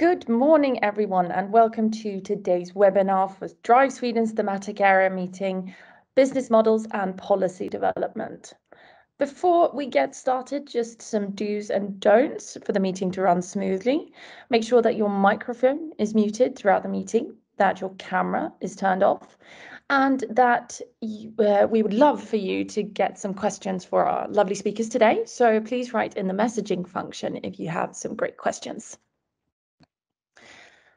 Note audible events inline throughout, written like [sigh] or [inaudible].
Good morning, everyone, and welcome to today's webinar for Drive Sweden's thematic area meeting, Business Models and Policy Development. Before we get started, just some do's and don'ts for the meeting to run smoothly. Make sure that your microphone is muted throughout the meeting, that your camera is turned off, and that you, uh, we would love for you to get some questions for our lovely speakers today. So please write in the messaging function if you have some great questions.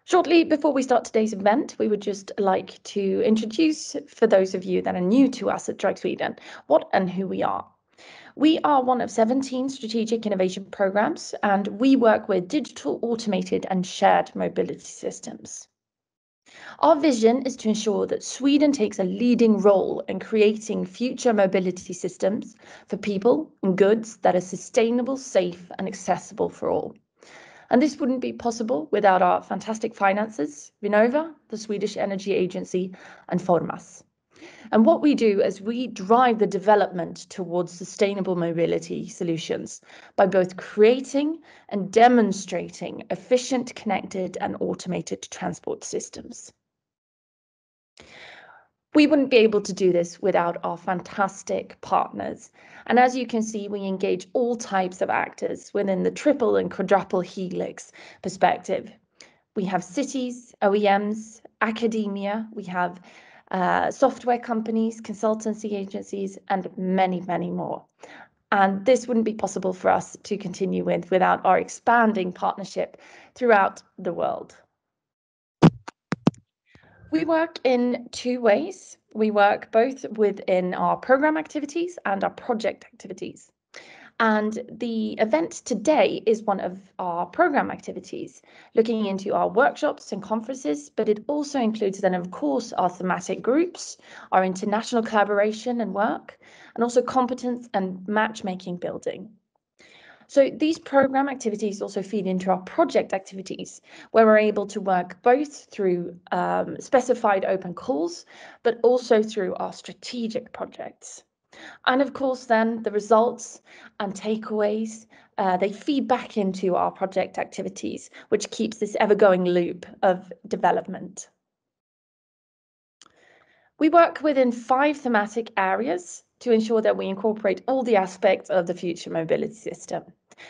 Shortly before we start today's event, we would just like to introduce, for those of you that are new to us at Drive Sweden, what and who we are. We are one of 17 strategic innovation programs, and we work with digital, automated, and shared mobility systems. Our vision is to ensure that Sweden takes a leading role in creating future mobility systems for people and goods that are sustainable, safe, and accessible for all. And this wouldn't be possible without our fantastic finances, Vinnova, the Swedish Energy Agency, and Formas. And what we do is we drive the development towards sustainable mobility solutions by both creating and demonstrating efficient, connected, and automated transport systems. We wouldn't be able to do this without our fantastic partners. And as you can see, we engage all types of actors within the triple and quadruple helix perspective. We have cities, OEMs, academia, we have uh, software companies, consultancy agencies, and many, many more. And this wouldn't be possible for us to continue with without our expanding partnership throughout the world. We work in two ways. We work both within our program activities and our project activities. And the event today is one of our program activities, looking into our workshops and conferences, but it also includes then, of course, our thematic groups, our international collaboration and work, and also competence and matchmaking building. So these program activities also feed into our project activities, where we're able to work both through um, specified open calls, but also through our strategic projects. And of course, then the results and takeaways, uh, they feed back into our project activities, which keeps this ever-going loop of development. We work within five thematic areas to ensure that we incorporate all the aspects of the future mobility system.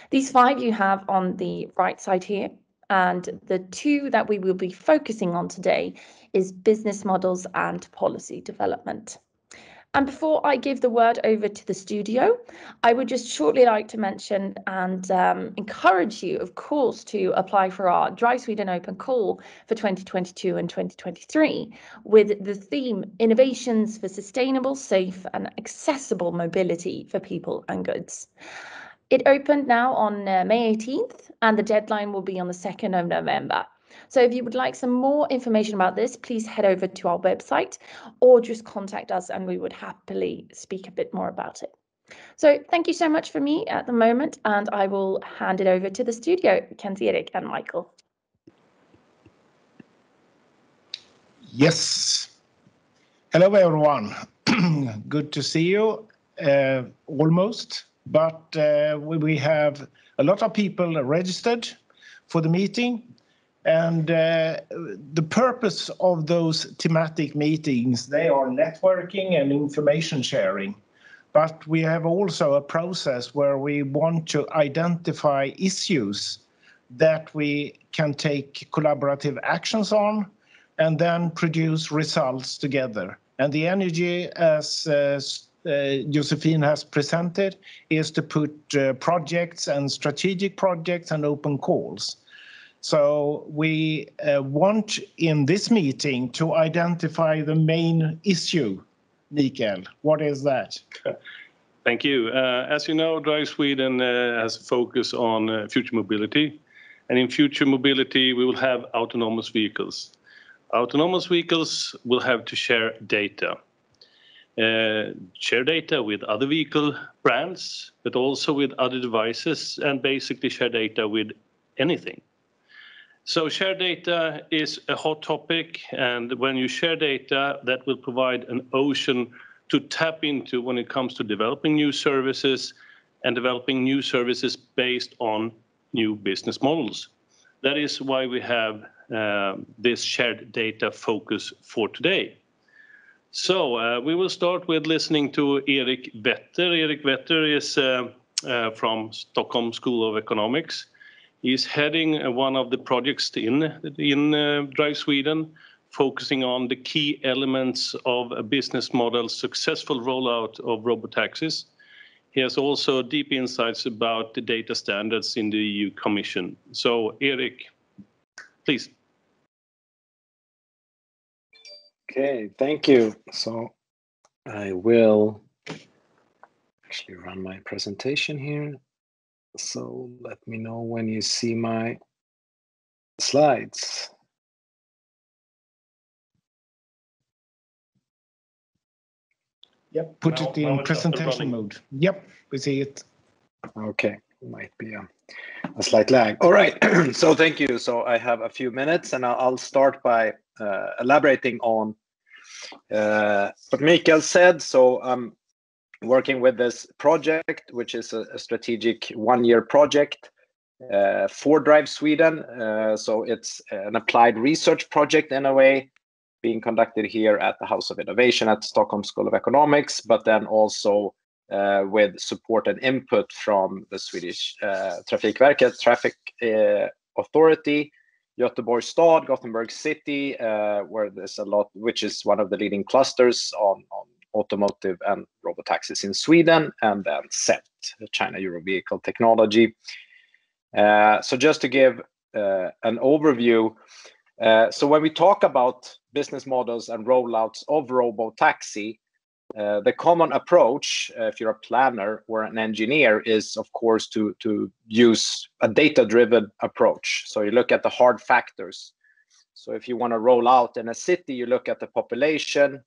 These five you have on the right side here. And the two that we will be focusing on today is business models and policy development. And before I give the word over to the studio, I would just shortly like to mention and um, encourage you, of course, to apply for our Drive Sweden Open Call for 2022 and 2023 with the theme Innovations for Sustainable, Safe and Accessible Mobility for People and Goods. It opened now on uh, May 18th, and the deadline will be on the 2nd of November. So if you would like some more information about this, please head over to our website or just contact us and we would happily speak a bit more about it. So thank you so much for me at the moment, and I will hand it over to the studio, Kent-Eric and Mikael. Yes. Hello, everyone. [clears throat] Good to see you, uh, almost but uh, we have a lot of people registered for the meeting. And uh, the purpose of those thematic meetings, they are networking and information sharing. But we have also a process where we want to identify issues that we can take collaborative actions on and then produce results together. And the energy, as uh, Josephine has presented is to put uh, projects and strategic projects and open calls. So we uh, want in this meeting to identify the main issue. Mikael, what is that? [laughs] Thank you. Uh, as you know, Drive Sweden uh, has a focus on uh, future mobility. And in future mobility, we will have autonomous vehicles. Autonomous vehicles will have to share data. Uh, share data with other vehicle brands, but also with other devices, and basically share data with anything. So share data is a hot topic, and when you share data, that will provide an ocean to tap into when it comes to developing new services and developing new services based on new business models. That is why we have uh, this shared data focus for today. So uh, we will start with listening to Erik Wetter. Erik Wetter is uh, uh, from Stockholm School of Economics. He's heading one of the projects in, in Drive Sweden, focusing on the key elements of a business model successful rollout of robotaxis. He has also deep insights about the data standards in the EU Commission. So, Erik, please. Okay, thank you. So I will actually run my presentation here. So let me know when you see my slides. Yep, put now, it in presentation mode. Yep, we see it. Okay, might be a, a slight lag. All right, [clears throat] so thank you. So I have a few minutes and I'll, I'll start by uh, elaborating on uh, what Mikael said, so I'm working with this project, which is a, a strategic one-year project uh, for Drive Sweden. Uh, so it's an applied research project in a way, being conducted here at the House of Innovation at Stockholm School of Economics, but then also uh, with support and input from the Swedish uh, Trafikverket, Traffic uh, Authority, Göteborg stad, Gothenburg city, uh, where there's a lot, which is one of the leading clusters on, on automotive and robotaxis in Sweden, and then CEVT, China Euro Vehicle Technology. Uh, so just to give uh, an overview, so when we talk about business models and rollouts of robotaxi, uh, the common approach, uh, if you're a planner or an engineer, is of course to, to use a data driven approach. So you look at the hard factors. So if you want to roll out in a city, you look at the population,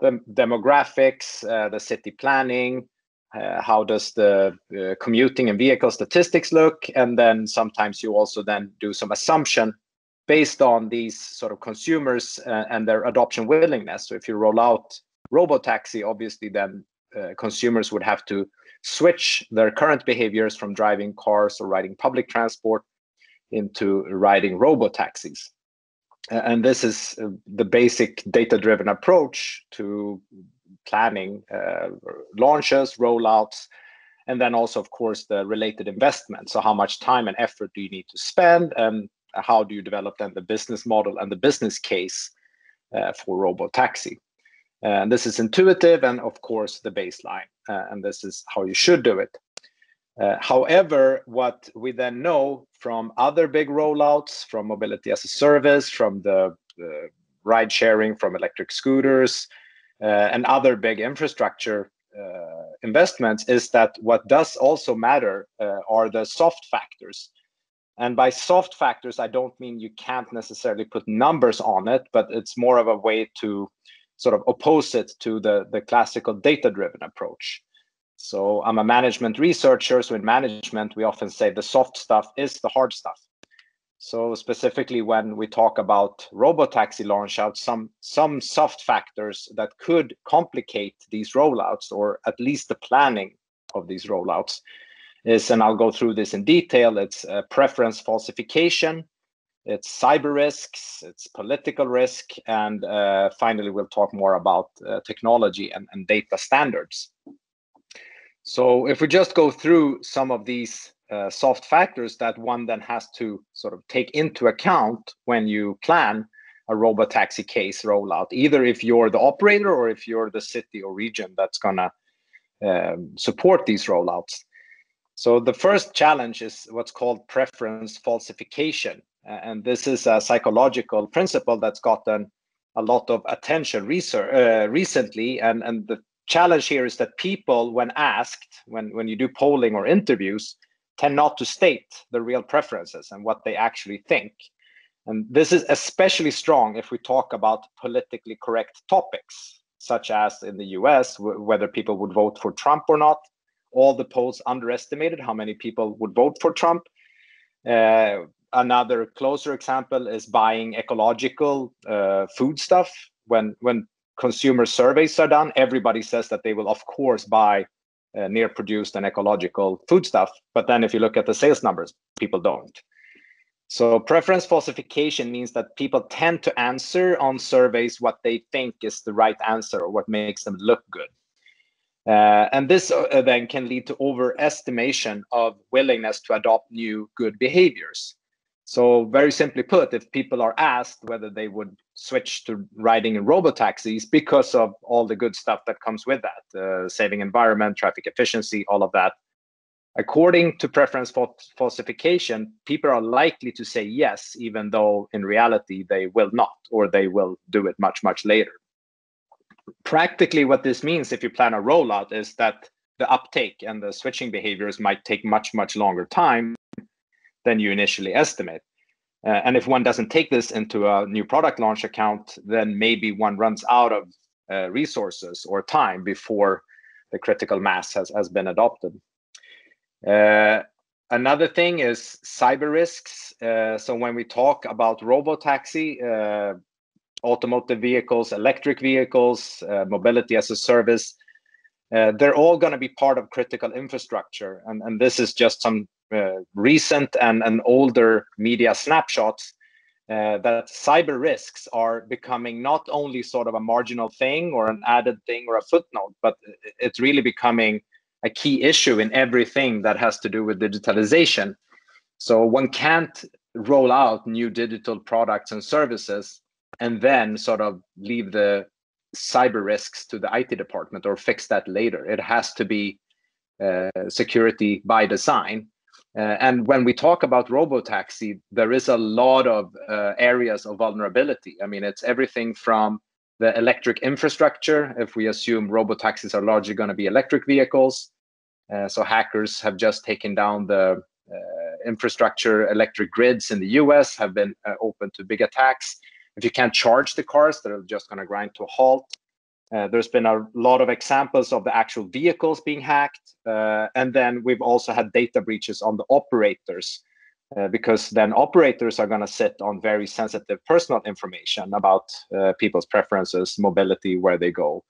the demographics, uh, the city planning, uh, how does the uh, commuting and vehicle statistics look, and then sometimes you also then do some assumption based on these sort of consumers and their adoption willingness. So if you roll out robotaxi, obviously, then uh, consumers would have to switch their current behaviors from driving cars or riding public transport into riding robotaxis. And this is uh, the basic data driven approach to planning uh, launches, rollouts, and then also, of course, the related investment. So, how much time and effort do you need to spend, and how do you develop then the business model and the business case uh, for robotaxi? And this is intuitive and of course the baseline. Uh, and this is how you should do it. Uh, however, what we then know from other big rollouts, from mobility as a service, from the uh, ride sharing, from electric scooters, uh, and other big infrastructure uh, investments, is that what does also matter uh, are the soft factors. And by soft factors, I don't mean you can't necessarily put numbers on it, but it's more of a way to sort of opposite to the, the classical data-driven approach. So I'm a management researcher. So in management, we often say the soft stuff is the hard stuff. So specifically when we talk about robotaxi launch out, some some soft factors that could complicate these rollouts or at least the planning of these rollouts is, and I'll go through this in detail, it's uh, preference falsification, it's cyber risks, it's political risk, and uh, finally, we'll talk more about uh, technology and, and, data standards. So if we just go through some of these uh, soft factors that one then has to sort of take into account when you plan a robotaxi case rollout, either if you're the operator or if you're the city or region that's gonna um, support these rollouts. So the first challenge is what's called preference falsification. And this is a psychological principle that's gotten a lot of attention research, uh, recently. And, and the challenge here is that people, when asked, when, when you do polling or interviews, tend not to state the real preferences and what they actually think. And this is especially strong if we talk about politically correct topics, such as in the US, whether people would vote for Trump or not. All the polls underestimated how many people would vote for Trump. Uh, another closer example is buying ecological uh, food stuff. When when consumer surveys are done, everybody says that they will of course buy uh, near produced and ecological food stuff. But then if you look at the sales numbers, people don't. So preference falsification means that people tend to answer on surveys what they think is the right answer or what makes them look good. Uh, and this uh, then can lead to overestimation of willingness to adopt new good behaviors. So very simply put, if people are asked whether they would switch to riding in robotaxis because of all the good stuff that comes with that, uh, saving environment, traffic efficiency, all of that, According to preference for falsification, people are likely to say yes, even though in reality they will not, or they will do it much, much later. Practically, what this means if you plan a rollout is that the uptake and the switching behaviors might take much, much longer time than you initially estimate. Uh, and if one doesn't take this into a new product launch account, then maybe one runs out of uh, resources or time before the critical mass has, has been adopted. Uh, another thing is cyber risks. Uh, so when we talk about robotaxi, uh, automotive vehicles, electric vehicles, uh, mobility as a service, uh, they're all going to be part of critical infrastructure. And, and this is just some recent and, and older media snapshots that cyber risks are becoming not only sort of a marginal thing or an added thing or a footnote, but it's really becoming a key issue in everything that has to do with digitalization. So one can't roll out new digital products and services and then sort of leave the cyber risks to the IT department or fix that later. It has to be uh, security by design. Uh, and when we talk about robotaxi, there is a lot of uh, areas of vulnerability. I mean, it's everything from the electric infrastructure, if we assume robotaxis are largely going to be electric vehicles. Uh, so hackers have just taken down the uh, infrastructure electric grids in the US, have been uh, open to big attacks. If you can't charge the cars, they're just going to grind to a halt. Uh, there's been a lot of examples of the actual vehicles being hacked. Uh, and then we've also had data breaches on the operators uh, because then operators are going to sit on very sensitive personal information about uh, people's preferences, mobility, where they go.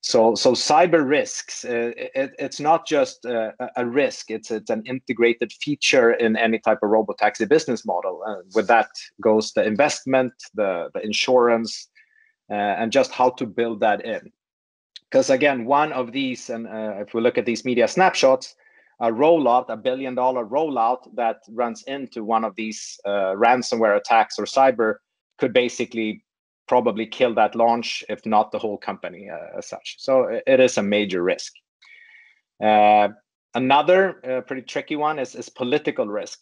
So, so cyber risks, uh, it, it's not just uh, a risk, it's, it's an integrated feature in any type of robotaxi business model. With that goes the investment, the, the insurance, and just how to build that in. Because again, one of these, and uh, if we look at these media snapshots, a rollout, a billion dollar rollout that runs into one of these uh, ransomware attacks or cyber could basically probably kill that launch, if not the whole company uh, as such. So it is a major risk. Uh, another uh, pretty tricky one is, is political risk.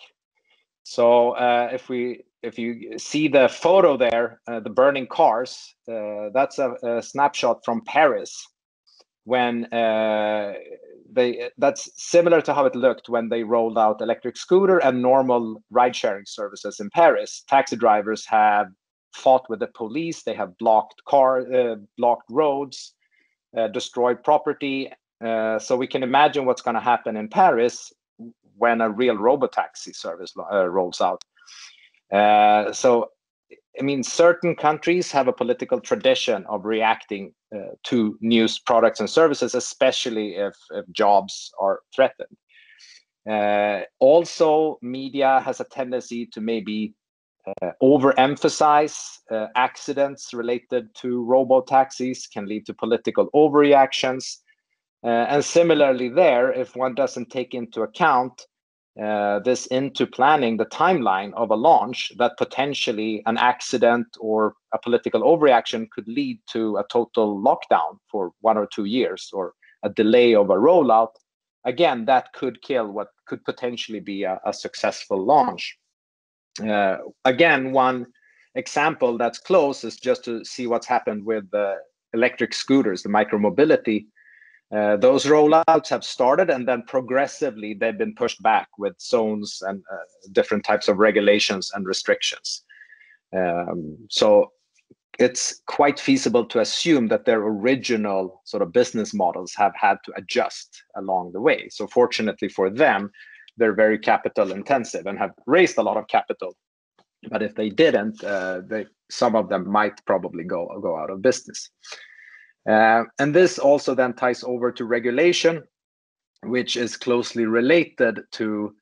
So uh, if we if you see the photo there, uh, the burning cars, uh, that's a, a, snapshot from Paris when they that's similar to how it looked when they rolled out electric scooter and normal ride sharing services in Paris. Taxi drivers have fought with the police. They have blocked car, uh, blocked roads, uh, destroyed property. Uh, so we can imagine what's going to happen in Paris when a real robotaxi service uh, rolls out. Uh, so, I mean, certain countries have a political tradition of reacting uh, to news products and services, especially if, if jobs are threatened. also, media has a tendency to maybe uh, overemphasize uh, accidents related to robo taxis can lead to political overreactions. Uh, and similarly, there, if one doesn't take into account uh, this into planning the timeline of a launch, that potentially an accident or a political overreaction could lead to a total lockdown for one or two years or a delay of a rollout. Again, that could kill what could potentially be a, a successful launch. Uh, again, one example that's close is just to see what's happened with the electric scooters, the micromobility. Uh, those rollouts have started and then progressively they've been pushed back with zones and uh, different types of regulations and restrictions. Um, so it's quite feasible to assume that their original sort of business models have had to adjust along the way. So fortunately for them, they're very capital intensive and have raised a lot of capital. But if they didn't, uh, they, some of them might probably go, go out of business. Uh, and this also then ties over to regulation, which is closely related to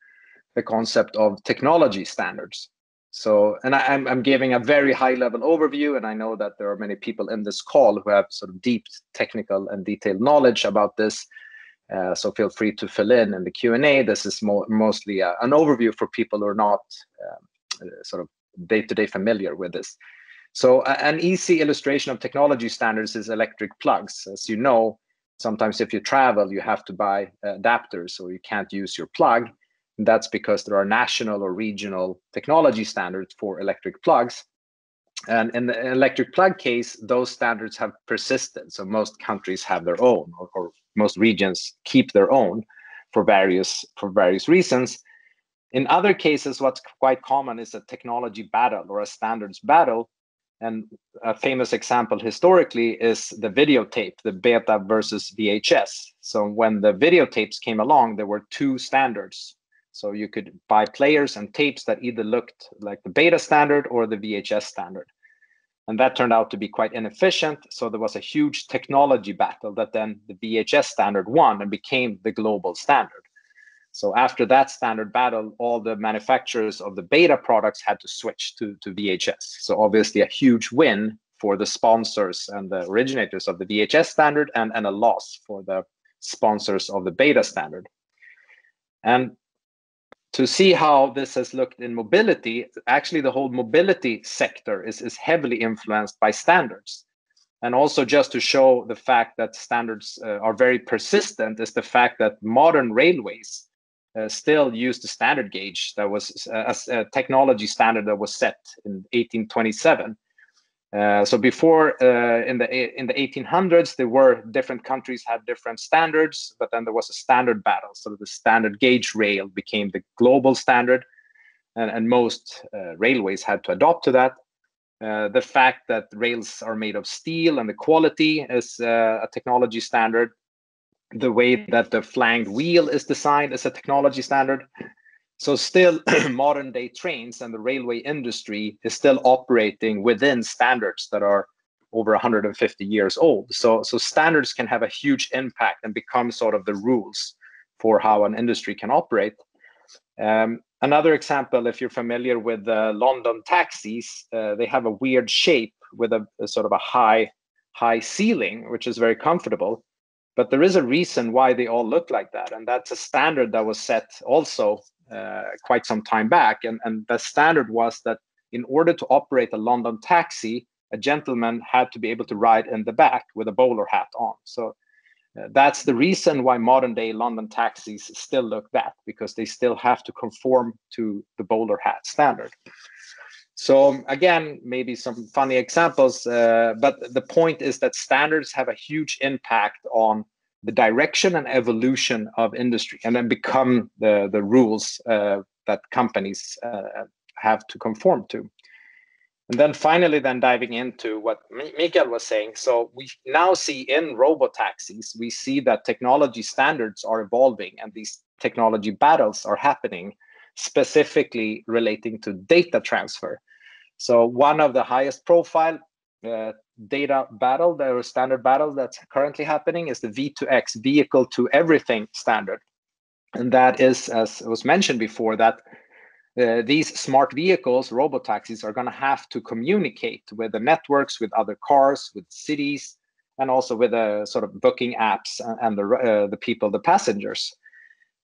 the concept of technology standards. So, and I, am I'm giving a very high level overview, and I know that there are many people in this call who have sort of deep technical and detailed knowledge about this. Uh, so feel free to fill in in the Q&A. This is mostly uh, an overview for people who are not uh, sort of day-to-day -day familiar with this. So an easy illustration of technology standards is electric plugs. As you know, sometimes if you travel, you have to buy uh, adapters or you can't use your plug. And that's because there are national or regional technology standards for electric plugs. And in the electric plug case, those standards have persisted. So most countries have their own, or, or most regions keep their own for various for various reasons. In other cases, what's quite common is a technology battle or a standards battle. And a famous example historically is the videotape, the beta versus VHS. So when the videotapes came along, there were two standards so you could buy players and tapes that either looked like the beta standard or the VHS standard. And that turned out to be quite inefficient. So there was a huge technology battle that then the VHS standard won and became the global standard. So after that standard battle, all the manufacturers of the beta products had to switch to, to VHS. So obviously a huge win for the sponsors and the originators of the VHS standard and, and a loss for the sponsors of the beta standard. And to see how this has looked in mobility, actually the whole mobility sector is, is heavily influenced by standards. And also just to show the fact that standards uh, are very persistent is the fact that modern railways uh, still use the standard gauge that was uh, a, a technology standard that was set in 1827 uh, so before uh, in the in the 1800s, there were different countries had different standards, but then there was a standard battle. So the standard gauge rail became the global standard, and, and most uh, railways had to adopt to that. Uh, the fact that rails are made of steel and the quality is a technology standard. The way that the flanged wheel is designed is a technology standard. So still [clears throat] modern day trains and the railway industry is still operating within standards that are over 150 years old. So, so standards can have a huge impact and become sort of the rules for how an industry can operate. Um, another example, if you're familiar with uh, London taxis, uh, they have a weird shape with a, a sort of a high, high ceiling, which is very comfortable. But there is a reason why they all look like that, and that's a standard that was set also uh, quite some time back. And, and the standard was that in order to operate a London taxi, a gentleman had to be able to ride in the back with a bowler hat on. So uh, that's the reason why modern day London taxis still look that because they still have to conform to the bowler hat standard. So again, maybe some funny examples, uh, but the point is that standards have a huge impact on the direction and evolution of industry and then become the, the rules uh, that companies uh, have to conform to. And then finally, then diving into what Mikael was saying. So we now see in robotaxis, we see that technology standards are evolving and these technology battles are happening specifically relating to data transfer. So one of the highest profile uh, data battle, the standard battle that's currently happening is the V2X vehicle to everything standard. And that is, as was mentioned before, that uh, these smart vehicles, robotaxis, are going to have to communicate with the networks, with other cars, with cities, and also with the sort of booking apps and the uh, the people, the passengers.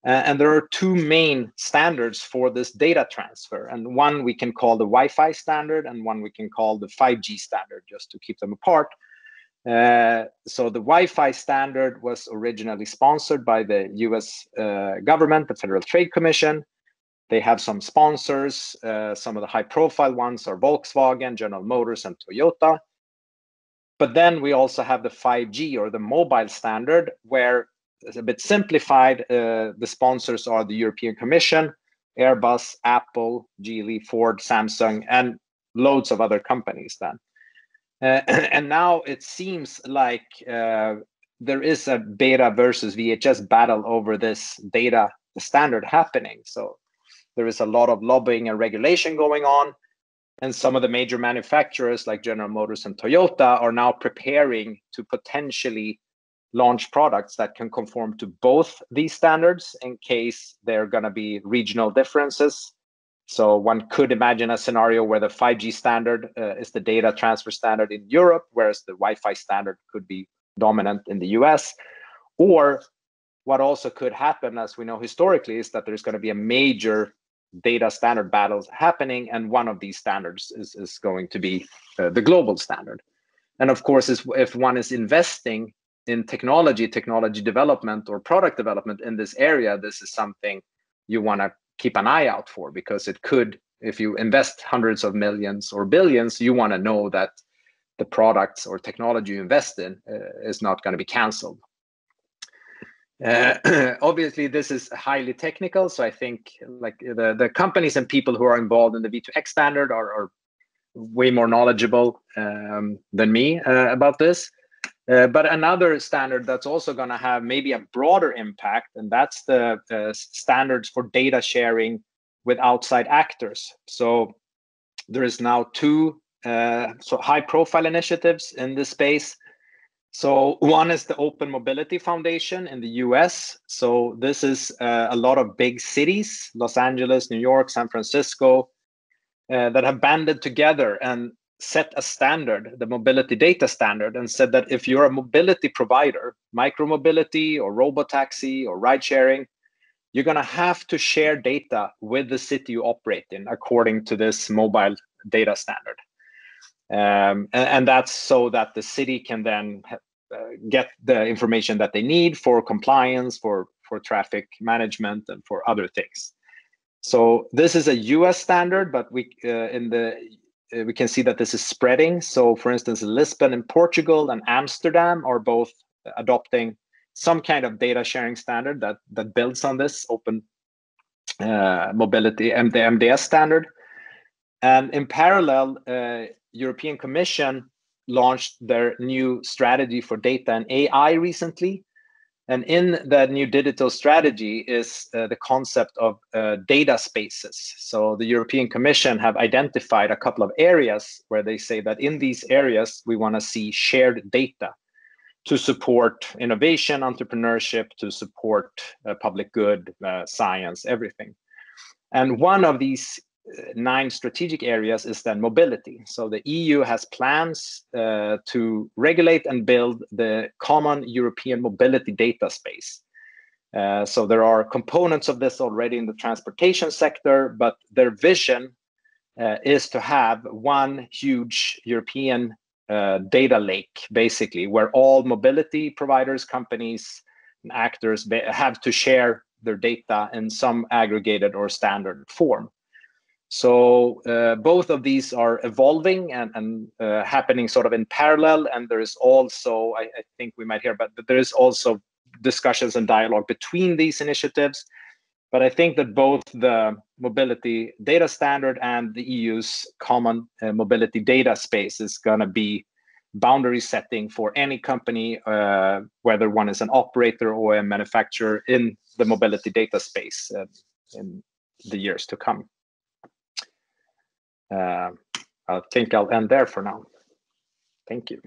Uh, and there are two main standards for this data transfer. And one we can call the Wi-Fi standard and one we can call the 5G standard, just to keep them apart. Uh, so the Wi-Fi standard was originally sponsored by the US uh, government, the Federal Trade Commission. They have some sponsors. Uh, some of the high profile ones are Volkswagen, General Motors, and Toyota. But then we also have the 5G or the mobile standard, where a bit simplified, uh, the sponsors are the European Commission, Airbus, Apple, Geely, Ford, Samsung, and loads of other companies then. Uh, [clears throat] and now it seems like uh, there is a beta versus VHS battle over this data standard happening. So there is a lot of lobbying and regulation going on. And some of the major manufacturers like General Motors and Toyota are now preparing to potentially launch products that can conform to both these standards in case there are going to be regional differences. So one could imagine a scenario where the 5G standard uh, is the data transfer standard in Europe, whereas the Wi-Fi standard could be dominant in the US. Or what also could happen, as we know historically, is that there's going to be a major data standard battles happening, and one of these standards is, is going to be uh, the global standard. And of course, if one is investing in technology, technology development, or product development in this area, this is something you want to keep an eye out for because it could, if you invest hundreds of millions or billions, you want to know that the products or technology you invest in uh, is not going to be canceled. Uh, [clears throat] obviously, this is highly technical, so I think like the the companies and people who are involved in the V2X standard are, are way more knowledgeable um, than me uh, about this. Uh, but another standard that's also going to have maybe a broader impact, and that's the, standards for data sharing with outside actors. So there is now two uh, so high-profile initiatives in this space. So one is the Open Mobility Foundation in the U.S. So this is uh, a lot of big cities: Los Angeles, New York, San Francisco, uh, that have banded together and set a standard, the mobility data standard, and said that if you're a mobility provider, micromobility or robotaxi or ride sharing, you're going to have to share data with the city you operate in according to this mobile data standard. Um, and, and, that's so that the city can then uh, get the information that they need for compliance, for, for traffic management, and for other things. So this is a US standard, but we uh, in the we can see that this is spreading. So for instance, Lisbon in Portugal and Amsterdam are both adopting some kind of data sharing standard that that builds on this open uh, mobility and the MDS standard. And in parallel, uh, European Commission launched their new strategy for data and AI recently, and in that new digital strategy is uh, the concept of uh, data spaces. So the European Commission have identified a couple of areas where they say that in these areas, we want to see shared data to support innovation, entrepreneurship, to support uh, public good, uh, science, everything. And one of these nine strategic areas is then mobility. So the EU has plans uh, to regulate and build the common European mobility data space. Uh, so there are components of this already in the transportation sector, but their vision uh, is to have one huge European uh, data lake, basically, where all mobility providers, companies, and actors have to share their data in some aggregated or standard form. So uh, both of these are evolving and, and uh, happening sort of in parallel. And there is also, I, I think we might hear, but, there is also discussions and dialogue between these initiatives. But I think that both the mobility data standard and the EU's common uh, mobility data space is going to be boundary setting for any company, uh, whether one is an operator or a manufacturer in the mobility data space uh, in the years to come uh, I think I'll end there for now. Thank you.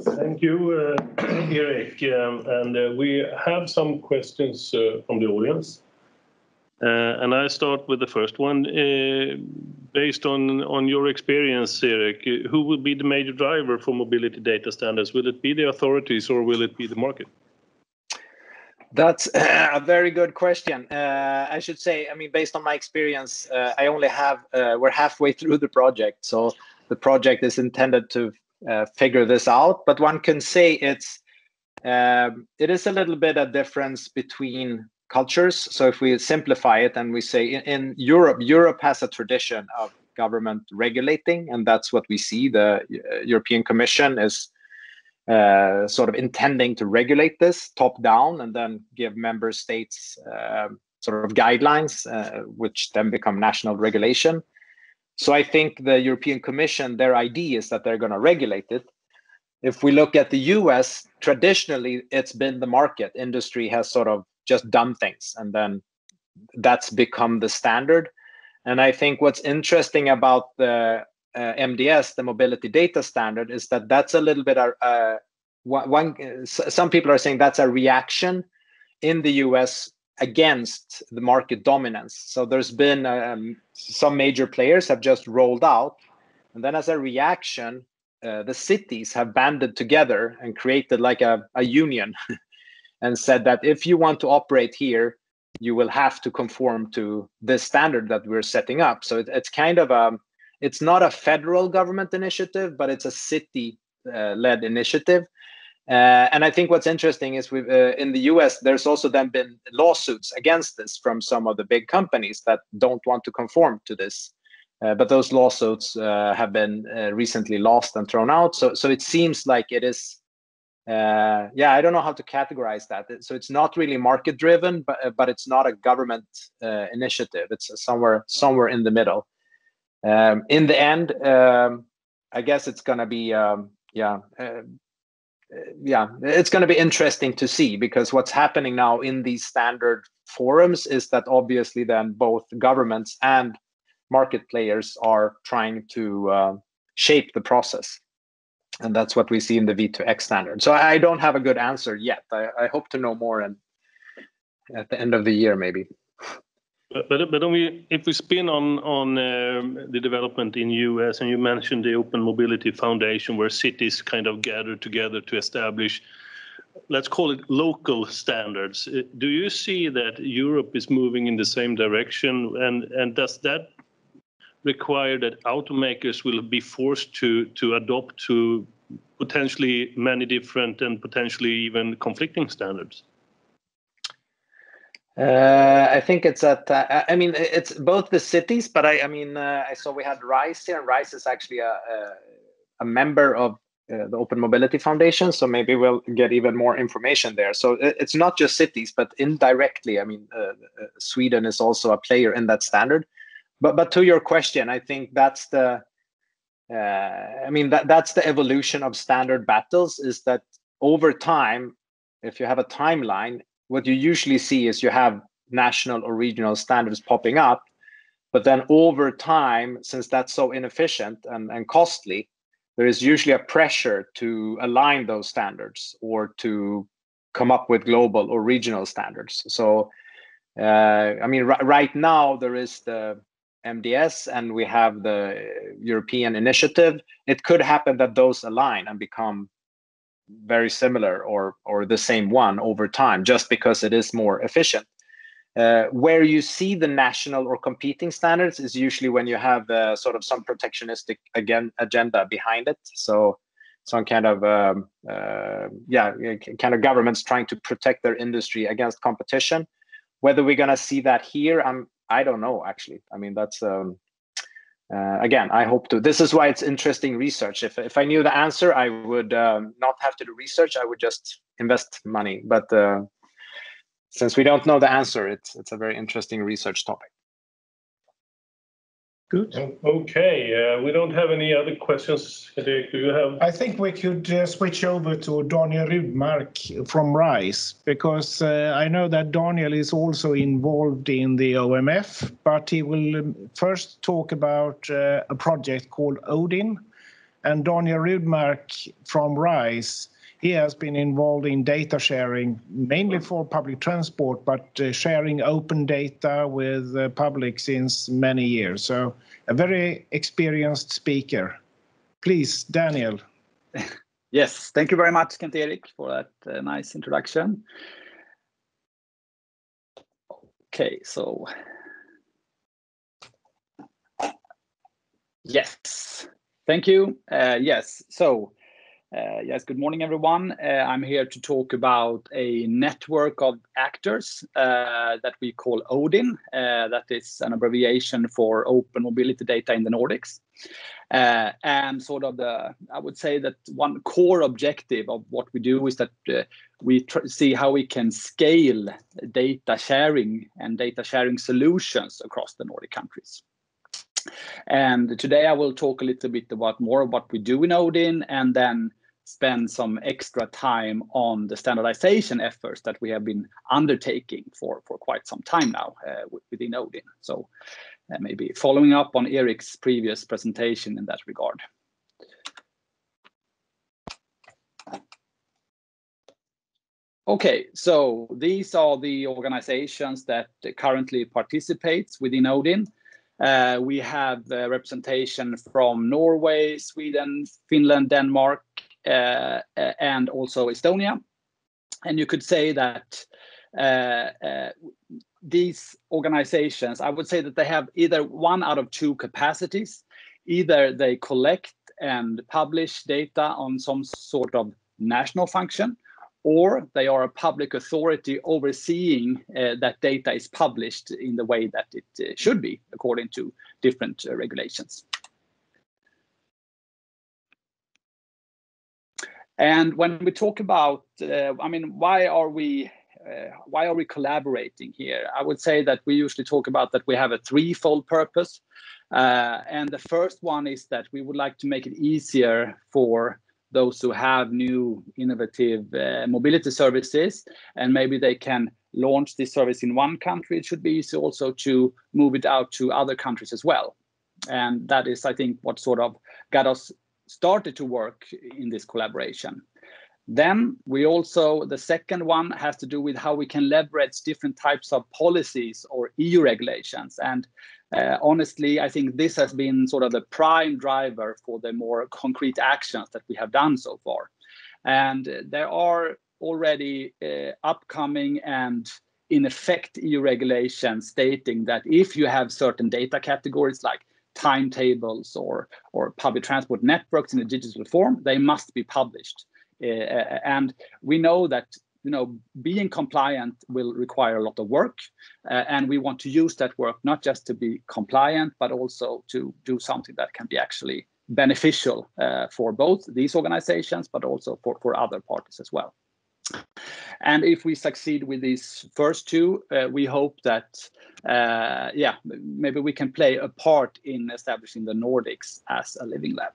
Thank you, uh, [clears throat] Erik. Um, and uh, we have some questions uh, from the audience. Uh, and I start with the first one. Uh, based on, on your experience, Erik, who will be the major driver for mobility data standards? Will it be the authorities or will it be the market? That's [laughs] a very good question. Uh, I should say, I mean, based on my experience, uh, I only have, uh, we're halfway [laughs] through the project. So the project is intended to uh, figure this out. But one can say it's, um, it is a little bit a difference between cultures. So if we simplify it and we say in, in Europe, Europe has a tradition of government regulating, and that's what we see. The uh, European Commission is uh, sort of intending to regulate this top down and then give member states uh, sort of guidelines, uh, which then become national regulation. So I think the European Commission, their idea is that they're going to regulate it. If we look at the US, traditionally it's been the market. Industry has sort of just done things and then that's become the standard. And I think what's interesting about the uh, MDS, the mobility data standard, is that that's a little bit uh, one. Some people are saying that's a reaction in the US against the market dominance. So there's been um, some major players have just rolled out, and then as a reaction, uh, the cities have banded together and created like a, a union [laughs] and said that if you want to operate here, you will have to conform to this standard that we're setting up. So it, it's kind of a, it's not a federal government initiative, but it's a city uh, led initiative. Uh, and I think what's interesting is we uh, in the US, there's also then been lawsuits against this from some of the big companies that don't want to conform to this. Uh, but those lawsuits uh, have been uh, recently lost and thrown out. So, so it seems like it is uh, yeah, I don't know how to categorize that. So it's not really market driven, but but it's not a government initiative. It's somewhere somewhere in the middle. Um, in the end, um, I guess it's going to be um, yeah. Uh, yeah, it's going to be interesting to see because what's happening now in these standard forums is that obviously then both governments and market players are trying to uh, shape the process and that's what we see in the V2X standard. So I don't have a good answer yet. I, I hope to know more and at the end of the year, maybe. But we, if we spin on uh, the development in US, and you mentioned the Open Mobility Foundation, where cities kind of gather together to establish, let's call it local standards. Uh, do you see that Europe is moving in the same direction, and and does that require that automakers will be forced to adopt to potentially many different and potentially even conflicting standards? Uh, I think it's at. Uh, I mean, it's both the cities, but I. I mean, uh, I saw we had RISE here, and RISE is actually a a, a member of uh, the Open Mobility Foundation. So maybe we'll get even more information there. So it's not just cities, but indirectly, I mean, uh, uh, Sweden is also a player in that standard but but to your question, I think that's the I mean that that's the evolution of standard battles is that over time, if you have a timeline, what you usually see is you have national or regional standards popping up, but then over time, since that's so inefficient and, and costly, there is usually a pressure to align those standards or to come up with global or regional standards. So, uh, I mean, r- right now there is the MDS and we have the European initiative, it could happen that those align and become very similar or or the same one over time, just because it is more efficient. Uh, where you see the national or competing standards is usually when you have uh, sort of some protectionistic again agenda behind it. So some kind of um, uh, yeah, kind of governments trying to protect their industry against competition. Whether we're gonna see that here, I'm I don't know actually. I mean, that's um, uh, again. I hope to. This is why it's interesting research. If if I knew the answer, I would um, not have to do research. I would just invest money. But uh, since we don't know the answer, it's it's a very interesting research topic. Good. Okay. Uh, we don't have any other questions. Do you have? I think we could uh, switch over to Daniel Rudmark from RISE, because uh, I know that Daniel is also involved in the OMF, but he will um, first talk about uh, a project called Odin. And Daniel Rudmark from RISE he has been involved in data sharing, mainly for public transport, but uh, sharing open data with the public since many years. So a very experienced speaker. Please, Daniel. [laughs] Yes, thank you very much, Kent Erik, for that uh, nice introduction. Okay, so yes, thank you. Uh, yes, so uh, yes, good morning, everyone. Uh, I'm here to talk about a network of actors uh, that we call ODIN. Uh, that is an abbreviation for Open Mobility Data in the Nordics. Uh, and sort of the, I would say that one core objective of what we do is that uh, we see how we can scale data sharing and data sharing solutions across the Nordic countries. And today I will talk a little bit about more of what we do in Odin and then spend some extra time on the standardization efforts that we have been undertaking for, for quite some time now uh, within Odin. So uh, maybe following up on Erik's previous presentation in that regard. Okay, so these are the organizations that currently participates within Odin. Uh, we have uh, representation from Norway, Sweden, Finland, Denmark, and also Estonia. And you could say that uh, uh, these organizations, I would say that they have either one out of two capacities. Either they collect and publish data on some sort of national function, or they are a public authority overseeing uh, that data is published in the way that it uh, should be according to different uh, regulations. And when we talk about, uh, I mean, why are we uh, why are we collaborating here? I would say that we usually talk about that we have a threefold purpose. Uh, and the first one is that we would like to make it easier for those who have new innovative uh, mobility services and maybe they can launch this service in one country it should be easy also to move it out to other countries as well and that is i think what sort of got us started to work in this collaboration then we also, the second one has to do with how we can leverage different types of policies or EU regulations. And uh, honestly, I think this has been sort of the prime driver for the more concrete actions that we have done so far. And there are already uh, upcoming and in effect EU regulations stating that if you have certain data categories like timetables or, or public transport networks in a digital form, they must be published. Uh, and we know that you know being compliant will require a lot of work uh, and we want to use that work not just to be compliant but also to do something that can be actually beneficial uh, for both these organizations but also for, for other parties as well and if we succeed with these first two uh, we hope that uh, yeah maybe we can play a part in establishing the nordics as a living lab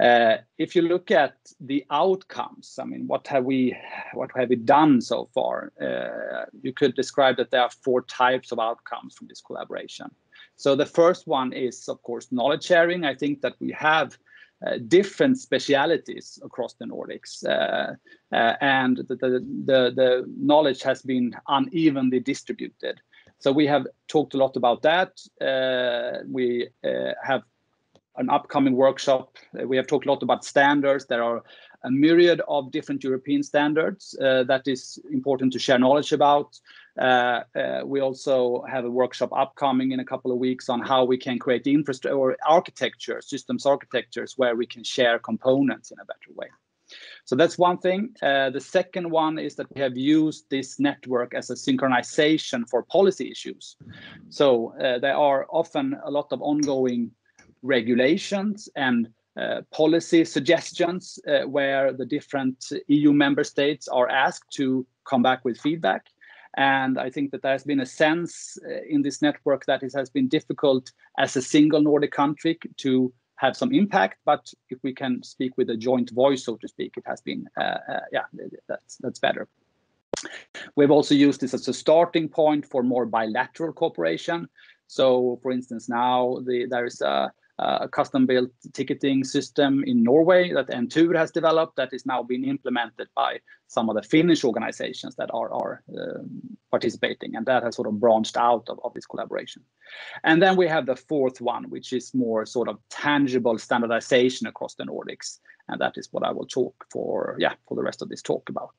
uh, if you look at the outcomes, I mean, what have we what have we done so far? Uh, you could describe that there are four types of outcomes from this collaboration. So the first one is, of course, knowledge sharing. I think that we have uh, different specialities across the Nordics, uh, uh, and the, the, the, the knowledge has been unevenly distributed. So we have talked a lot about that. Uh, we have an upcoming workshop. Uh, we have talked a lot about standards. There are a myriad of different European standards uh, that is important to share knowledge about. Uh, uh, we also have a workshop upcoming in a couple of weeks on how we can create infrastructure or architecture, systems architectures, where we can share components in a better way. So that's one thing. Uh, the second one is that we have used this network as a synchronization for policy issues. So uh, there are often a lot of ongoing regulations and uh, policy suggestions uh, where the different EU member states are asked to come back with feedback. And I think that there has been a sense uh, in this network that it has been difficult as a single Nordic country to have some impact. But if we can speak with a joint voice, so to speak, it has been, uh, uh, yeah, that's, that's better. We've also used this as a starting point for more bilateral cooperation. So, for instance, now the, there is a a custom-built ticketing system in Norway that Entur has developed that is now being implemented by some of the Finnish organizations that are, uh, participating, and that has sort of branched out of, of this collaboration. And then we have the fourth one, which is more sort of tangible standardization across the Nordics, and that is what I will talk for, yeah, for the rest of this talk about.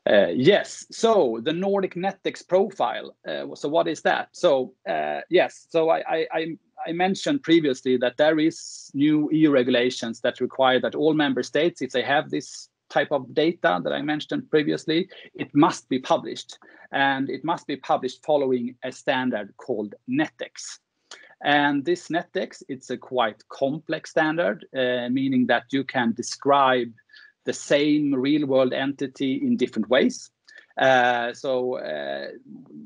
Uh, yes, so the Nordic Netex profile. Uh, so what is that? So uh, yes, so I, mentioned previously that there is new EU regulations that require that all member states, if they have this type of data that I mentioned previously, it must be published. And it must be published following a standard called Netex. And this Netex, it's a quite complex standard, uh, meaning that you can describe the same real world entity in different ways. Uh, so uh,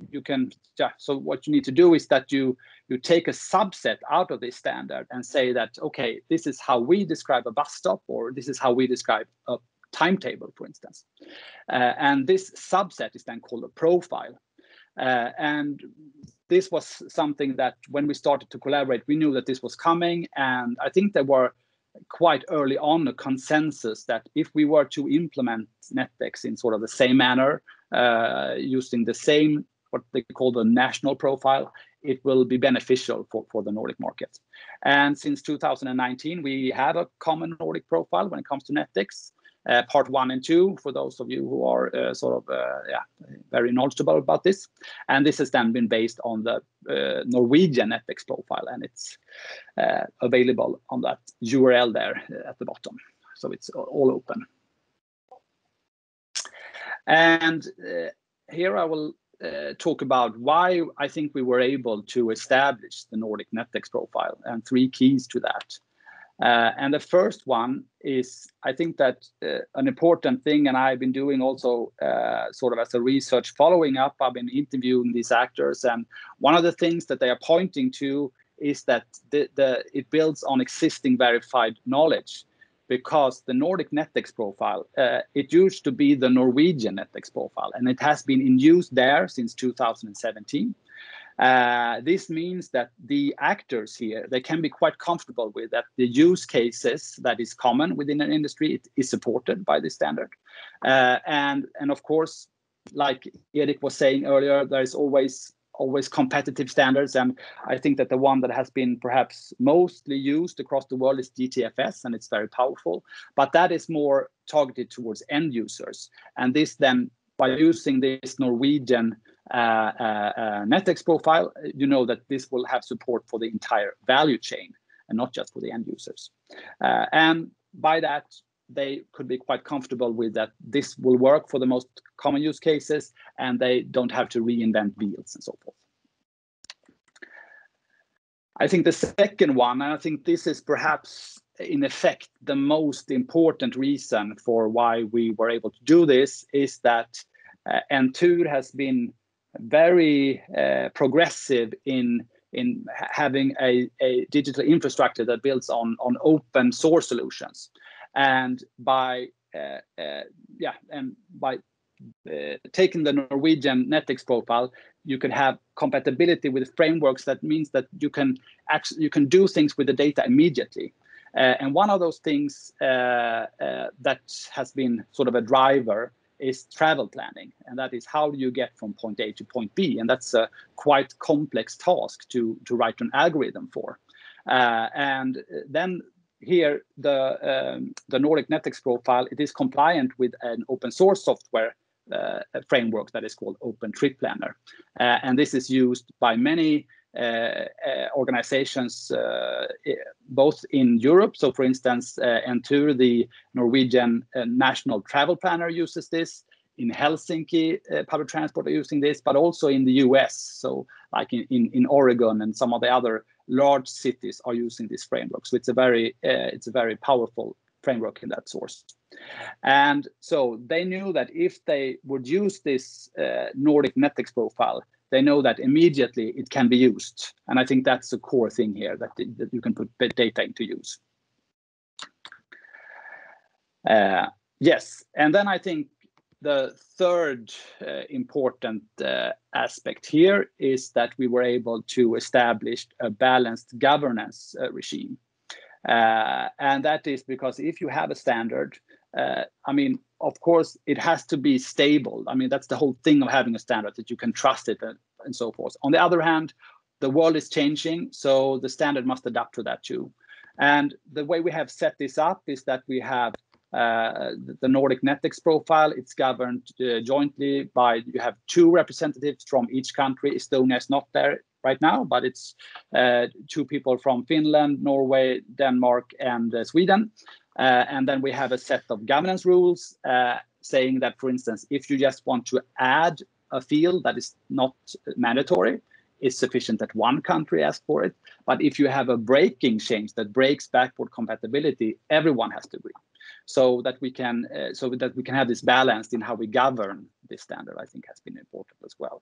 you can yeah, so what you need to do is that you you take a subset out of this standard and say that okay this is how we describe a bus stop or this is how we describe a timetable for instance. Uh, and this subset is then called a profile. Uh, and this was something that when we started to collaborate we knew that this was coming. And i think there were quite early on a consensus that if we were to implement Netex in sort of the same manner, uh, using the same what they call the national profile, it will be beneficial for, for the Nordic market. And since 2019, we have a common Nordic profile when it comes to Netex. Uh, part one and two for those of you who are uh, sort of uh, yeah very knowledgeable about this. And this has then been based on the uh, norwegian Netex profile and it's uh, available on that url there uh, at the bottom. So it's all open. And here i will talk about why i think we were able to establish the nordic Netex profile and three keys to that uh, and the first one is, I think that uh, an important thing, and I've been doing also uh, sort of as a research following up, I've been interviewing these actors, and one of the things that they are pointing to is that the, the it builds on existing verified knowledge because the Nordic Netex profile, uh, it used to be the Norwegian Netex profile, and it has been in use there since 2017. Uh, this means that the actors here they can be quite comfortable with that the use cases that is common within an industry is supported by this standard. Uh, and and of course like Erik was saying earlier there is always always competitive standards. And i think that the one that has been perhaps mostly used across the world is GTFS and it's very powerful. But that is more targeted towards end users. And this then by using this norwegian uh, uh, uh, profile, you know that this will have support for the entire value chain and not just for the end users. and by that, they could be quite comfortable with that this will work for the most common use cases and they don't have to reinvent wheels and so forth. I think the second one, and I think this is perhaps in effect the most important reason for why we were able to do this, is that Entur has been very uh, progressive in in having a, a digital infrastructure that builds on on open source solutions and by uh, uh, yeah and by uh, taking the Norwegian Netex profile, you can have compatibility with frameworks. That means that you can actually you can do things with the data immediately. Uh, and one of those things uh, that has been sort of a driver is travel planning, and that is how do you get from point A to point B, and that's a quite complex task to to write an algorithm for. Uh, and then here the um, the Nordic Netex profile it is compliant with an open source software uh, framework that is called Open Trip Planner, uh, and this is used by many Uh, uh, organizations uh, both in Europe. So, for instance, uh, Entur, the Norwegian national travel planner, uses this. In Helsinki, public transport are using this, but also in the US. So, like in, in, in Oregon and some of the other large cities are using this framework. So it's a very it's a very powerful framework in that source. And so they knew that if they would use this uh, Nordic Netex profile, they know that immediately it can be used. And I think that's the core thing here, that, that you can put data into use. Uh, yes, and then I think the third uh, important uh, aspect here is that we were able to establish a balanced governance uh, regime. Uh, and that is because if you have a standard, uh, I mean, of course, it has to be stable. I mean, that's the whole thing of having a standard that you can trust it and, and so forth. On the other hand, the world is changing, so the standard must adapt to that too. And the way we have set this up is that we have uh, the Nordic Netex profile. It's governed uh, jointly by you have two representatives from each country. Estonia is not there right now, but it's uh, two people from Finland, Norway, Denmark, and uh, Sweden. Uh, and then we have a set of governance rules saying that, for instance, if you just want to add a field that is not mandatory, it's sufficient that one country asks for it. But if you have a breaking change that breaks backward compatibility, everyone has to agree. So that we can uh, so that we can have this balance in how we govern this standard, I think has been important as well.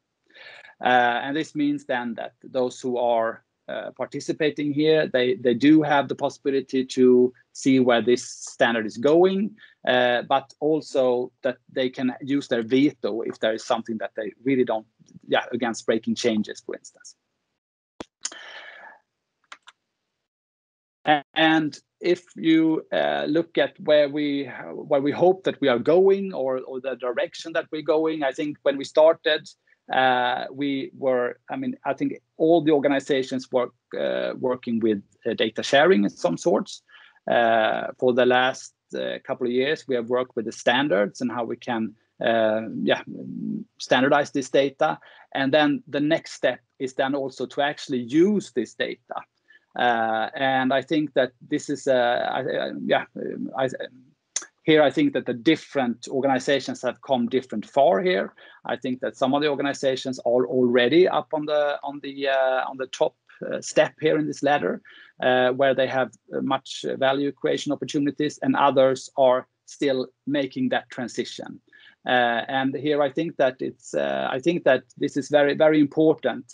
Uh, and this means then that those who are uh, participating here, they, they do have the possibility to see where this standard is going, uh, but also that they can use their veto if there is something that they really don't, yeah, against breaking changes, for instance. And if you uh, look at where we where we hope that we are going or, or the direction that we're going, I think when we started, uh, we were, I mean, I think all the organizations were uh, working with uh, data sharing in some sorts. Uh, for the last uh, couple of years, we have worked with the standards and how we can, uh yeah, standardize this data. And then the next step is then also to actually use this data. Uh, and I think that this is, uh, yeah, I, here I think that the different organizations have come different far here. I think that some of the organizations are already up on the on the uh, on the top uh, step here in this ladder, uh, where they have much value creation opportunities, and others are still making that transition. Uh, and here I think that it's uh, I think that this is very very important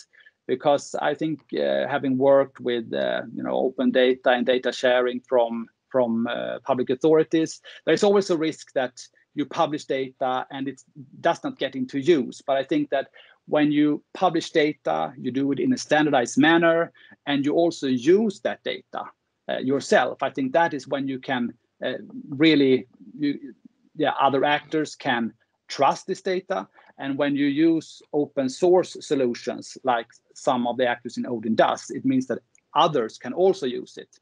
because I think uh, having worked with you know open data and data sharing from from uh, public authorities. There's always a risk that you publish data and it does not get into use. But I think that when you publish data, you do it in a standardized manner, and you also use that data uh, yourself. I think that is when you can uh, really, you, yeah, other actors can trust this data. And when you use open source solutions, like some of the actors in Odin does, it means that others can also use it.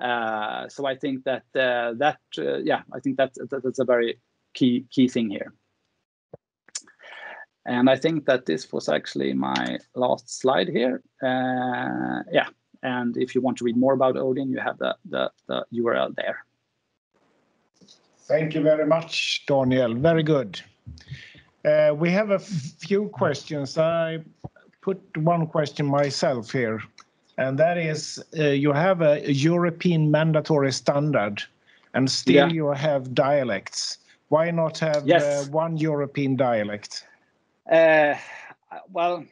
Uh, so I think that uh, that uh, yeah, I think that, that that's a very key key thing here. And I think that this was actually my last slide here. Uh, yeah, and if you want to read more about Odin, you have the, the, the URL there. Thank you very much, Daniel. Very good. Uh, we have a few questions. I put one question myself here and that is uh, you have a European mandatory standard, and still yeah. you have dialects. Why not have yes. uh, one European dialect? Uh, well,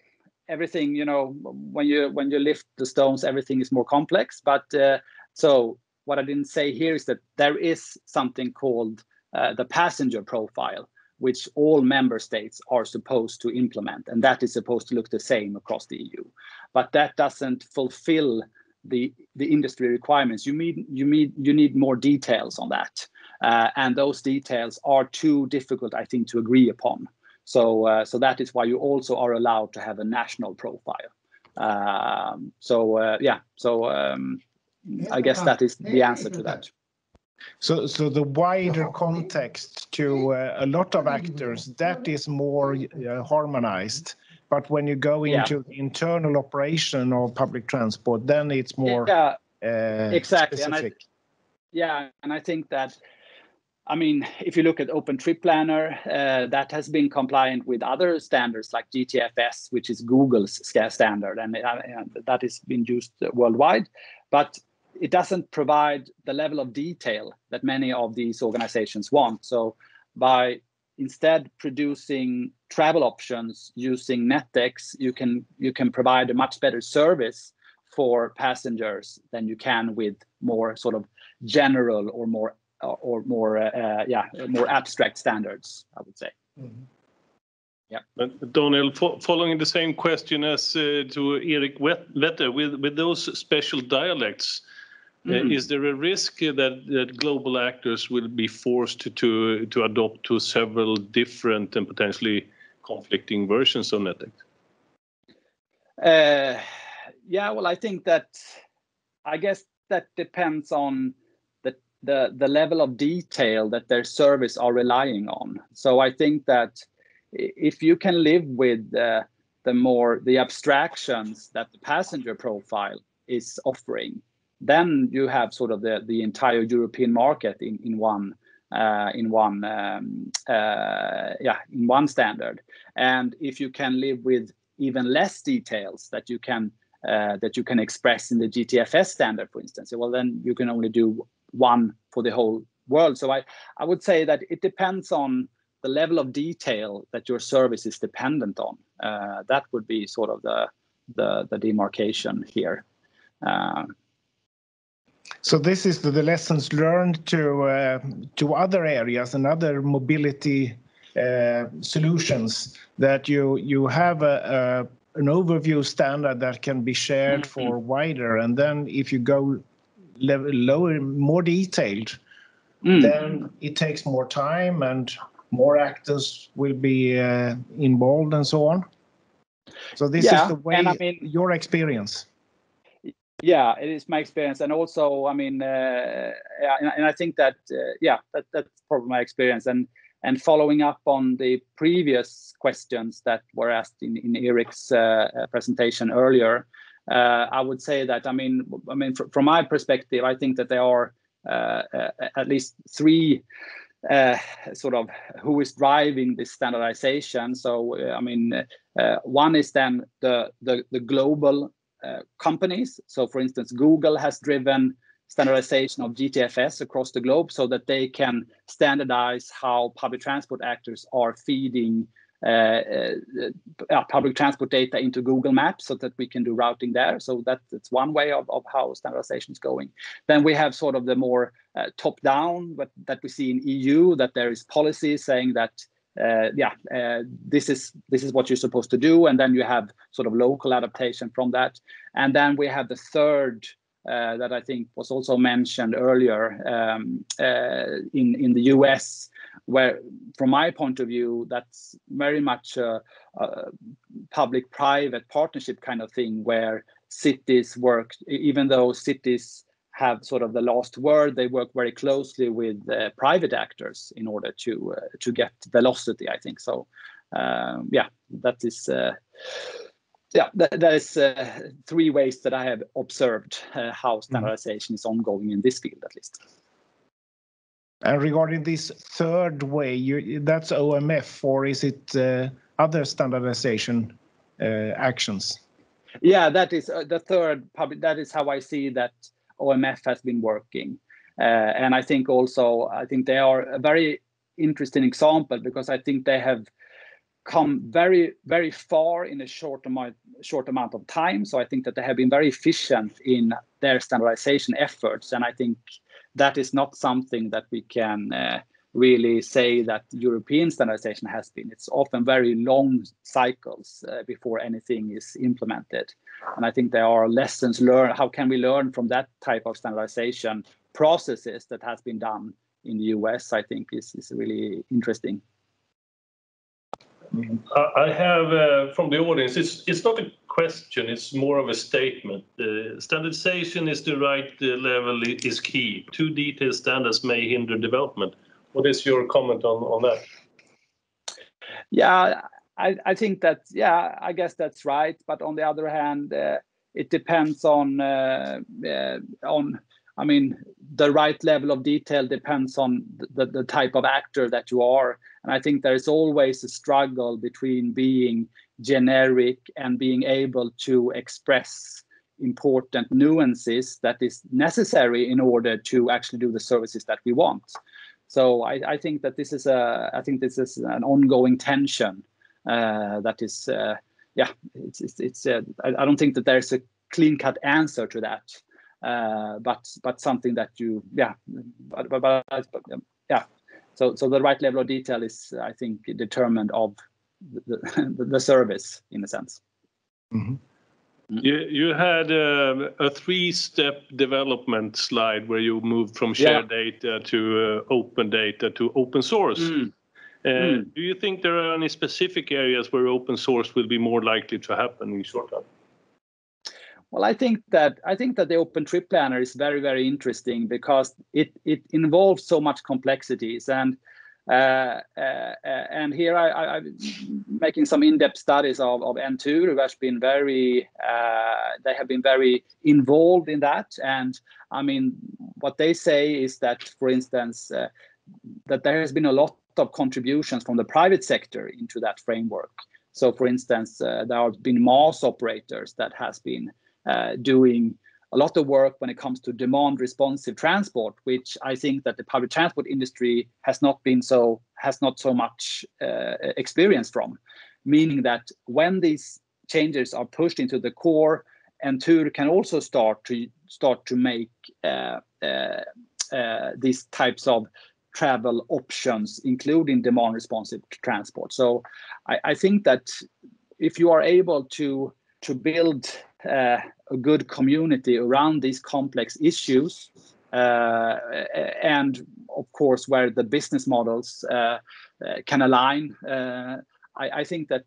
everything you know when you when you lift the stones, everything is more complex. But uh, so what I didn't say here is that there is something called uh, the passenger profile, which all member states are supposed to implement, and that is supposed to look the same across the EU but that doesn't fulfill the the industry requirements. You need you need you need more details on that, uh, and those details are too difficult, I think, to agree upon. So uh, so that is why you also are allowed to have a national profile. Um, so uh, yeah, so um, I guess that is the answer to that. So, so the wider context to uh, a lot of actors that is more uh, harmonized but when you go into yeah. internal operation of public transport, then it's more yeah, uh, exactly. Specific. And I, yeah, and I think that, I mean, if you look at Open Trip Planner, uh, that has been compliant with other standards like GTFS, which is Google's standard, and, uh, and that has been used worldwide. But it doesn't provide the level of detail that many of these organizations want. So by instead producing travel options using Netex, you can you can provide a much better service for passengers than you can with more sort of general or more or more uh, yeah more abstract standards. I would say. Mm -hmm. Yeah. Daniel, following the same question as uh, to Erik Wetter, with with those special dialects, Mm. Is there a risk that, that global actors will be forced to, to adopt to several different and potentially conflicting versions of Netex? Uh, yeah, well, I think that I guess that depends on the, the the level of detail that their service are relying on. So I think that if you can live with uh, the more the abstractions that the passenger profile is offering, then you have sort of the, the entire European market in, in one uh, in one um, uh, yeah in one standard. And if you can live with even less details that you can uh, that you can express in the GTFS standard, for instance, well then you can only do one for the whole world. So I I would say that it depends on the level of detail that your service is dependent on. Uh, that would be sort of the the, the demarcation here. So this is the, the lessons learned to uh, to other areas and other mobility uh, solutions that you you have a, a, an overview standard that can be shared mm -hmm. for wider, and then if you go level lower, more detailed, Mm. then it takes more time and more actors will be uh, involved and so on. So this Yeah, is the way I mean- your experience. Yeah it is my experience and also i mean uh, and, and i think that uh, yeah that, that's probably my experience and and following up on the previous questions that were asked in, in Erik's uh, uh, presentation earlier uh, i would say that i mean i mean fr- from my perspective i think that there are uh, at least three sort of who is driving this standardization. So, I mean, one is then the the, the global uh, companies. So, for instance, Google has driven standardization of GTFS across the globe so that they can standardize how public transport actors are feeding uh, uh, uh, public transport data into Google Maps so that we can do routing there. So that, that's one way of, of how standardization is going. Then we have sort of the more uh, top down, that we see in EU that there is policy saying that uh, yeah, uh, this is this is what you're supposed to do, and then you have sort of local adaptation from that, and then we have the third uh, that I think was also mentioned earlier um, uh, in in the US, where from my point of view, that's very much a, a public-private partnership kind of thing, where cities work, even though cities have sort of the last word. They work very closely with uh, private actors in order to uh, to get velocity. I think so. Um, yeah, that is. Uh, yeah, that, that is uh, three ways that I have observed uh, how standardization is ongoing in this field, at least. And regarding this third way, you, that's OMF, or is it uh, other standardization uh, actions? Yeah, that is uh, the third public. That is how I see that OMF has been working. Uh, and I think also, I think they are a very interesting example because I think they have come very, very far in a short amount, short amount of time. So I think that they have been very efficient in their standardization efforts. And I think that is not something that we can uh, really say that European standardization has been. It's often very long cycles uh, before anything is implemented. And I think there are lessons learned. How can we learn from that type of standardization processes that has been done in the US? I think is, is really interesting. I have uh, from the audience, it's, it's not a question, it's more of a statement. Uh, standardization is the right uh, level is key. Too detailed standards may hinder development. What is your comment on, on that? Yeah, I, I think that, yeah, I guess that's right. But on the other hand, uh, it depends on, uh, uh, on, I mean, the right level of detail depends on the, the type of actor that you are. And I think there's always a struggle between being generic and being able to express important nuances that is necessary in order to actually do the services that we want. So I, I think that this is a I think this is an ongoing tension uh, that is uh, yeah it's it's, it's uh, I, I, don't think that there's a clean cut answer to that, uh, but but something that you yeah but, but, but, but yeah so so the right level of detail is I think determined of the, the, [laughs] the service in a sense. Mm -hmm. You, you had um, a three-step development slide where you moved from shared yeah. data to uh, open data to open source. Mm. Uh, mm. Do you think there are any specific areas where open source will be more likely to happen in short term? Well, I think that I think that the Open Trip Planner is very very interesting because it it involves so much complexities and uh, uh, and here I, am making some in-depth studies of, of Entur, who has been very, uh, they have been very involved in that. And I mean, what they say is that, for instance, uh, that there has been a lot of contributions from the private sector into that framework. So, for instance, uh, there have been MaaS operators that has been uh, doing a lot of work when it comes to demand responsive transport, which I think that the public transport industry has not been so has not so much uh, experience from, meaning that when these changes are pushed into the core, and Entur can also start to start to make uh, uh, uh, these types of travel options, including demand responsive transport. So I, I think that if you are able to to build uh, a good community around these complex issues, uh, and of course where the business models uh, can align. I, I, think that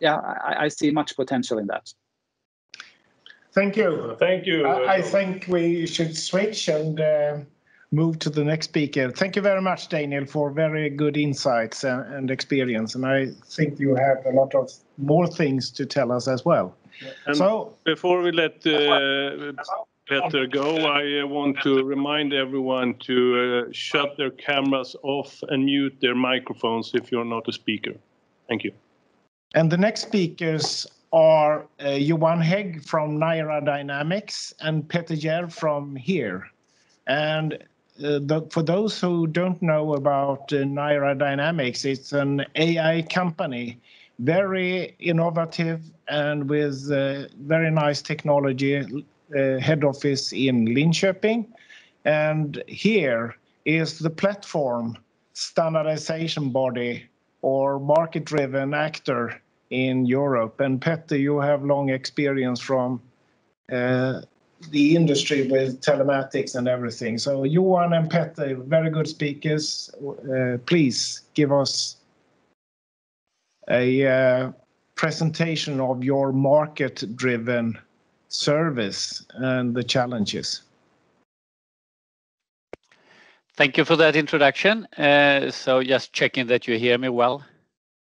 yeah, I, I, see much potential in that. Thank you. Thank you. I, I think we should switch and move to the next speaker. Thank you very much, Daniel, for very good insights and, and, experience. And I think you have a lot of more things to tell us as well. And so before we let uh, Peter go, I uh, want to remind everyone to uh, shut their cameras off and mute their microphones if you're not a speaker. Thank you. And the next speakers are uh, Johan Hägg from NIRA Dynamics and Petter Järv from HERE. And uh, the, for those who don't know about uh, NIRA Dynamics, it's an AI company, very innovative and with uh, very nice technology, uh, head office in Linköping. And here is the platform standardization body or market-driven actor in Europe. And Petter, you have long experience from uh, the industry with telematics and everything. So Johan and Petter, very good speakers. Uh, please give us a uh, presentation of your market-driven service and the challenges. Thank you for that introduction. Uh, so just checking that you hear me well.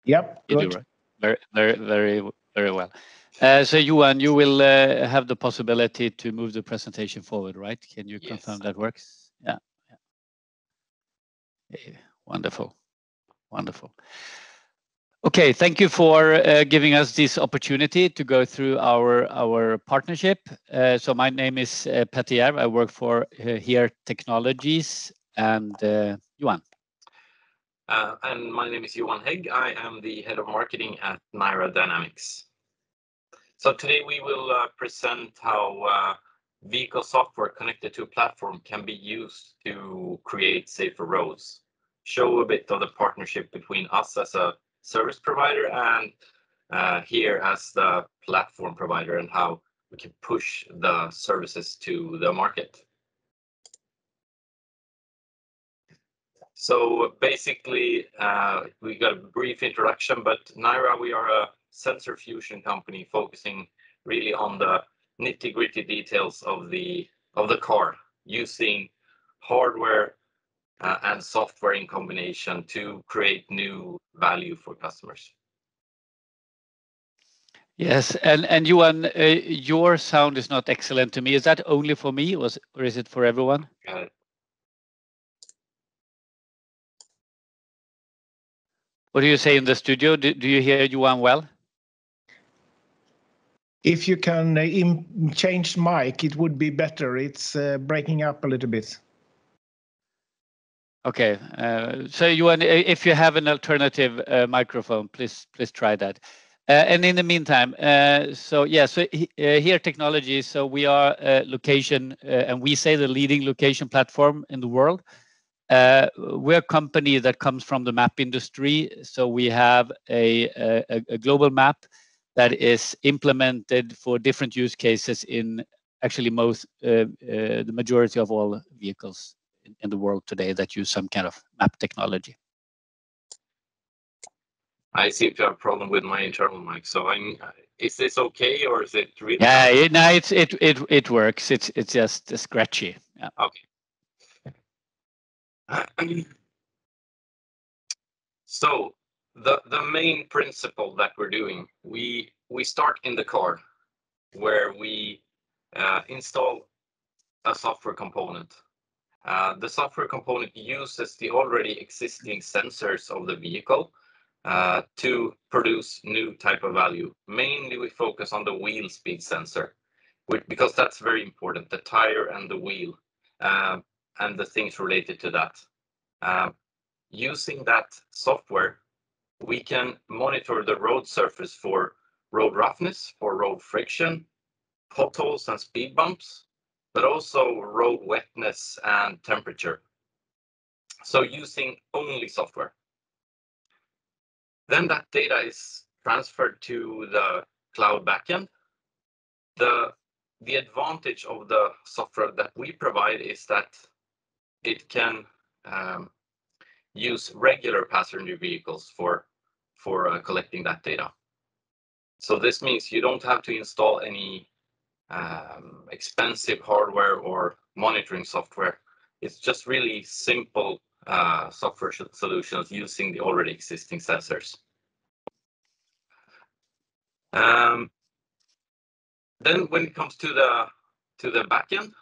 Yep, you good. Do, very, very, very, very well. Uh, so Johan, you will uh, have the possibility to move the presentation forward, right? Can you yes. confirm that works? Yeah. yeah. Wonderful. Wonderful. Okay, thank you for uh, giving us this opportunity to go through our our partnership. Uh, so my name is uh, Petter Järv. I work for uh, HERE Technologies and uh, Johan. Uh, and my name is Johan Hägg. I am the head of marketing at NIRA Dynamics. So today we will uh, present how uh, vehicle software connected to a platform can be used to create safer roads. Show a bit of the partnership between us as a service provider and uh, HERE as the platform provider and how we can push the services to the market. So basically, uh, we got a brief introduction, but NIRA, we are a sensor fusion company focusing really on the nitty-gritty details of the of the car using hardware uh, and software in combination to create new value for customers. Yes, and and Johan, uh, your sound is not excellent to me. Is that only for me, or is it for everyone? What do you say in the studio? Do, do you hear Johan well? If you can uh, change mic, it would be better. It's uh, breaking up a little bit. Okay. Uh, so if you have an alternative uh, microphone, please please try that. Uh, and in the meantime, uh, so yeah, so HERE Technologies, so we are a location, and we say the leading location platform in the world. we're a company that comes from the map industry, so we have a global map that is implemented for different use cases in actually most uh, uh, the majority of all vehicles in, in, the world today that use some kind of map technology. I seem to have a problem with my internal mic. So I'm. Is this okay, or is it really? Yeah, it, no, it's it it it works. It's it's just scratchy. Yeah. Okay. [clears throat] so the the main principle that we're doing we we start in the car where we uh, install a software component. Uh, the software component uses the already existing sensors of the vehicle uh, to produce new type of value. Mainly we focus on the wheel speed sensor because that's very important the tire and the wheel and the things related to that. Using that software we can monitor the road surface for road roughness, for road friction, potholes and speed bumps, but also road wetness and temperature. So using only software. Then that data is transferred to the cloud backend, the the advantage of the software that we provide is that it can um, use regular passenger vehicles for for uh, collecting that data. So this means you don't have to install any um, expensive hardware or monitoring software. It's just really simple uh, software solutions using the already existing sensors. Um, then when it comes to the to the backend,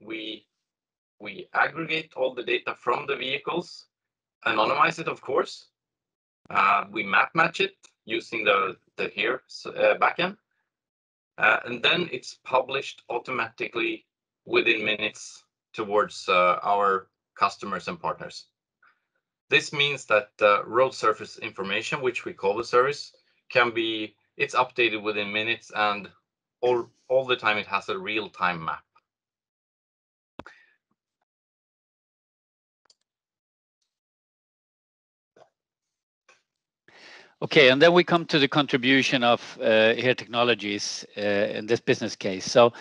we we aggregate all the data from the vehicles, anonymize it, of course. Uh, we map match it using the HERE uh, backend, uh, and then it's published automatically within minutes towards our customers and partners. This means that road surface information, which we call the service, can be it's updated within minutes and all, all the time it has a real-time map. Okay, and then we come to the contribution of uh, HERE Technologies uh, in this business case. So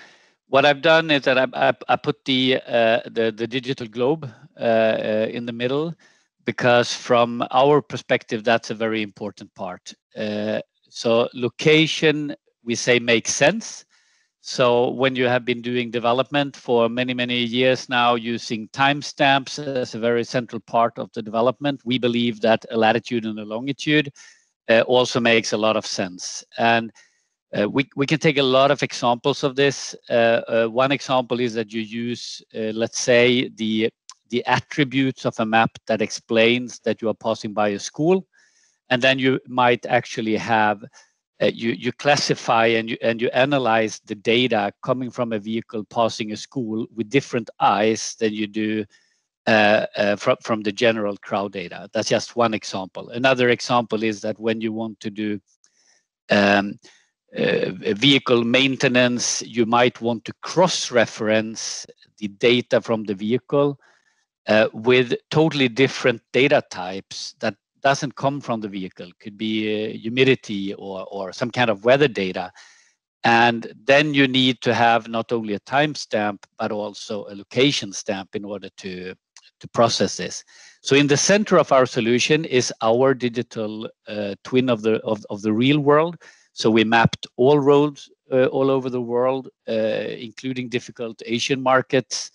what I've done is that I, I, I put the, uh, the, the digital globe uh, uh, in the middle because from our perspective, that's a very important part. Uh, so location, we say makes sense. So when you have been doing development for many, many years now using timestamps as a very central part of the development, we believe that a latitude and a longitude uh, also makes a lot of sense. And uh, we, we can take a lot of examples of this. Uh, uh one example is that you use, uh, let's say, the, the attributes of a map that explains that you are passing by a school and then you might actually have uh, you you classify and you and you analyze the data coming from a vehicle passing a school with different eyes than you do from from the general crowd data. That's just one example. Another example is that when you want to do um, uh, vehicle maintenance, you might want to cross-reference the data from the vehicle uh, with totally different data types that doesn't come from the vehicle could be uh, humidity or, or some kind of weather data and then you need to have not only a timestamp but also a location stamp in order to to process this so in the center of our solution is our digital uh, twin of the of, of the real world so we mapped all roads uh, all over the world uh, including difficult asian markets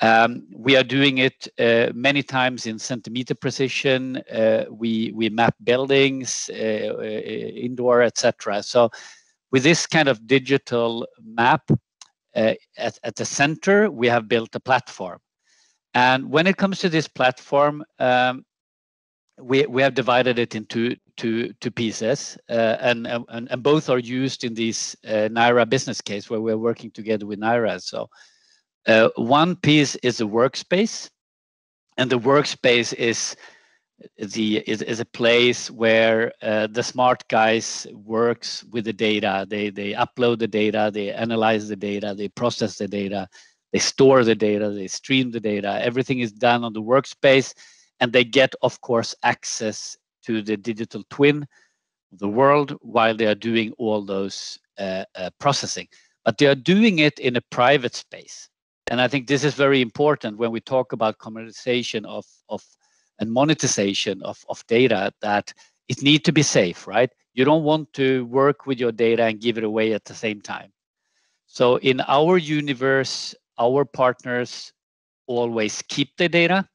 um, we are doing it uh, many times in centimeter precision. Uh, we we map buildings, uh, indoor, etc. So, with this kind of digital map at at the center, we have built a platform. And when it comes to this platform, um, we we have divided it into two two pieces, uh, and, and and both are used in this NIRA business case where we're working together with NIRA. So. Uh, one piece is a workspace, and the workspace is the is, is a place where uh, the smart guys works with the data. They they upload the data, they analyze the data, they process the data, they store the data, they stream the data. Everything is done on the workspace, and they get, of course, access to the digital twin of the world while they are doing all those uh, uh, processing. But they are doing it in a private space. And I think this is very important when we talk about commercialization of, of and monetization of, of data that it needs to be safe, right? You don't want to work with your data and give it away at the same time. So in our universe, our partners always keep the data.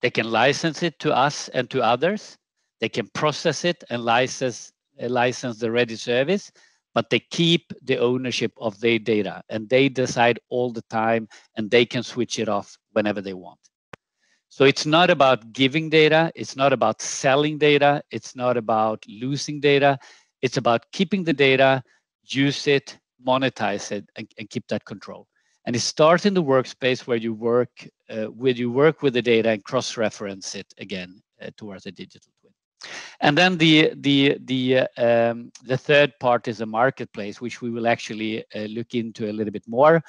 They can license it to us and to others. They can process it and license, uh, license the ready service but they keep the ownership of their data and they decide all the time and they can switch it off whenever they want. So it's not about giving data, it's not about selling data, it's not about losing data, it's about keeping the data, use it, monetize it, and, and keep that control. And it starts in the workspace where you work, uh, where you work with the data and cross-reference it again uh, towards a digital twin. and then the the the um, the third part is a marketplace, which we will actually uh, look into a little bit more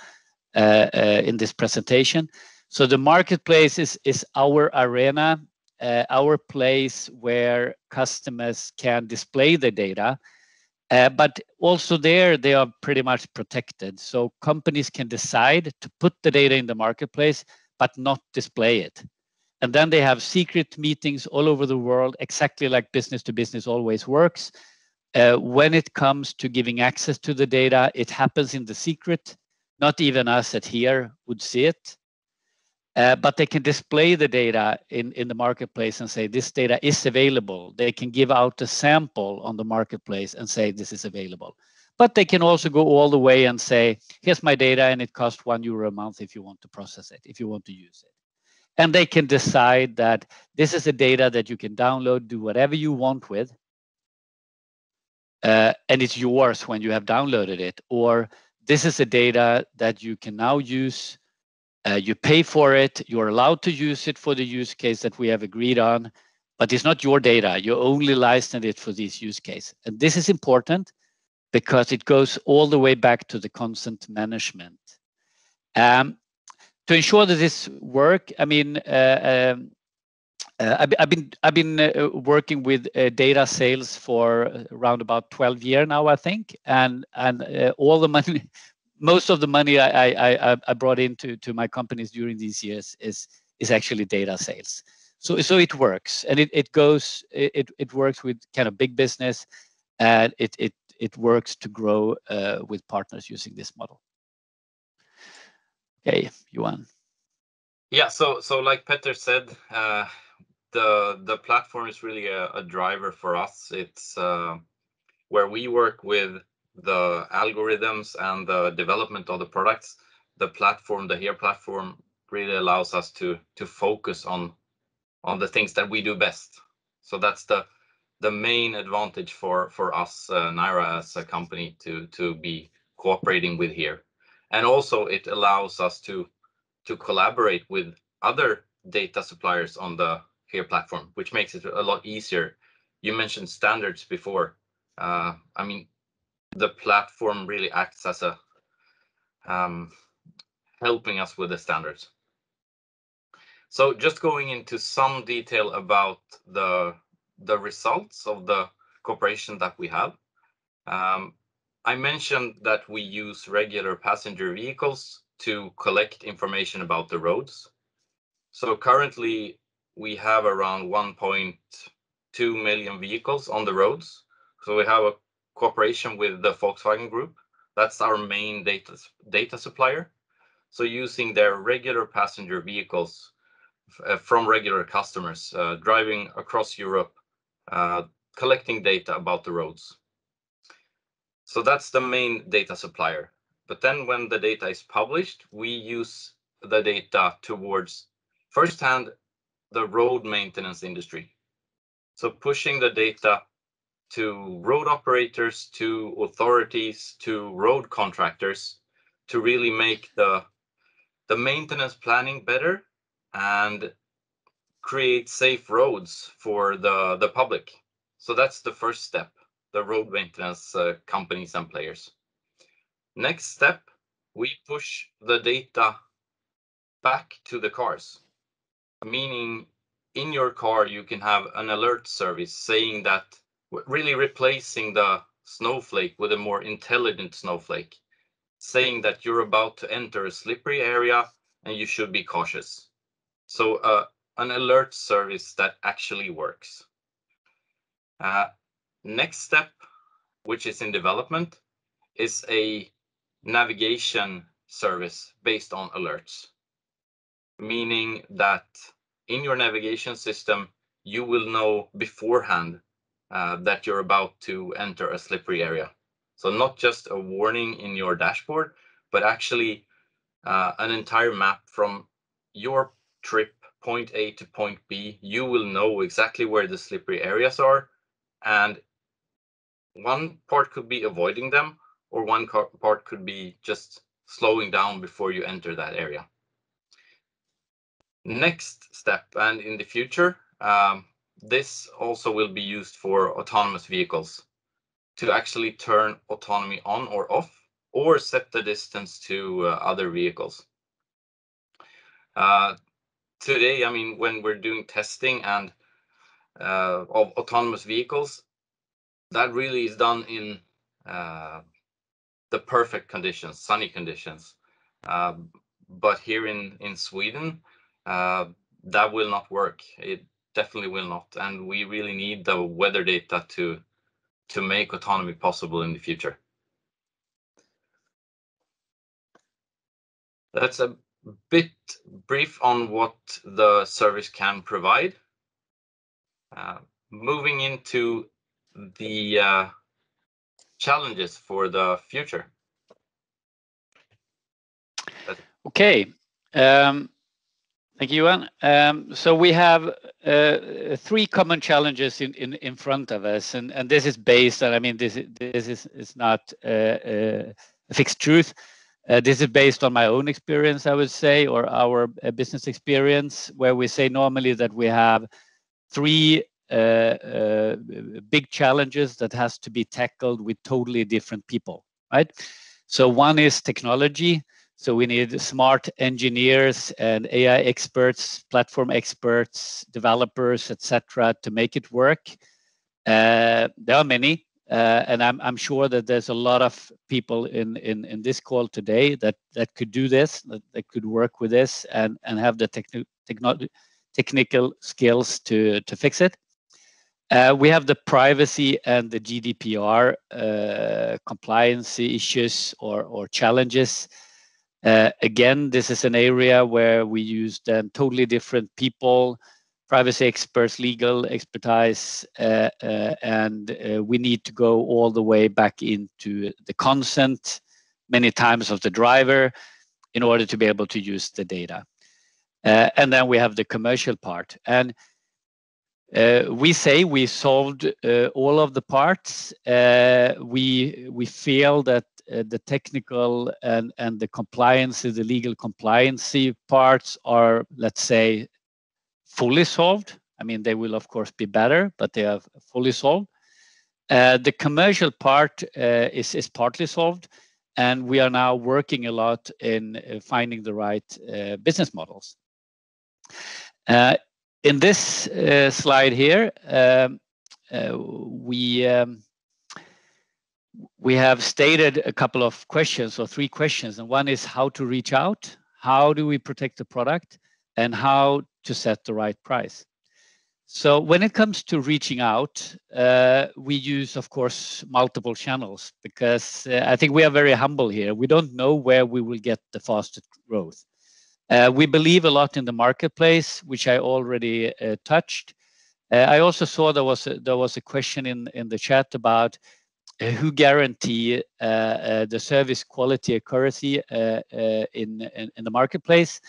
uh, uh, in this presentation. So the marketplace is is our arena, uh, our place where customers can display the data Uh, but also there, they are pretty much protected. So companies can decide to put the data in the marketplace, but not display it. And then they have secret meetings all over the world, exactly like business to business always works. Uh, when it comes to giving access to the data, it happens in the secret. Not even us at HERE would see it. Uh, but they can display the data in, in the marketplace and say this data is available. They can give out a sample on the marketplace and say this is available. But they can also go all the way and say, here's my data and it costs one euro a month if you want to process it, if you want to use it. And they can decide that this is a data that you can download, do whatever you want with. Uh, and it's yours when you have downloaded it. Or this is a data that you can now use uh, you pay for it. You're allowed to use it for the use case that we have agreed on, but it's not your data. You only license it for this use case. And this is important because it goes all the way back to the consent management. Um, to ensure that this work, I mean, uh, um, uh, I've, I've, been I've been uh, working with uh, data sales for around about 12 years now, I think, and and uh, all the money most of the money I, I, I brought into to my companies during these years is is actually data sales. So so it works and it, it goes it, it works with kind of big business and it it it works to grow uh, with partners using this model. Okay, Johan. Yeah, so so like Petter said, uh, the the platform is really a, a driver for us. It's uh, where we work with the algorithms and the development of the products, the platform, the HERE platform, really allows us to to focus on on the things that we do best. So that's the the main advantage for for us, uh, NIRA as a company, to to be cooperating with HERE, and also it allows us to to collaborate with other data suppliers on the HERE platform, which makes it a lot easier. You mentioned standards before. Uh, I mean, the platform really acts as a um, helping us with the standards. So just going into some detail about the the results of the cooperation that we have. Um, I mentioned that we use regular passenger vehicles to collect information about the roads. So currently we have around 1.2 million vehicles on the roads. So we have a cooperation with the Volkswagen Group. That's our main data, data supplier. So using their regular passenger vehicles uh, from regular customers uh, driving across Europe, uh, collecting data about the roads. So that's the main data supplier. But then when the data is published, we use the data towards firsthand the road maintenance industry. So pushing the data to road operators, to authorities, to road contractors to really make the the maintenance planning better and create safe roads for the the public. So that's the first step, the road maintenance uh, companies and players. Next step, we push the data back to the cars, meaning in your car you can have an alert service saying that really replacing the snowflake with a more intelligent snowflake, saying that you're about to enter a slippery area and you should be cautious. So uh, an alert service that actually works. Uh, next step, which is in development, is a navigation service based on alerts, meaning that in your navigation system, you will know beforehand uh, that you're about to enter a slippery area. So not just a warning in your dashboard, but actually uh, an entire map from your trip point A to point B. You will know exactly where the slippery areas are. And one part could be avoiding them, or one part could be just slowing down before you enter that area. Next step, and in the future, um, this also will be used for autonomous vehicles to actually turn autonomy on or off or set the distance to uh, other vehicles. Uh, today, I mean, when we're doing testing and uh, of autonomous vehicles, that really is done in uh, the perfect conditions, sunny conditions. Uh, but here in in Sweden, uh, that will not work. It definitely will not, and we really need the weather data to to make autonomy possible in the future. That's a bit brief on what the service can provide. Uh, moving into the uh, challenges for the future. Okay. Um, thank you, Johan. Um, so we have uh, three common challenges in, in, in front of us, and, and this is based on, I mean, this, this is, is not uh, uh, a fixed truth. Uh, this is based on my own experience, I would say, or our uh, business experience, where we say normally that we have three big challenges that has to be tackled with totally different people, right? So one is technology. So we need smart engineers and AI experts, platform experts, developers, etc., to make it work. Uh, there are many, uh, and I'm, I'm sure that there's a lot of people in, in, in this call today that, that could do this, that, that could work with this and, and have the techni techno technical skills to, to fix it. Uh, we have the privacy and the GDPR uh, compliance issues or, or challenges. Uh, again, this is an area where we use then totally different people, privacy experts, legal expertise, uh, uh, and uh, we need to go all the way back into the consent many times of the driver in order to be able to use the data. and then we have the commercial part. And uh, we say we solved uh, all of the parts. Uh, we we feel that uh, the technical and and the compliance, the legal compliance parts are, let's say, fully solved. I mean, they will of course be better, but they are fully solved. Uh, the commercial part uh, is is partly solved, and we are now working a lot in finding the right business models. Uh, in this uh, slide here, um, uh, we um, we have stated a couple of questions or three questions, and one is how to reach out, how do we protect the product, and how to set the right price. So when it comes to reaching out, uh, we use, of course, multiple channels because uh, I think we are very humble here. We don't know where we will get the fastest growth. Uh, we believe a lot in the marketplace, which I already uh, touched. Uh, I also saw there was a, there was a question in in the chat about who guarantee uh, uh, the service quality accuracy in, in, in the marketplace,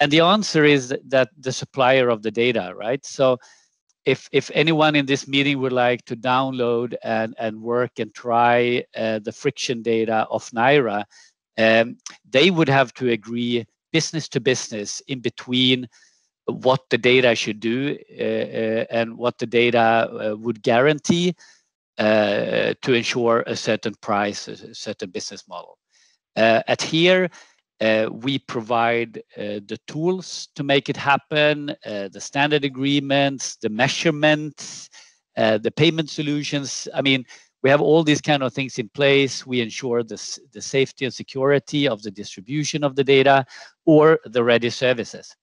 and the answer is that the supplier of the data, right? So. If, if anyone in this meeting would like to download and, and work and try the friction data of NIRA, um, they would have to agree business to business in between what the data should do uh, uh, and what the data uh, would guarantee uh, to ensure a certain price, a certain business model. Uh, at here, uh, we provide the tools to make it happen, the standard agreements, the measurements, the payment solutions. I mean, we have all these kind of things in place. We ensure the, the safety and security of the distribution of the data or the ready services.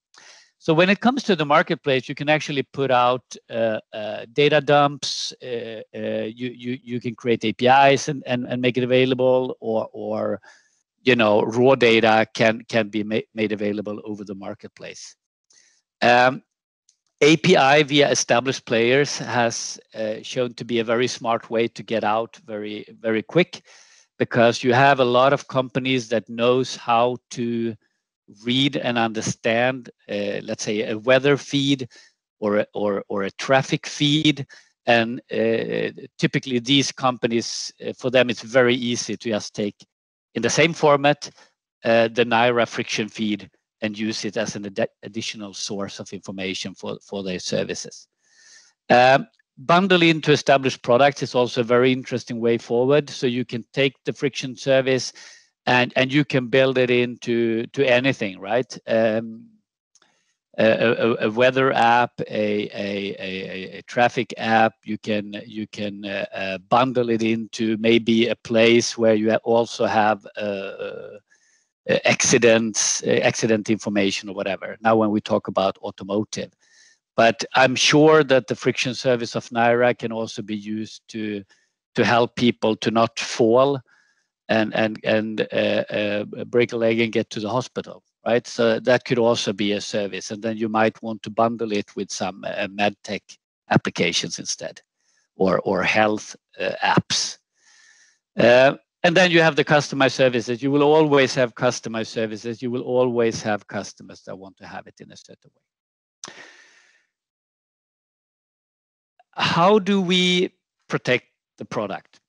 So when it comes to the marketplace, you can actually put out uh, uh, data dumps. Uh, uh you, you you can create APIs and, and, and make it available, or or you know raw data can can be ma made available over the marketplace. Um, API via established players has uh, shown to be a very smart way to get out very, very quick because you have a lot of companies that knows how to read and understand, uh, let's say, a weather feed or a, or, or a traffic feed. And uh, typically these companies, uh, for them, it's very easy to just take in the same format, uh, the NIRA friction feed and use it as an ad additional source of information for, for their services. Um, bundle into established products is also a very interesting way forward. So you can take the friction service and, and you can build it into to anything, right? Um, a, a, weather app, a, a, a, traffic app. You can you can uh, uh, bundle it into maybe a place where you also have uh, uh accidents, uh, accident information or whatever. Now, when we talk about automotive, but I'm sure that the friction service of NIRA can also be used to to help people to not fall and and and uh, break a leg and get to the hospital right? So that could also be a service, and then you might want to bundle it with some uh, medtech applications instead, or or health uh, apps. Uh, and then you have the customized services. You will always have customized services. You will always have customers that want to have it in a certain way. How do we protect the product?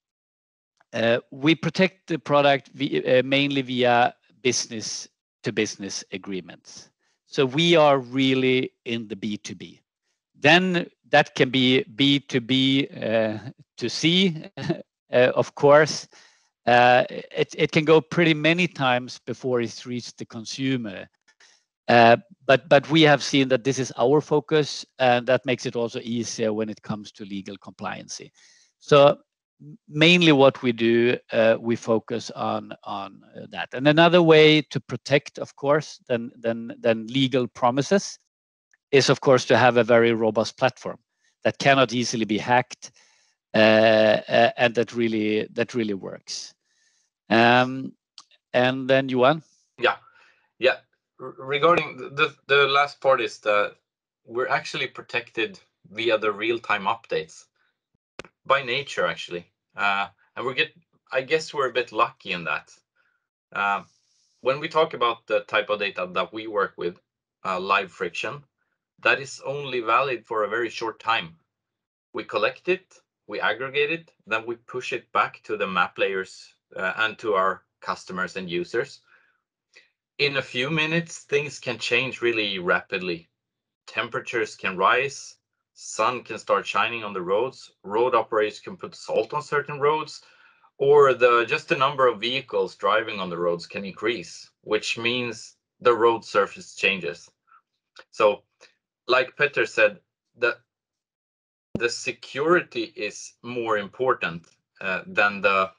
Uh, we protect the product via, uh, mainly via business to business agreements. So we are really in the B2B. Then that can be B2B uh, to C, [laughs] of course. Uh, it, it can go pretty many times before it's reached the consumer. Uh, but but we have seen that this is our focus, and that makes it also easier when it comes to legal compliancy. So mainly what we do, uh, we focus on on uh, that. And another way to protect, of course, than than than legal promises, is of course to have a very robust platform that cannot easily be hacked, uh, uh and that really that really works. Um, and then Johan. Yeah, yeah. regarding the the last part is that we're actually protected via the real time updates by nature actually. Uh, and we get i guess we're a bit lucky in that. Uh, when we talk about the type of data that we work with uh, live friction that is only valid for a very short time. We collect it we aggregate it then we push it back to the map layers uh, and to our customers and users. In a few minutes things can change really rapidly. Temperatures can rise sun can start shining on the roads, road operators can put salt on certain roads, or the just the number of vehicles driving on the roads can increase, which means the road surface changes. So, like Petter said, the the security is more important uh, than the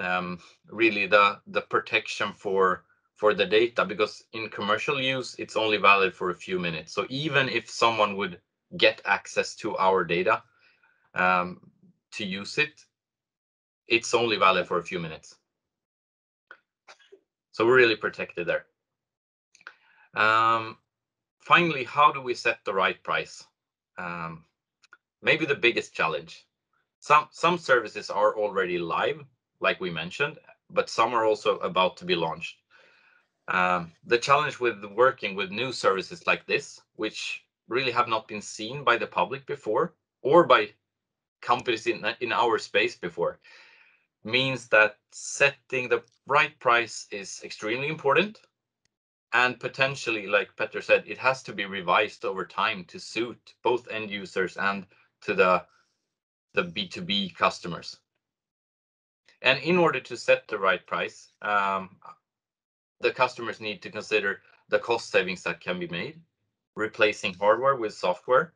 um, really the the protection for for the data because in commercial use it's only valid for a few minutes. So even if someone would get access to our data um, to use it, it's only valid for a few minutes. So we're really protected there. Um, finally, how do we set the right price? Um, maybe the biggest challenge. Some, some services are already live, like we mentioned, but some are also about to be launched. Um, the challenge with working with new services like this, which really have not been seen by the public before or by companies in, in our space before means that setting the right price is extremely important. And potentially like petter said it has to be revised over time to suit both end users and to the the b2b customers. And in order to set the right price um, the customers need to consider the cost savings that can be made replacing hardware with software,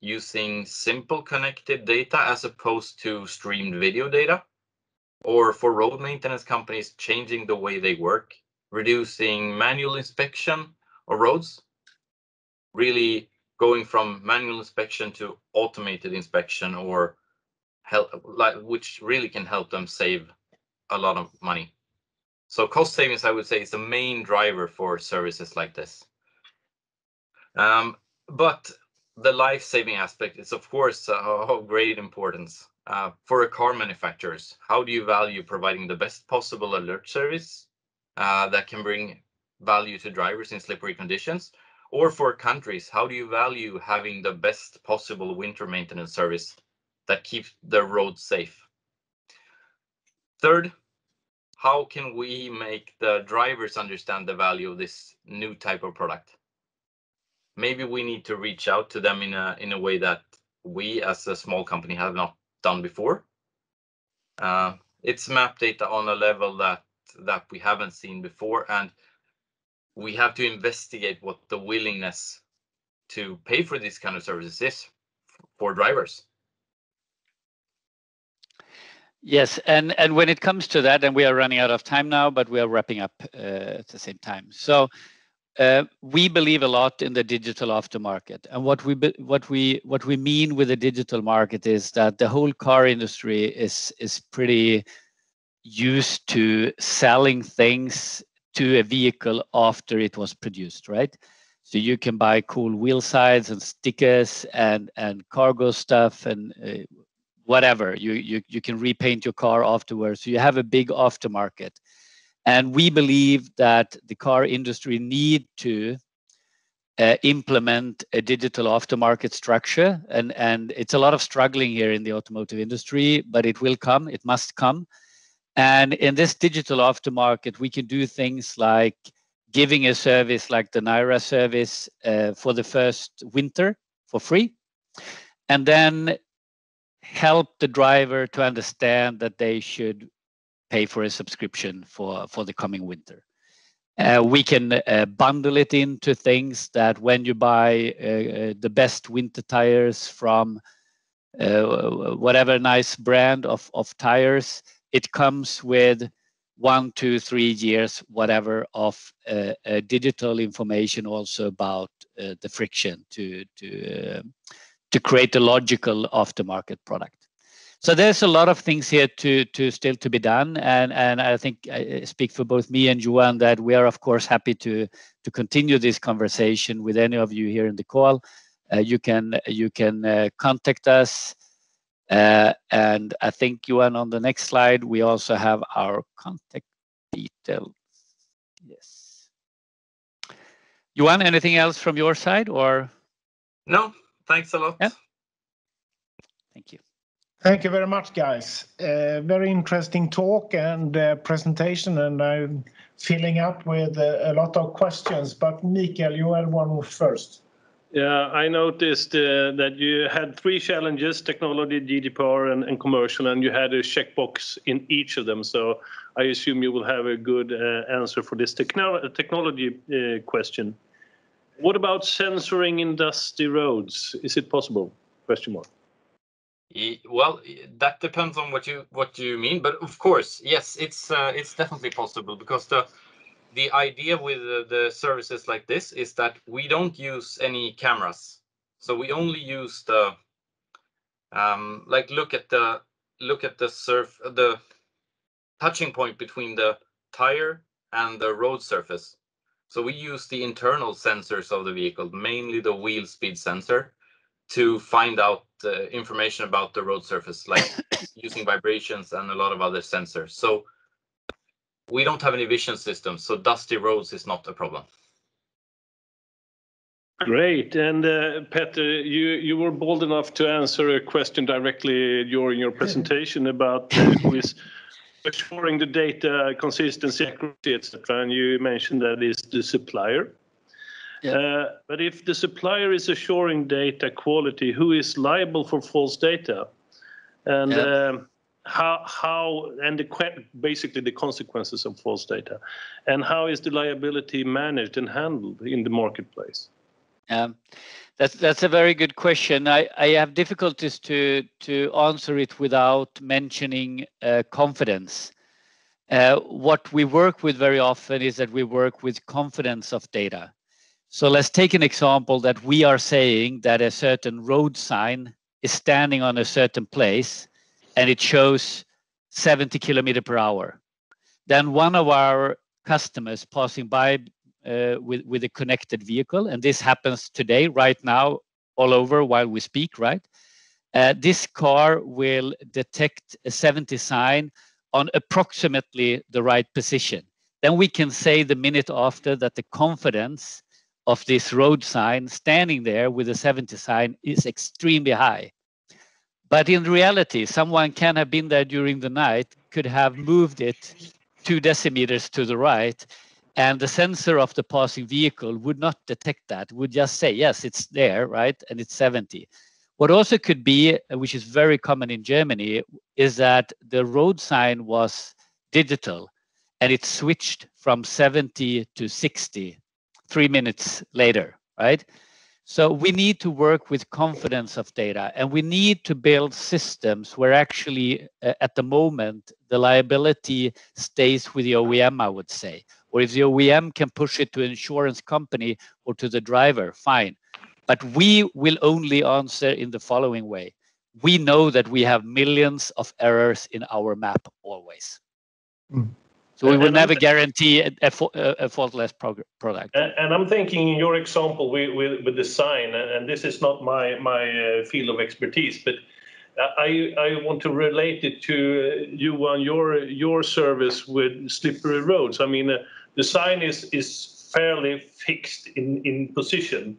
using simple connected data as opposed to streamed video data, or for road maintenance companies, changing the way they work, reducing manual inspection of roads, really going from manual inspection to automated inspection or help, like, which really can help them save a lot of money. So cost savings, I would say, is the main driver for services like this. Um, but the life-saving aspect is, of course, uh, of great importance. Uh, for car manufacturers, how do you value providing the best possible alert service uh, that can bring value to drivers in slippery conditions? Or for countries, how do you value having the best possible winter maintenance service that keeps the roads safe? Third, how can we make the drivers understand the value of this new type of product? Maybe we need to reach out to them in a in a way that we as a small company have not done before. Uh, it's map data on a level that that we haven't seen before, and we have to investigate what the willingness to pay for these kind of services is for drivers. Yes, and and when it comes to that, and we are running out of time now, but we are wrapping up uh, at the same time. So uh, we believe a lot in the digital aftermarket, and what we what we what we mean with the digital market is that the whole car industry is is pretty used to selling things to a vehicle after it was produced, right? So you can buy cool wheel sides and stickers and and cargo stuff and uh, whatever. You you you can repaint your car afterwards. So you have a big aftermarket, and we believe that the car industry need to uh, implement a digital aftermarket structure. And and it's a lot of struggling here in the automotive industry but it will come it must come. And in this digital aftermarket, we can do things like giving a service like the NIRA service uh, for the first winter for free, and then help the driver to understand that they should pay for a subscription for, for the coming winter. Uh, we can uh, bundle it into things that when you buy uh, uh the best winter tires from uh, whatever nice brand of, of tires, it comes with one, two, three years, whatever, of uh, digital information also about the friction to to to create a logical aftermarket product. So there's a lot of things here to to still to be done, and and I think I speak for both me and Johan that we are of course happy to to continue this conversation with any of you here in the call. Uh, you can you can uh, contact us uh, and I think, Johan, on the next slide, we also have our contact details. Yes. Johan, anything else from your side or? No, thanks a lot. Yeah. Thank you. Thank you very much, guys. Uh, very interesting talk and uh, presentation, and I'm filling up with uh, a lot of questions. But Mikael, you had one first. Yeah, I noticed that you had three challenges, technology, GDPR, and, and, commercial, and you had a checkbox in each of them. So I assume you will have a good answer for this techno technology question. What about censoring in dusty roads? Is it possible? Question mark. Well, that depends on what you what you mean, but of course, yes, it's uh, it's definitely possible because the the idea with the, the, services like this is that we don't use any cameras. So we only use the um, like look at the look at the surf the touching point between the tire and the road surface. So we use the internal sensors of the vehicle, mainly the wheel speed sensor, to find out uh, information about the road surface, like [coughs] using vibrations and a lot of other sensors. So we don't have any vision systems, so dusty roads is not a problem. Great. And uh, Petter, you, you were bold enough to answer a question directly during your presentation about uh, who is assuring the data consistency, accuracy, etc. And you mentioned that is the supplier. Yeah. Uh, but if the supplier is assuring data quality, who is liable for false data? And yeah. um, how how and the basically the consequences of false data and how is the liability managed and handled in the marketplace um, that's that's a very good question i i have difficulties to to answer it without mentioning uh, confidence uh, what we work with very often is that we work with confidence of data so let's take an example that we are saying that a certain road sign is standing on a certain place and it shows 70 kilometer per hour. Then one of our customers passing by uh, with, with a connected vehicle, and this happens today, right now, all over while we speak, right? Uh, this car will detect a 70 sign on approximately the right position. Then we can say the minute after that the confidence of this road sign standing there with a 70 sign is extremely high. But in reality, someone can have been there during the night, could have moved it two decimeters to the right, and the sensor of the passing vehicle would not detect that, would just say, yes, it's there, right? And it's 70. What also could be, which is very common in Germany, is that the road sign was digital and it switched from 70 to 60 three minutes later, right? So we need to work with confidence of data and we need to build systems where actually uh, at the moment the liability stays with the OEM, I would say. Or if the OEM can push it to insurance company or to the driver, fine. But we will only answer in the following way. We know that we have millions of errors in our map always. Mm. So we will never guarantee a, a, a faultless product. And, and, I'm thinking in your example with, with, with design, and this is not my, my uh, field of expertise, but I, I want to relate it to you on your, your service with slippery roads. I mean, uh, design is, is fairly fixed in, in position.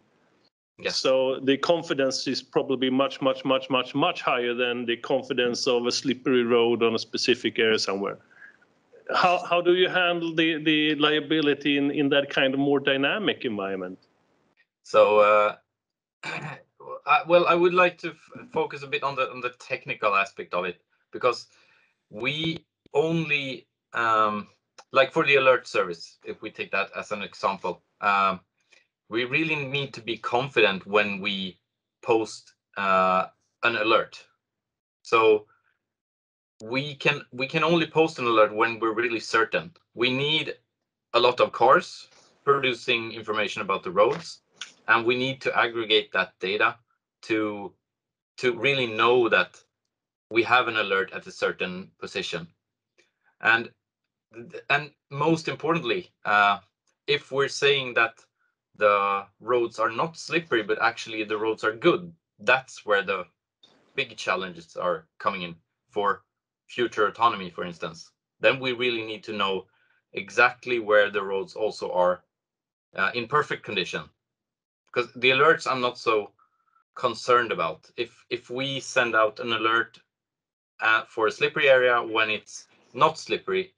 Yes. So the confidence is probably much, much, much, much, much higher than the confidence of a slippery road on a specific area somewhere how how do you handle the the liability in in that kind of more dynamic environment? So, uh, [clears throat] I, well, I would like to focus a bit on the on the technical aspect of it because we only um, like for the alert service, if we take that as an example, um, we really need to be confident when we post uh, an alert. So we can we can only post an alert when we're really certain. We need a lot of cars producing information about the roads, and we need to aggregate that data to to really know that we have an alert at a certain position. And and most importantly, uh, if we're saying that the roads are not slippery, but actually the roads are good, that's where the big challenges are coming in for future autonomy, for instance, then we really need to know exactly where the roads also are uh, in perfect condition. Because the alerts I'm not so concerned about. If if we send out an alert uh, for a slippery area when it's not slippery,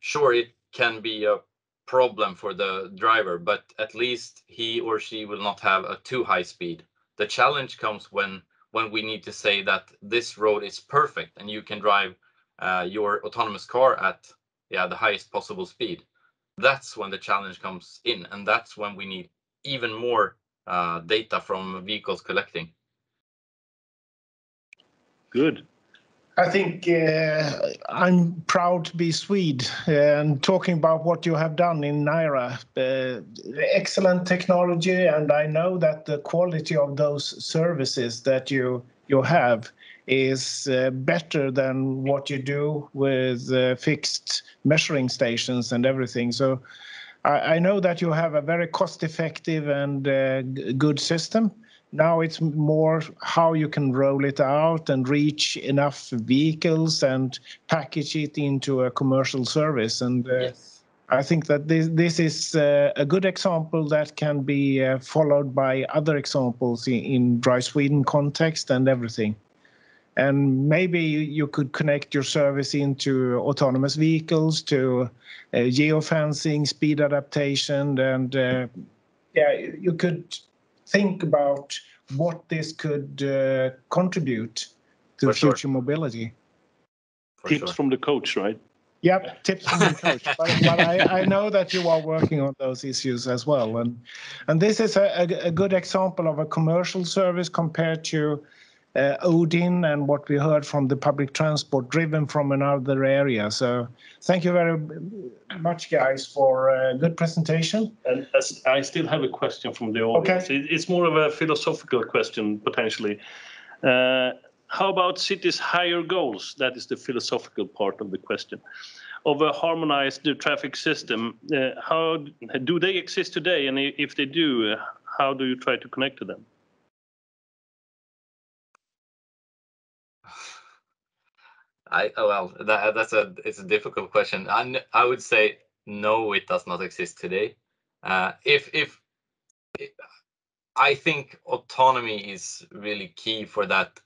sure it can be a problem for the driver, but at least he or she will not have a too high speed. The challenge comes when when we need to say that this road is perfect and you can drive uh, your autonomous car at yeah the highest possible speed. That's when the challenge comes in and that's when we need even more uh, data from vehicles collecting. Good I think uh, I'm proud to be Swede and talking about what you have done in NIRA. Uh, excellent technology, and I know that the quality of those services that you you have is uh, better than what you do with uh, fixed measuring stations and everything. So I, I, know that you have a very cost-effective and uh, good system now it's more how you can roll it out and reach enough vehicles and package it into a commercial service. And uh, yes. I think that this this is uh, a good example that can be uh, followed by other examples in, in Drive Sweden context and everything. And maybe you could connect your service into autonomous vehicles, to uh, geofencing, speed adaptation, and uh, yeah, you could think about what this could uh, contribute to For future sure. mobility. For tips sure. from the coach, right? Yep, tips from the coach. but, but I, I, know that you are working on those issues as well, and and this is a, a, a good example of a commercial service compared to uh, Odin and what we heard from the public transport driven from another area. So thank you very much, guys, for a good presentation. And I still have a question from the audience. Okay. It's more of a philosophical question, potentially. Uh, how about cities' higher goals? That is the philosophical part of the question. Of a harmonized traffic system, uh, how do they exist today? And if they do, how do you try to connect to them? I oh, well, that, that's a it's a difficult question. I I would say no, it does not exist today. Uh, if if I think autonomy is really key for that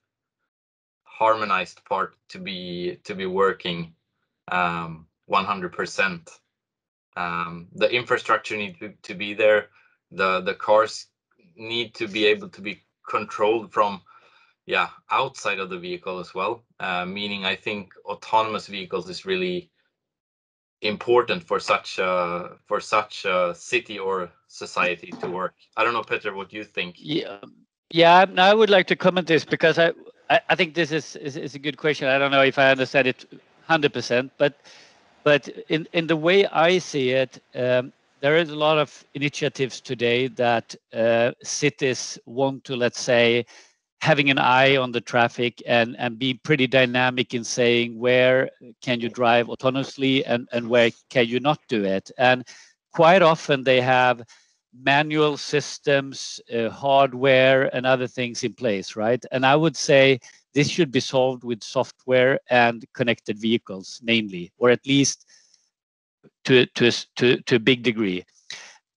harmonized part to be to be working um, 100%. Um, the infrastructure need to, to be there. The the cars need to be able to be controlled from yeah outside of the vehicle as well uh, meaning i think autonomous vehicles is really important for such a for such a city or society to work. I don't know, Petter, what you think? Yeah, yeah. I would like to comment this because I I, I think this is, is is a good question. I don't know if I understand it hundred percent, but but in in the way I see it, um, there is a lot of initiatives today that uh, cities want to, let's say, having an eye on the traffic and and be pretty dynamic in saying where can you drive autonomously and and where can you not do it. And quite often they have manual systems uh, hardware and other things in place right? And i would say this should be solved with software and connected vehicles mainly or at least to to to, to a big degree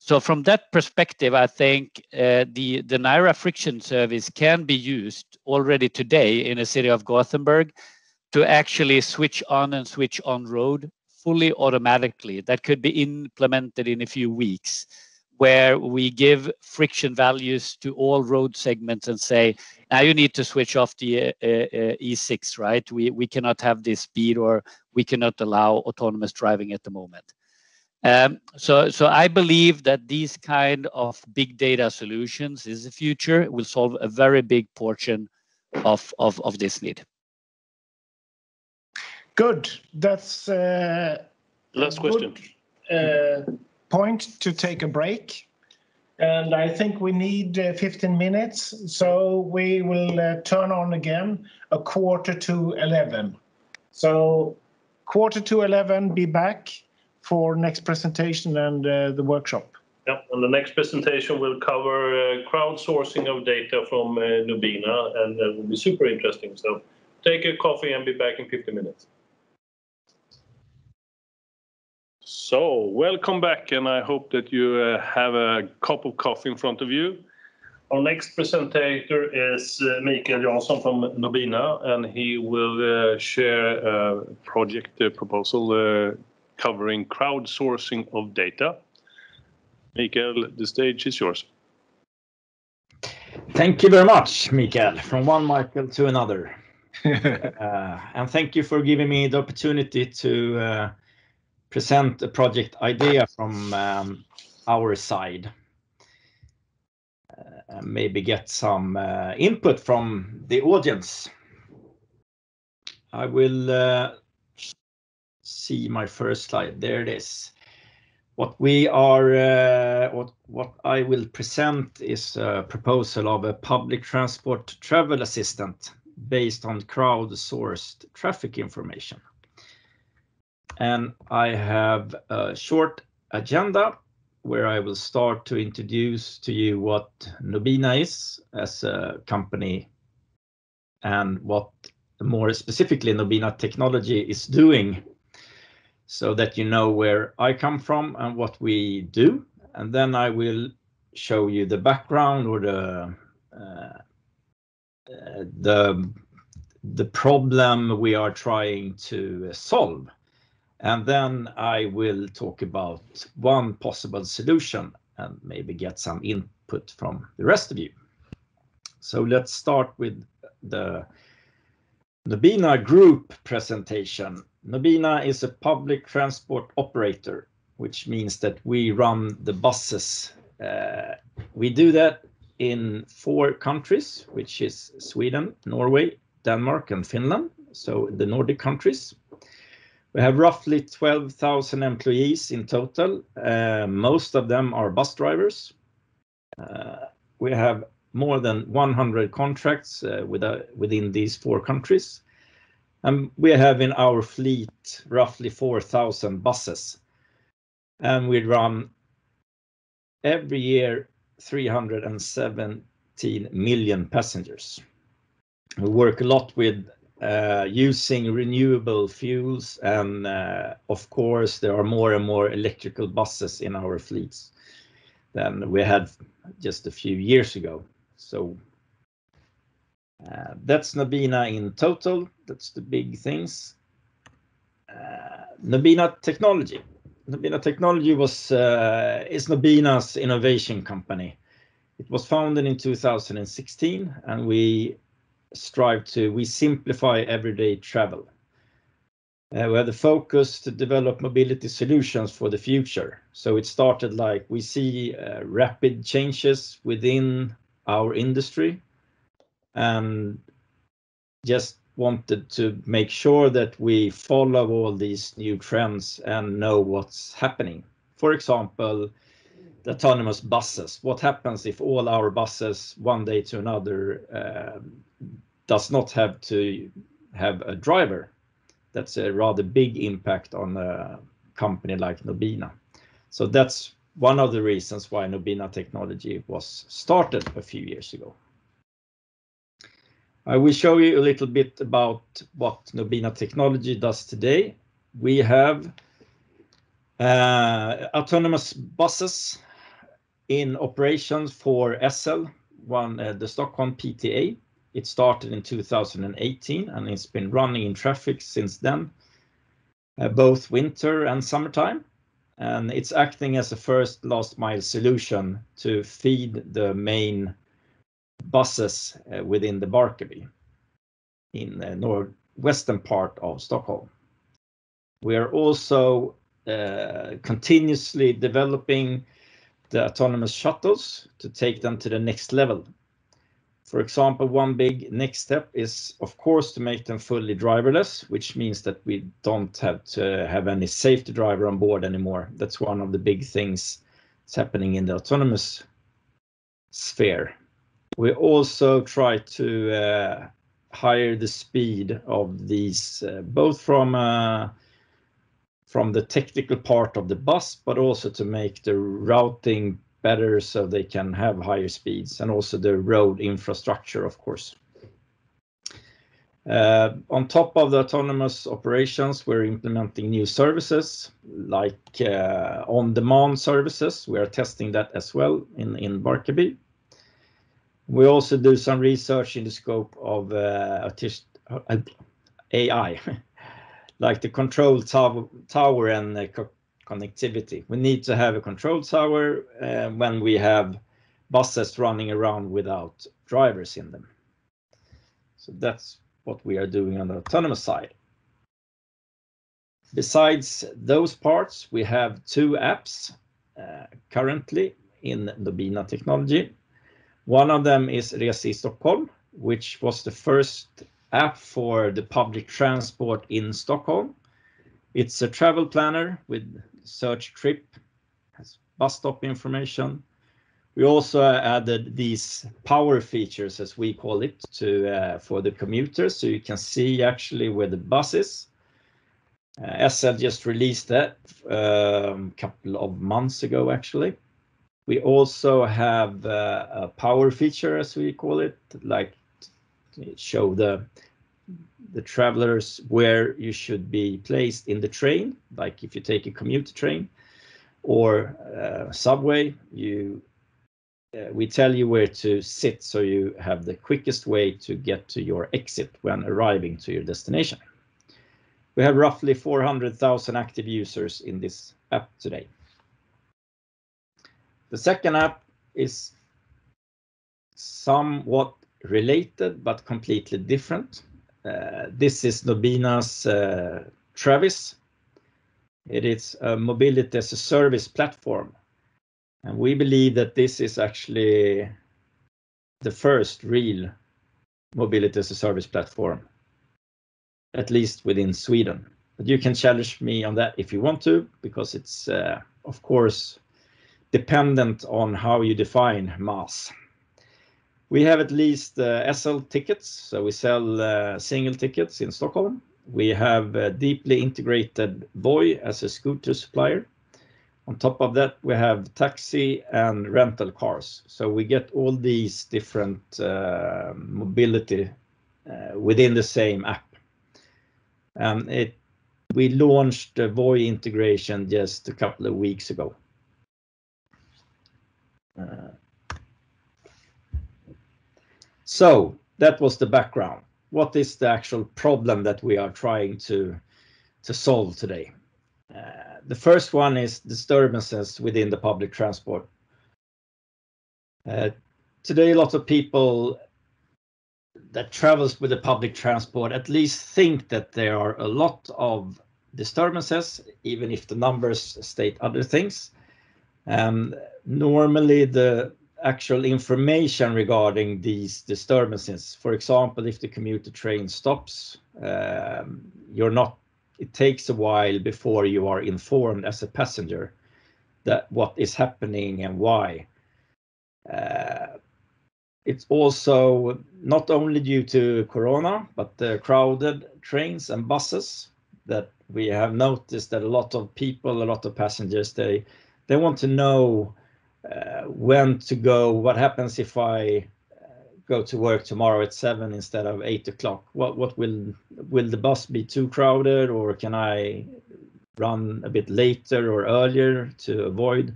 so from that perspective, I think uh, the, the NIRA friction service can be used already today in the city of Gothenburg to actually switch on and switch on road fully automatically. That could be implemented in a few weeks where we give friction values to all road segments and say, now you need to switch off the uh, uh, E6, right? We, we cannot have this speed or we cannot allow autonomous driving at the moment. Um, so, so I believe that these kind of big data solutions is the future will solve a very big portion of of, of this need. Good. That's uh, last question. Good, uh, point to take a break, and I think we need uh, 15 minutes, so we will uh, turn on again a quarter to 11. So, quarter to 11, be back for next presentation and uh, the workshop. Yeah, and the next presentation will cover uh, crowdsourcing of data from uh, Nobina, and it will be super interesting. So take a coffee and be back in 50 minutes. So welcome back, and I hope that you uh, have a cup of coffee in front of you. Our next presenter is uh, Mikael Jansson from Nobina, and he will uh, share a project proposal covering crowdsourcing of data. Mikael, the stage is yours. Thank you very much, Mikael, from one Michael to another. [laughs] uh, and thank you for giving me the opportunity to uh, present a project idea from um, our side. Uh, maybe get some uh, input from the audience. I will uh, see my first slide. There it is. What we are, uh, what what I will present is a proposal of a public transport travel assistant based on crowdsourced traffic information. And I have a short agenda where I will start to introduce to you what Nobina is as a company and what more specifically Nobina technology is doing so that you know where I come from and what we do. And then I will show you the background or the uh, uh, the the problem we are trying to solve. And then I will talk about one possible solution and maybe get some input from the rest of you. So let's start with the Nobina Group presentation. Nobina is a public transport operator, which means that we run the buses. Uh, we do that in four countries, which is Sweden, Norway, Denmark, and Finland, so the Nordic countries. We have roughly 12,000 employees in total. Uh, most of them are bus drivers. Uh, we have more than 100 contracts with, within these four countries. We have in our fleet roughly 4,000 buses. And we run every year 317 million passengers. We work a lot with uh, using renewable fuels, and uh, of course, there are more and more electrical buses in our fleets than we had just a few years ago. Uh, that's Nobina in total. That's the big things. Uh, Nobina Technology. Nobina Technology was uh, is Nobina's innovation company. It was founded in 2016, and we strive to we simplify everyday travel. We have the focus to develop mobility solutions for the future. So it started like we see rapid changes within our industry and just wanted to make sure that we follow all these new trends and know what's happening. For example, the autonomous buses. What happens if all our buses one day to another um, does not have to have a driver? That's a rather big impact on a company like Nobina. So that's one of the reasons why Nobina Technology was started a few years ago. I will show you a little bit about what Nobina Technology does today. We have uh, autonomous buses in operations for SL, one, uh, the Stockholm PTA. It started in 2018, and it's been running in traffic since then, uh, both winter and summertime. And it's acting as a first last mile solution to feed the main buses uh, within the Barkarby in the northwestern part of Stockholm. We are also uh, continuously developing the autonomous shuttles to take them to the next level. For example, one big next step is, of course, to make them fully driverless, which means that we don't have to have any safety driver on board anymore. That's one of the big things that's happening in the autonomous sphere. We also try to uh, higher the speed of these uh, both from uh, from the technical part of the bus, but also to make the routing better so they can have higher speeds and also the road infrastructure, of course. On top of the autonomous operations, we're implementing new services like on-demand services. We are testing that as well in Barkarby. We also do some research in the scope of uh, AI, uh, [laughs] like the control tower and connectivity. We need to have a control tower uh, when we have buses running around without drivers in them. So that's what we are doing on the autonomous side. Besides those parts, we have two apps currently in Nobina Technology. One of them is Resa i Stockholm, which was the first app for the public transport in Stockholm. It's a travel planner with search trip, has bus stop information. We also added these power features, as we call it, to uh, for the commuters, so you can see actually where the bus is. Uh, SL just released that a couple of months ago, actually. We also have a uh, power feature, as we call it, like show the the travelers where you should be placed in the train. Like if you take a commuter train or uh, subway, you uh, we tell you where to sit, so you have the quickest way to get to your exit when arriving to your destination. We have roughly 400,000 active users in this app today. The second app is somewhat related but completely different. Uh, this is Nobina's uh, Travis. It is a mobility as a service platform, and we believe that this is actually the first real mobility as a service platform, at least within Sweden. But you can challenge me on that if you want to, because it's, uh, of course, dependent on how you define MaaS. We have at least uh, SL tickets, so we sell uh, single tickets in Stockholm. We have a deeply integrated Voi as a scooter supplier. On top of that, we have taxi and rental cars. So we get all these different mobility within the same app. We launched the Voi integration just a couple of weeks ago. Uh, so that was the background. What is the actual problem that we are trying to to solve today? Uh, the first one is disturbances within the public transport. Uh, today, a lot of people that travels with the public transport at least think that there are a lot of disturbances, even if the numbers state other things. Um, normally, the actual information regarding these disturbances, for example, if the commuter train stops, um, you're not. It takes a while before you are informed as a passenger that what is happening and why. Uh, it's also not only due to corona, but the crowded trains and buses that we have noticed that a lot of people, a lot of passengers, they they want to know uh, when to go. What happens if I uh, go to work tomorrow at seven instead of eight o'clock? What what will will the bus be too crowded, or can I run a bit later or earlier to avoid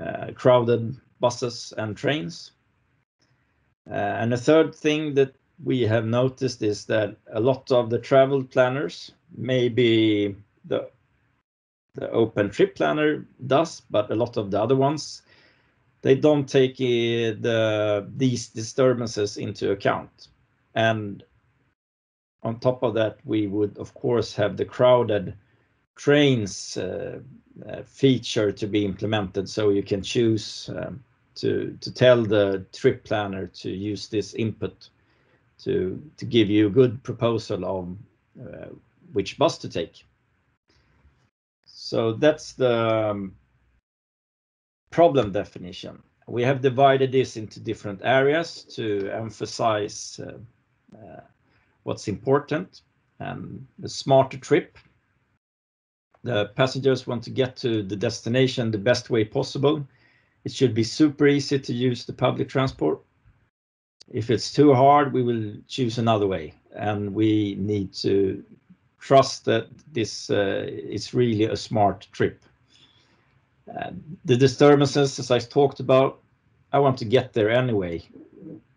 uh, crowded buses and trains? Uh, and the third thing that we have noticed is that a lot of the travel planners, maybe the the open trip planner does, but a lot of the other ones, they don't take the these disturbances into account. And on top of that, we would of course have the crowded trains uh, uh, feature to be implemented, so you can choose um, to to tell the trip planner to use this input to to give you a good proposal of uh, which bus to take. So that's the um, problem definition. We have divided this into different areas to emphasize uh, uh, what's important. Um, the smarter trip. The passengers want to get to the destination the best way possible it should be super easy to use the public transport. If it's too hard, we will choose another way, and we need to trust that this uh, is really a smart trip. The disturbances, as I talked about, I want to get there anyway.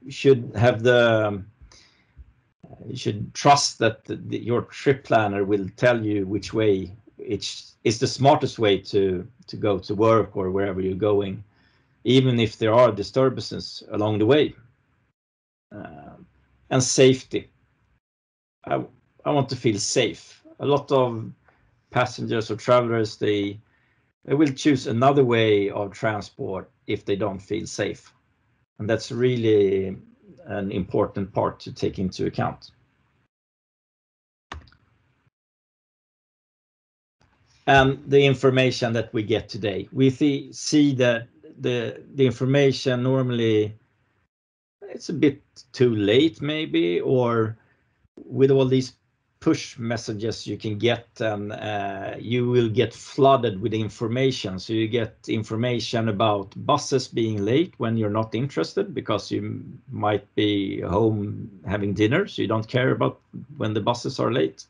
Should have the um, you should trust that the, your trip planner will tell you which way it's is the smartest way to to go to work or wherever you're going even if there are disturbances along the way. Uh, and safety. I, I want to feel safe. A lot of passengers or travelers, they, they will choose another way of transport if they don't feel safe. And that's really an important part to take into account. And the information that we get today, we see that the the information normally it's a bit too late maybe or with all these push messages you can get and uh, you will get flooded with information. So you get information about buses being late when you're not interested because you might be home having dinner so you don't care about when the buses are late.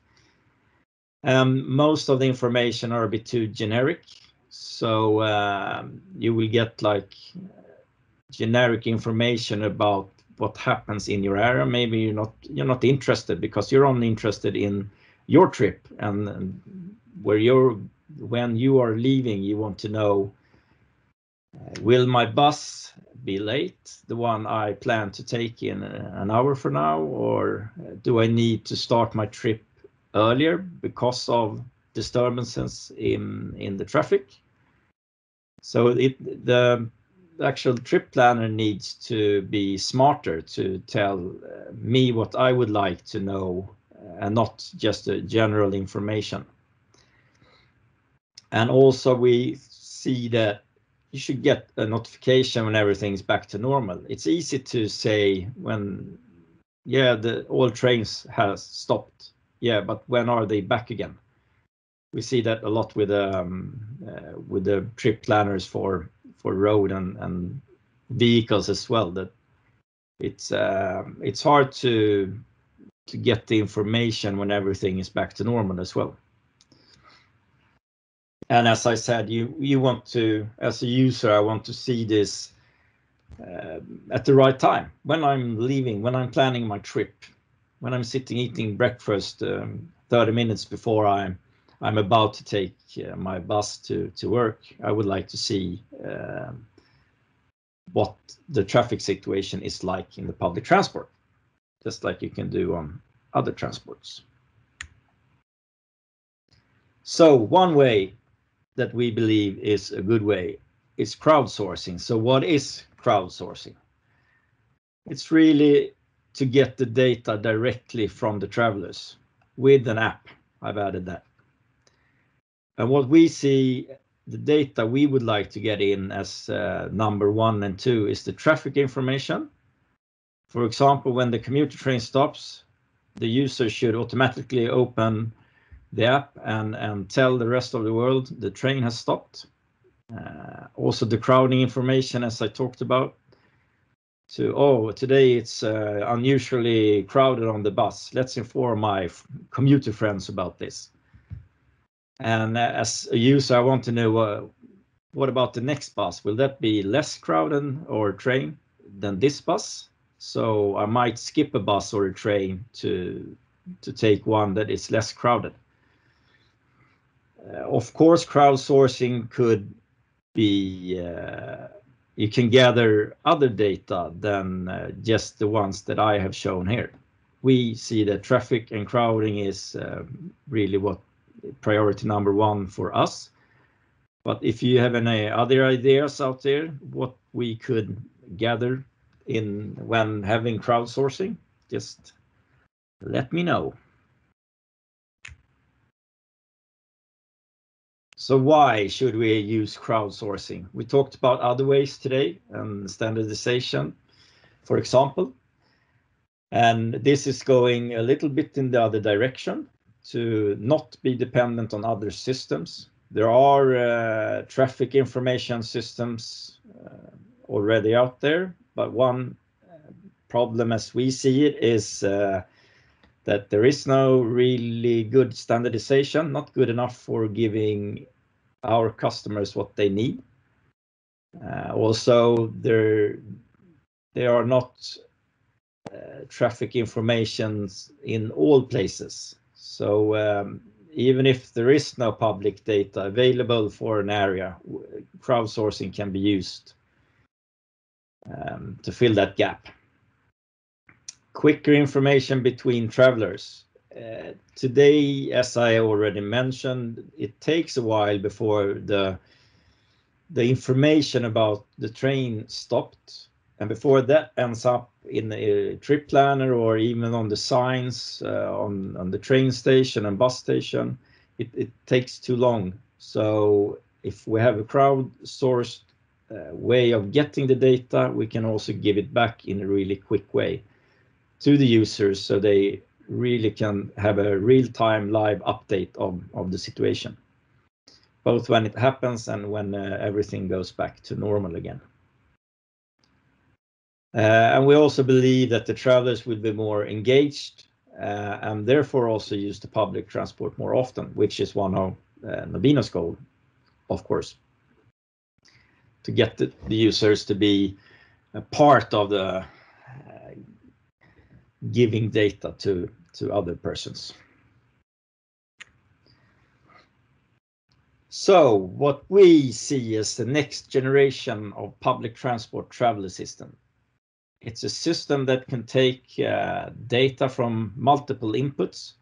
Um, most of the information are a bit too generic. So um, you will get like generic information about what happens in your area. Maybe you're not you're not interested because you're only interested in your trip and where you're when you are leaving. You want to know uh, will my bus be late, the one I plan to take in an hour from now, or do I need to start my trip earlier because of disturbances in in the traffic? So it, the actual trip planner needs to be smarter to tell uh, me what I would like to know uh, and not just general information. And also we see that you should get a notification when everything's back to normal. It's easy to say when, yeah, the all trains has stopped. Yeah, but when are they back again? we see that a lot with um, uh, with the trip planners for for road and and vehicles as well. That it's uh, it's hard to to get the information when everything is back to normal as well. And as I said, you you want to as a user, I want to see this uh, at the right time when I'm leaving, when I'm planning my trip, when I'm sitting eating breakfast um, 30 minutes before I'm I'm about to take uh, my bus to to work, I would like to see um, what the traffic situation is like in the public transport. just like you can do on other transports. So one way that we believe is a good way is crowdsourcing. So what is crowdsourcing? It's really to get the data directly from the travelers with an app. I've added that. And what we see, the data we would like to get in as uh, number one and two is the traffic information. For example, when the commuter train stops, the user should automatically open the app and, tell the rest of the world the train has stopped. Uh, also the crowding information, as I talked about, oh, today it's uh, unusually crowded on the bus. Let's inform my commuter friends about this. And as a user, I want to know uh, what about the next bus? Will that be less crowded or train than this bus? So I might skip a bus or a train to to take one that is less crowded. Uh, of course, crowdsourcing could be uh, you can gather other data than uh, just the ones that I have shown here. We see that traffic and crowding is uh, really what priority number one for us. But if you have any other ideas out there, what we could gather in when having crowdsourcing, just let me know. So why should we use crowdsourcing? We talked about other ways today and standardization, for example. And this is going a little bit in the other direction to not be dependent on other systems. There are uh, traffic information systems uh, already out there, but one uh, problem as we see it is that there is no really good standardization, not good enough for giving our customers what they need. Also, there there are not traffic informations in all places. So um, even if there is no public data available for an area, crowdsourcing can be used um, to fill that gap quicker information between travelers. Uh, today, as I already mentioned, it takes a while before the the information about the train stopped, and before that ends up in a trip planner or even on the signs uh, on on the train station and bus station, it, it takes too long. So if we have a crowdsourced uh, way of getting the data, we can also give it back in a really quick way to the users so they really can have a real-time live update of, of the situation, both when it happens and when uh, everything goes back to normal again. Uh, and we also believe that the travelers will be more engaged uh, and therefore also use the public transport more often, which is one of uh, Nobina's goal, of course, to get the, users to be a part of the giving data to, to other persons. So what we see as the next generation of public transport travel system. It's a system that can take uh, data from multiple inputs,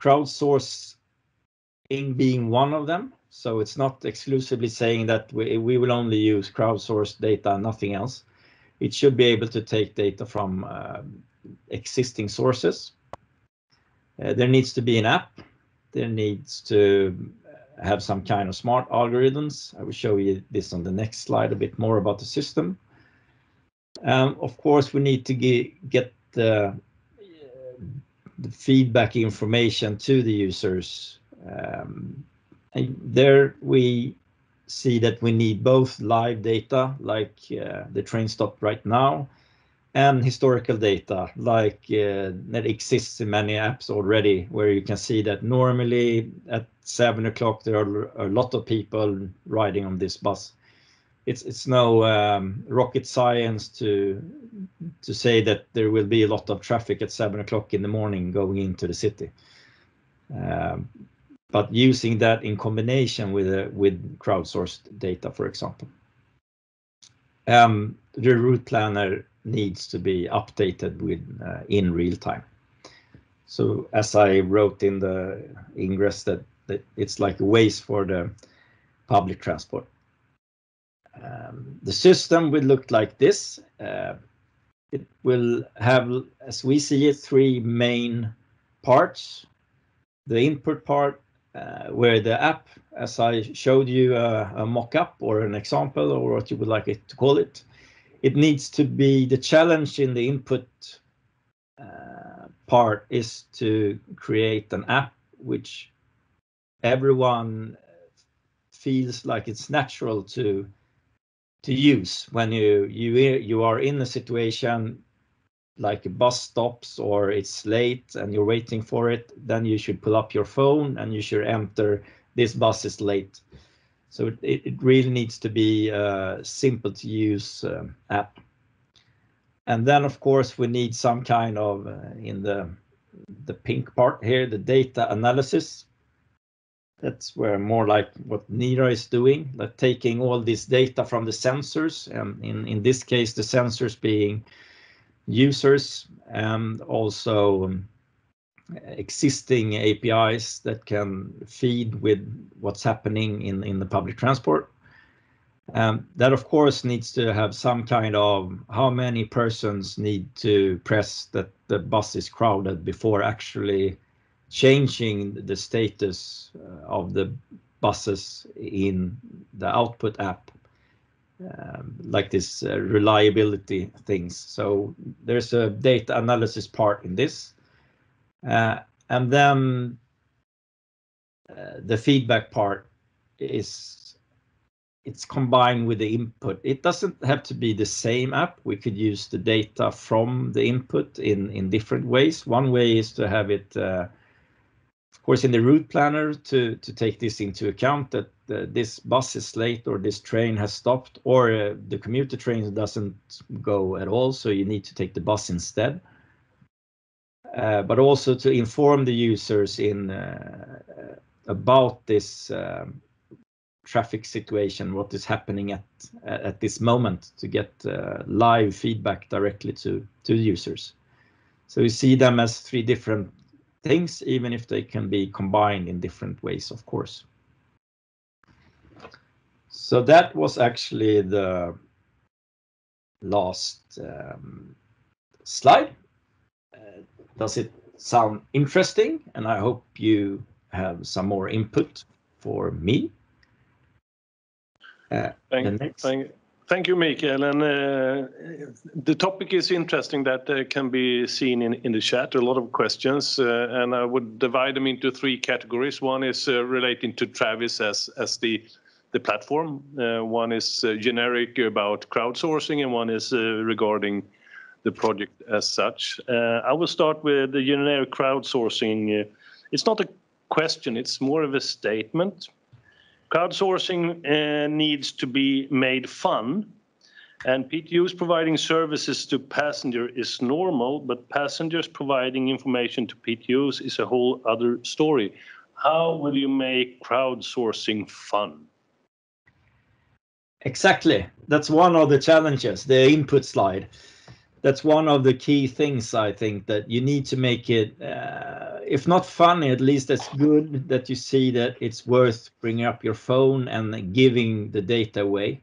crowdsourcing being one of them. So it's not exclusively saying that we, we will only use crowdsourced data, nothing else. It should be able to take data from uh, existing sources. Uh, there needs to be an app. There needs to have some kind of smart algorithms. I will show you this on the next slide a bit more about the system. Um, of course, we need to get, the, feedback information to the users. Um, and there we see that we need both live data, like uh, the train stop right now, and historical data like uh, that exists in many apps already where you can see that normally at seven o'clock there are a lot of people riding on this bus it's it's no um, rocket science to to say that there will be a lot of traffic at seven o'clock in the morning going into the city um, but using that in combination with uh, with crowdsourced data for example um, the route planner needs to be updated with in real time. So as I wrote in the ingress that, that it's like a waste for the public transport. Um, the system will look like this. Uh, it will have, as we see it, three main parts. The input part, uh, where the app, as I showed you uh, a mock-up or an example or what you would like it to call it, it needs to be the challenge in the input uh, part is to create an app which everyone feels like it's natural to to use when you you you are in a situation like a bus stops or it's late and you're waiting for it then you should pull up your phone and you should enter this bus is late. So it, it really needs to be a simple to use um, app. And then of course we need some kind of uh, in the the pink part here the data analysis that's where more like what NIRA is doing, like taking all this data from the sensors, and in, in this case, the sensors being users and also um, existing APIs that can feed with what's happening in, in the public transport. Um, that of course needs to have some kind of how many persons need to press that the bus is crowded before actually changing the status uh, of the buses in the output app, um, like this uh, reliability things. So there's a data analysis part in this. Uh, and then uh, the feedback part is it's combined with the input. It doesn't have to be the same app. We could use the data from the input in, in different ways. One way is to have it uh, course, in the route planner to, to take this into account that uh, this bus is late or this train has stopped or uh, the commuter train doesn't go at all, so you need to take the bus instead. Uh, but also to inform the users in uh, about this um, traffic situation, what is happening at at this moment to get uh, live feedback directly to to users. So we see them as three different things, even if they can be combined in different ways, of course. So that was actually the last um, slide. Uh, does it sound interesting? And I hope you have some more input for me. Uh, thank, thank, Thank you, Mikael. And uh, the topic is interesting that uh, can be seen in, in the chat, a lot of questions, uh, and I would divide them into three categories. One is uh, relating to Travis as, as the, the platform. Uh, one is uh, generic about crowdsourcing, and one is regarding the project as such. I will start with the generic crowdsourcing. it's not a question, it's more of a statement. Crowdsourcing uh, needs to be made fun, and PTUs providing services to passenger is normal, but passengers providing information to PTUs is a whole other story. How will you make crowdsourcing fun? Exactly. That's one of the challenges, the input slide that's one of the key things I think that you need to make it, uh, if not funny, at least as good that you see that it's worth bringing up your phone and giving the data away.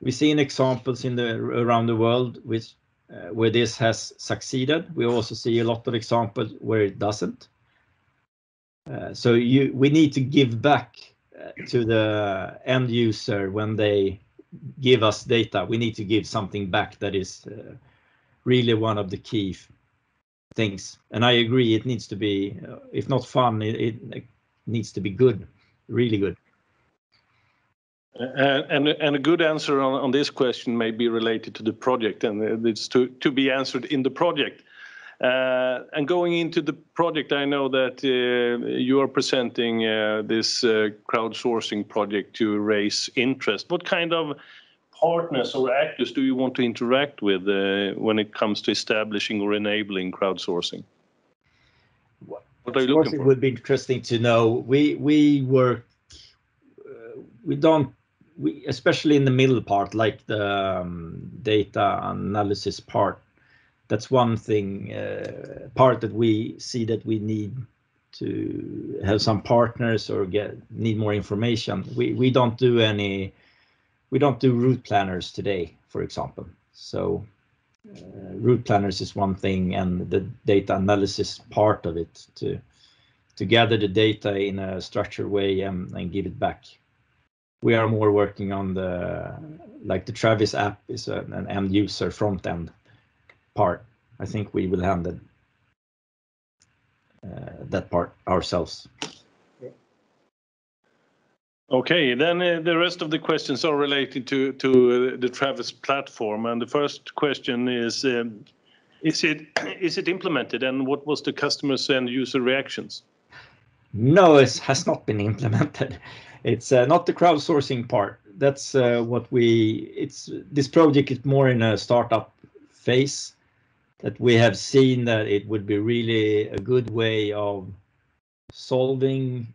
We've seen examples in the around the world which uh, where this has succeeded. We also see a lot of examples where it doesn't. Uh, so you we need to give back uh, to the end user when they give us data. We need to give something back that is uh, really one of the key things. And I agree, it needs to be, uh, if not fun, it, it needs to be good, really good. And, and a good answer on, on this question may be related to the project, and it's to, to be answered in the project. Uh, and going into the project, I know that uh, you are presenting uh, this uh, crowdsourcing project to raise interest. What kind of partners or actors do you want to interact with uh, when it comes to establishing or enabling crowdsourcing? What are you looking for? It would be interesting to know. We we work. Uh, we don't. We especially in the middle part, like the um, data analysis part. That's one thing, part that we see that we need to have some partners or get need more information. We we don't do route planners today, for example. So, uh, route planners is one thing, and the data analysis part of it to to gather the data in a structured way and give it back. We are more working on the, like the Travis app is an end user front-end part. I think we will handle uh, that part ourselves. Okay. Then uh, the rest of the questions are related to uh, the Travis platform. And the first question is um, is it [clears throat] is it implemented, and what was the customers' and user reactions? No, it has not been implemented. [laughs] It's uh, not the crowdsourcing part. That's what we, it's this project is more in a startup phase that we have seen that it would be really a good way of solving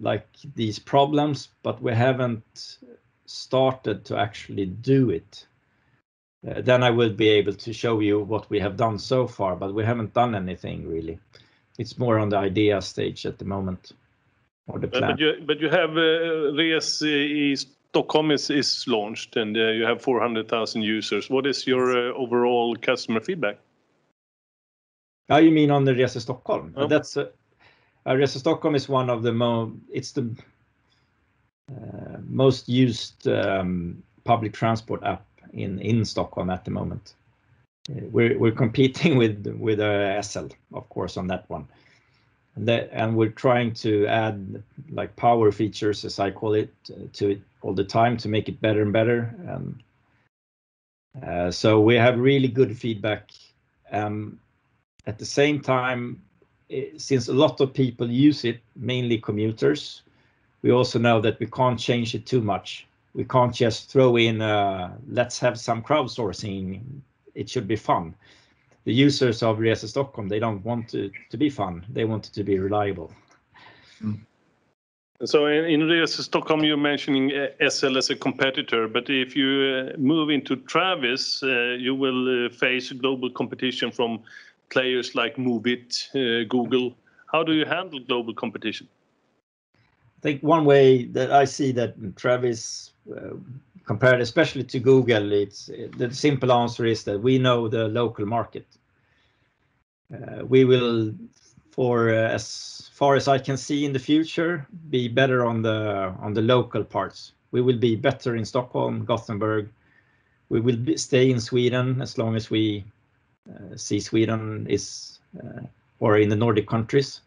like these problems, but we haven't started to actually do it. Uh, then I will be able to show you what we have done so far, but we haven't done anything really. It's more on the idea stage at the moment or the plan. But You have uh, Resa i uh, Stockholm is launched, and you have 400,000 users. What is your overall customer feedback? Oh, you mean on the Resa Stockholm? Yeah. That's Resa i Stockholm is one of the most it's the uh, most used um, public transport app in Stockholm at the moment. Uh, we're competing with uh, SL, of course, on that one. And we're trying to add like power features, as I call it, to it all the time to make it better and better. So we have really good feedback. Um, at the same time, Eh, since a lot of people use it, mainly commuters, we also know that we can't change it too much. We can't just throw in, uh, let's have some crowdsourcing. It should be fun. The users of Resa i Stockholm, they don't want it to be fun. They want it to be reliable. Mm. So in Resa i Stockholm, you're mentioning eh, SL as a competitor, but if you eh, move into Travis, you will face global competition from players like Moovit, uh, Google. How do you handle global competition? I think one way that I see that Travis, uh, compared especially to Google, it's the simple answer is that we know the local market. Uh, we will, for as far as I can see in the future, be better on the on the local parts. We will be better in Stockholm, Gothenburg. We will stay in Sweden as long as we Uh, see Sweden is uh, or in the Nordic countries.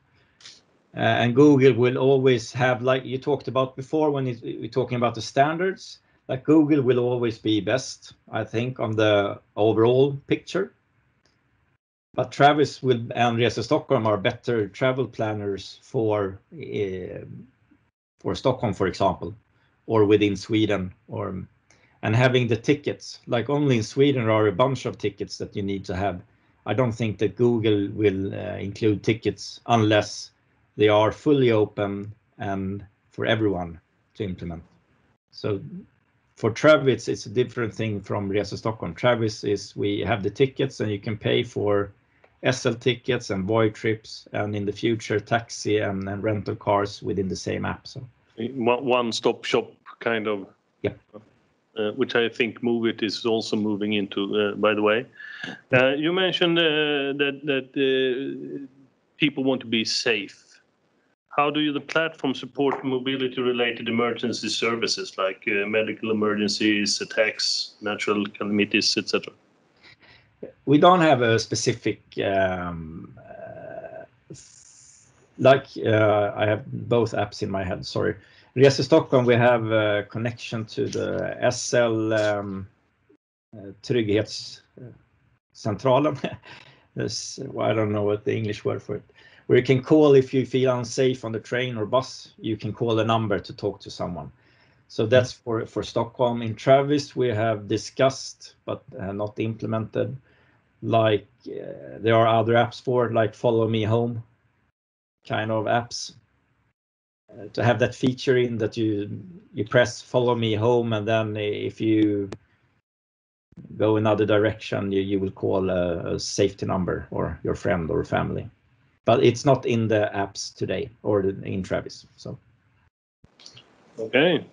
Uh, and Google will always have, like you talked about before when we're talking about the standards, like Google will always be best, I think, on the overall picture. But Travis will and Resa i Stockholm are better travel planners for um, for Stockholm, for example, or within Sweden or having the tickets. Like only in Sweden are a bunch of tickets that you need to have. I don't think that Google will uh, include tickets unless they are fully open and for everyone to implement. So for Travis, it's a different thing from Resa i Stockholm. Travis is we have the tickets, and you can pay for SL tickets and Voi trips, and in the future, taxi and rental cars within the same app. So One-stop shop kind of. Yeah. Uh, which I think Moovit is also moving into, uh, by the way. Uh, you mentioned that that people want to be safe. How do you the platform support mobility-related emergency services like medical emergencies, attacks, natural calamities, etc.? We don't have a specific. Um, like, I have both apps in my head, sorry. Resa i Stockholm, we have a connection to the SL um, uh, Trygghetscentralen. [laughs] This, I don't know what the English word for it. Where you can call if you feel unsafe on the train or bus, you can call a number to talk to someone. So mm-hmm. that's for Stockholm. In Travis, we have discussed but not implemented. Like, uh, there are other apps for it, like Follow Me Home kind of apps. To have that feature in that you you press Follow Me Home, and then if you go another direction, you, you will call a, a safety number or your friend or family. But it's not in the apps today or in Travis. So Okay.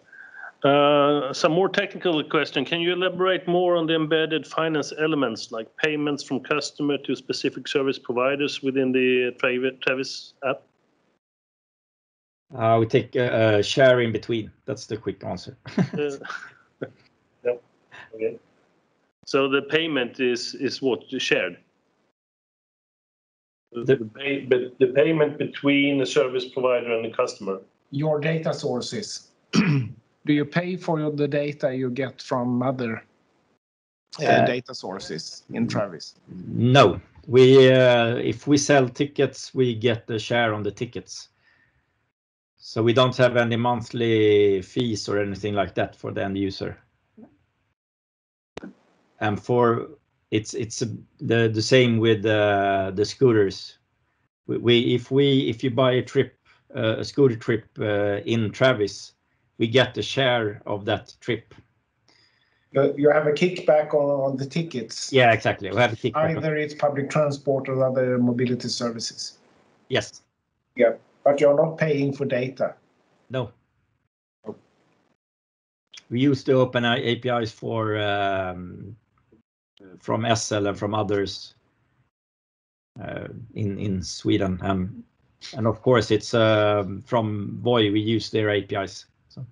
Uh, Some more technical question. Can you elaborate more on the embedded finance elements like payments from customer to specific service providers within the Travi- Travis app? Uh, we take a, a share in between. That's the quick answer. Uh, [laughs] Yep. Okay. So the payment is is what shared? The The- the pay- but the payment between the service provider and the customer? Your data sources. [clears throat] Do you pay for the data you get from other uh, Uh, data sources in Travis? No, we uh, if we sell tickets, we get a share on the tickets. So we don't have any monthly fees or anything like that for the end user. And for it's it's the the same with uh, the scooters. We, we if we if you buy a trip uh, a scooter trip uh, in Travis, we get a share of that trip. You you have a kickback on on the tickets. Yeah, exactly. We have a kickback. Either it's public transport or other mobility services, Yes. But you're not paying for data. No. We use the open APIs for um, from SL and from others uh, in in Sweden. Um, and of course, it's um, from Voi. We use their APIs. So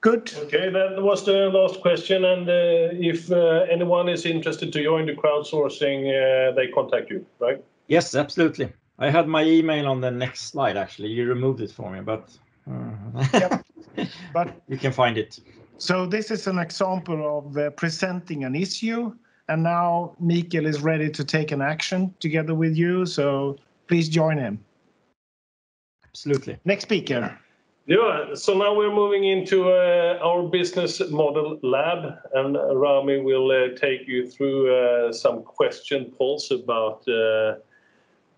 Good. Okay, that was the last question. And uh, if uh, anyone is interested to join the crowdsourcing, uh, they contact you, right? yes, absolutely. I had my email on the next slide. Actually, you removed it for me, but uh, Yep. [laughs] But you can find it. so this is an example of uh, presenting an issue, and now Mikael is ready to take an action together with you. So please join him. Absolutely. Next speaker. Yeah, so now we're moving into uh, our business model lab, and uh, Rami will uh, take you through uh, some question polls about uh,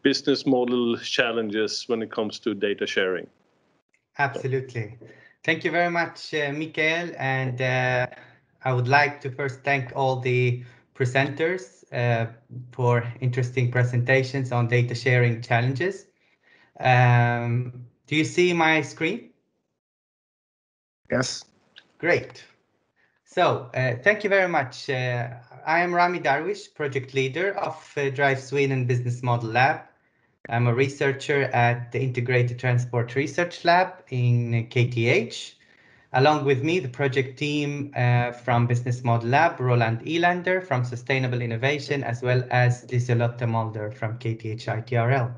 business model challenges when it comes to data sharing. Absolutely. Thank you very much, uh, Mikael. And uh, I would like to first thank all the presenters uh, for interesting presentations on data sharing challenges. Um, do you see my screen? Yes. Great. So uh, thank you very much. Uh, I am Rami Darwish, project leader of uh, Drive Sweden Business Model Lab. I'm a researcher at the Integrated Transport Research Lab in KTH. Along with me, the project team uh, from Business Model Lab, Roland Elander from Sustainable Innovation, as well as Liselotte Mulder from KTH ITRL.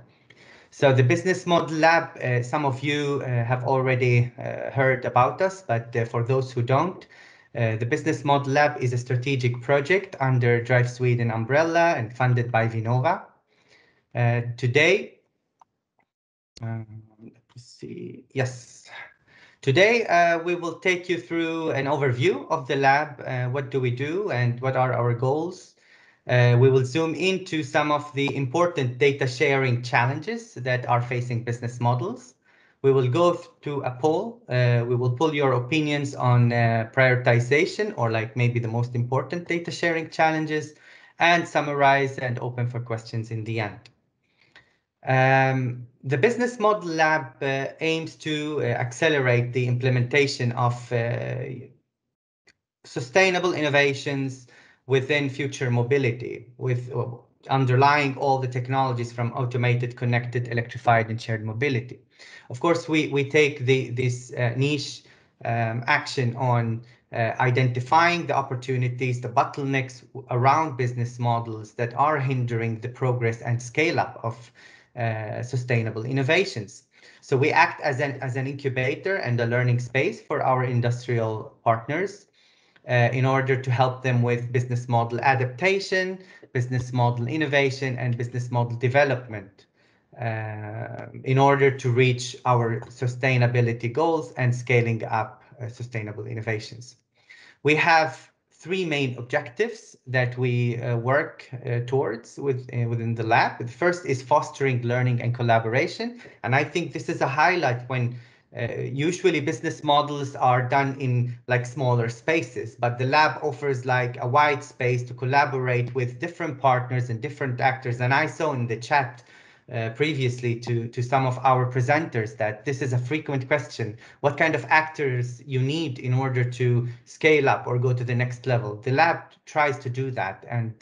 So the Business Model Lab, uh, some of you uh, have already uh, heard about us, but uh, for those who don't, uh, the Business Model Lab is a strategic project under Drive Sweden umbrella and funded by Vinnova. Uh, today, um, let me see, yes. Today, uh, we will take you through an overview of the lab. Uh, what do we do and what are our goals? Uh, we will zoom into some of the important data sharing challenges that are facing business models. We will go to a poll. Uh, we will pull your opinions on uh, prioritization or like maybe the most important data sharing challenges and summarize and open for questions in the end. Um, the Business Model Lab uh, aims to uh, accelerate the implementation of uh, sustainable innovations within future mobility, with uh, underlying all the technologies from automated, connected, electrified, and shared mobility. Of course, we, we take the, this uh, niche um, action on uh, identifying the opportunities, the bottlenecks around business models that are hindering the progress and scale up of uh, sustainable innovations. So we act as an, as an incubator and a learning space for our industrial partners uh, in order to help them with business model adaptation, business model innovation, and business model development uh, in order to reach our sustainability goals and scaling up uh, sustainable innovations. We have three main objectives that we uh, work uh, towards with, uh, within the lab. The first is fostering learning and collaboration. And I think this is a highlight when uh, usually business models are done in like smaller spaces, but the lab offers like a wide space to collaborate with different partners and different actors. And I saw in the chat uh, previously to, to some of our presenters that this is a frequent question. What kind of actors you need in order to scale up or go to the next level? The lab tries to do that. And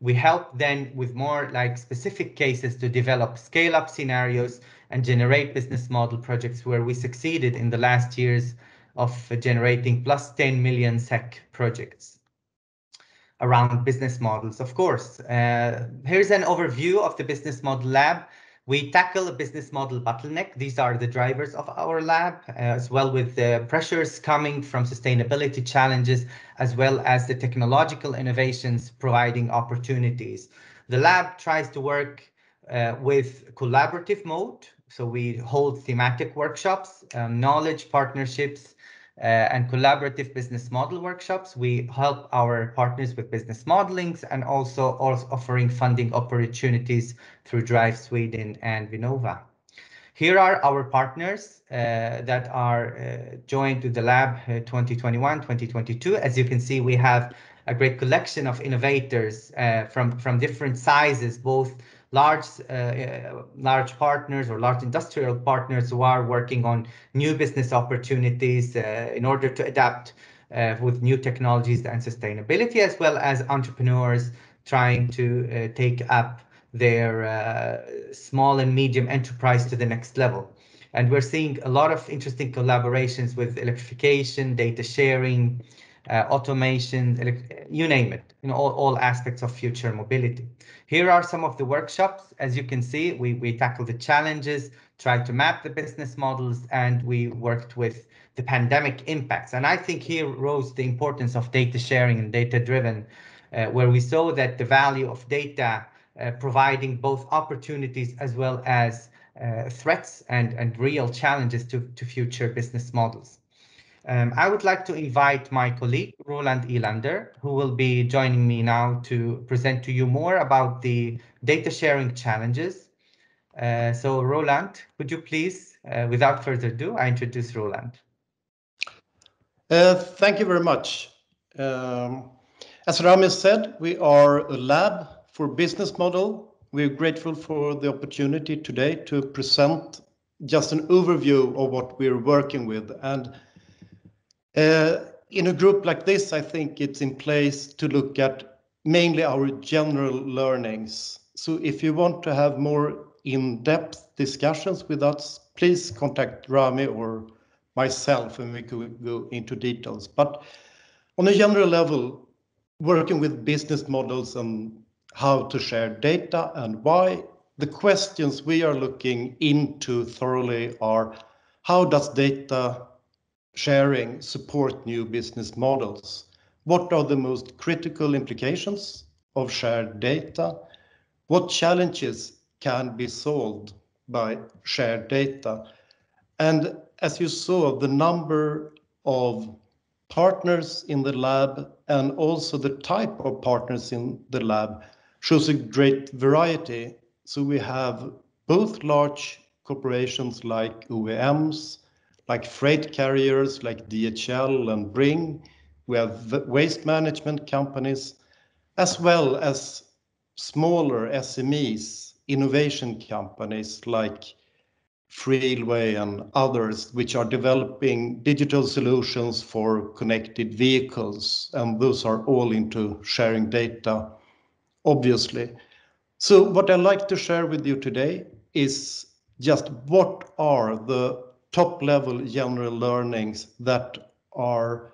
we help then with more like specific cases to develop scale up scenarios and generate business model projects where we succeeded in the last years of generating plus 10 million SEK projects around business models, of course. Uh, here's an overview of the Business Model Lab. We tackle a business model bottleneck. These are the drivers of our lab, uh, as well with the pressures coming from sustainability challenges, as well as the technological innovations providing opportunities. The lab tries to work uh, with collaborative mode. So we hold thematic workshops, um, knowledge partnerships, uh, and collaborative business model workshops. We help our partners with business modelings and also, also offering funding opportunities through Drive Sweden and Vinnova. Here are our partners uh, that are uh, joined to the lab 2021-2022. Uh, As you can see, we have a great collection of innovators uh, from, from different sizes, both large uh, large partners or large industrial partners who are working on new business opportunities uh, in order to adapt uh, with new technologies and sustainability, as well as entrepreneurs trying to uh, take up their uh, small and medium enterprise to the next level. And we're seeing a lot of interesting collaborations with electrification, data sharing, uh, automation, you name it, know, all, all aspects of future mobility. Here are some of the workshops. As you can see, we, we tackle the challenges, tried to map the business models, and we worked with the pandemic impacts. And I think here rose the importance of data sharing and data driven, uh, where we saw that the value of data uh, providing both opportunities as well as uh, threats and, and real challenges to, to future business models. Um, I would like to invite my colleague, Roland Elander, who will be joining me now to present to you more about the data sharing challenges. Uh, so Roland, would you please, uh, without further ado, I introduce Roland. Uh, thank you very much. Um, as Rami said, we are a lab for business model. We're grateful for the opportunity today to present just an overview of what we're working with. And Uh, in a group like this, I think it's in place to look at mainly our general learnings. So if you want to have more in-depth discussions with us, please contact Rami or myself and we could go into details. But on a general level, working with business models and how to share data and why, the questions we are looking into thoroughly are how does data sharing support new business models? What are the most critical implications of shared data? What challenges can be solved by shared data? And as you saw, the number of partners in the lab and also the type of partners in the lab shows a great variety. So we have both large corporations like OEMs, like freight carriers like DHL and Bring. We have waste management companies, as well as smaller SMEs, innovation companies like Freeway and others, which are developing digital solutions for connected vehicles, and those are all into sharing data, obviously. So what I'd like to share with you today is just what are the top-level general learnings that are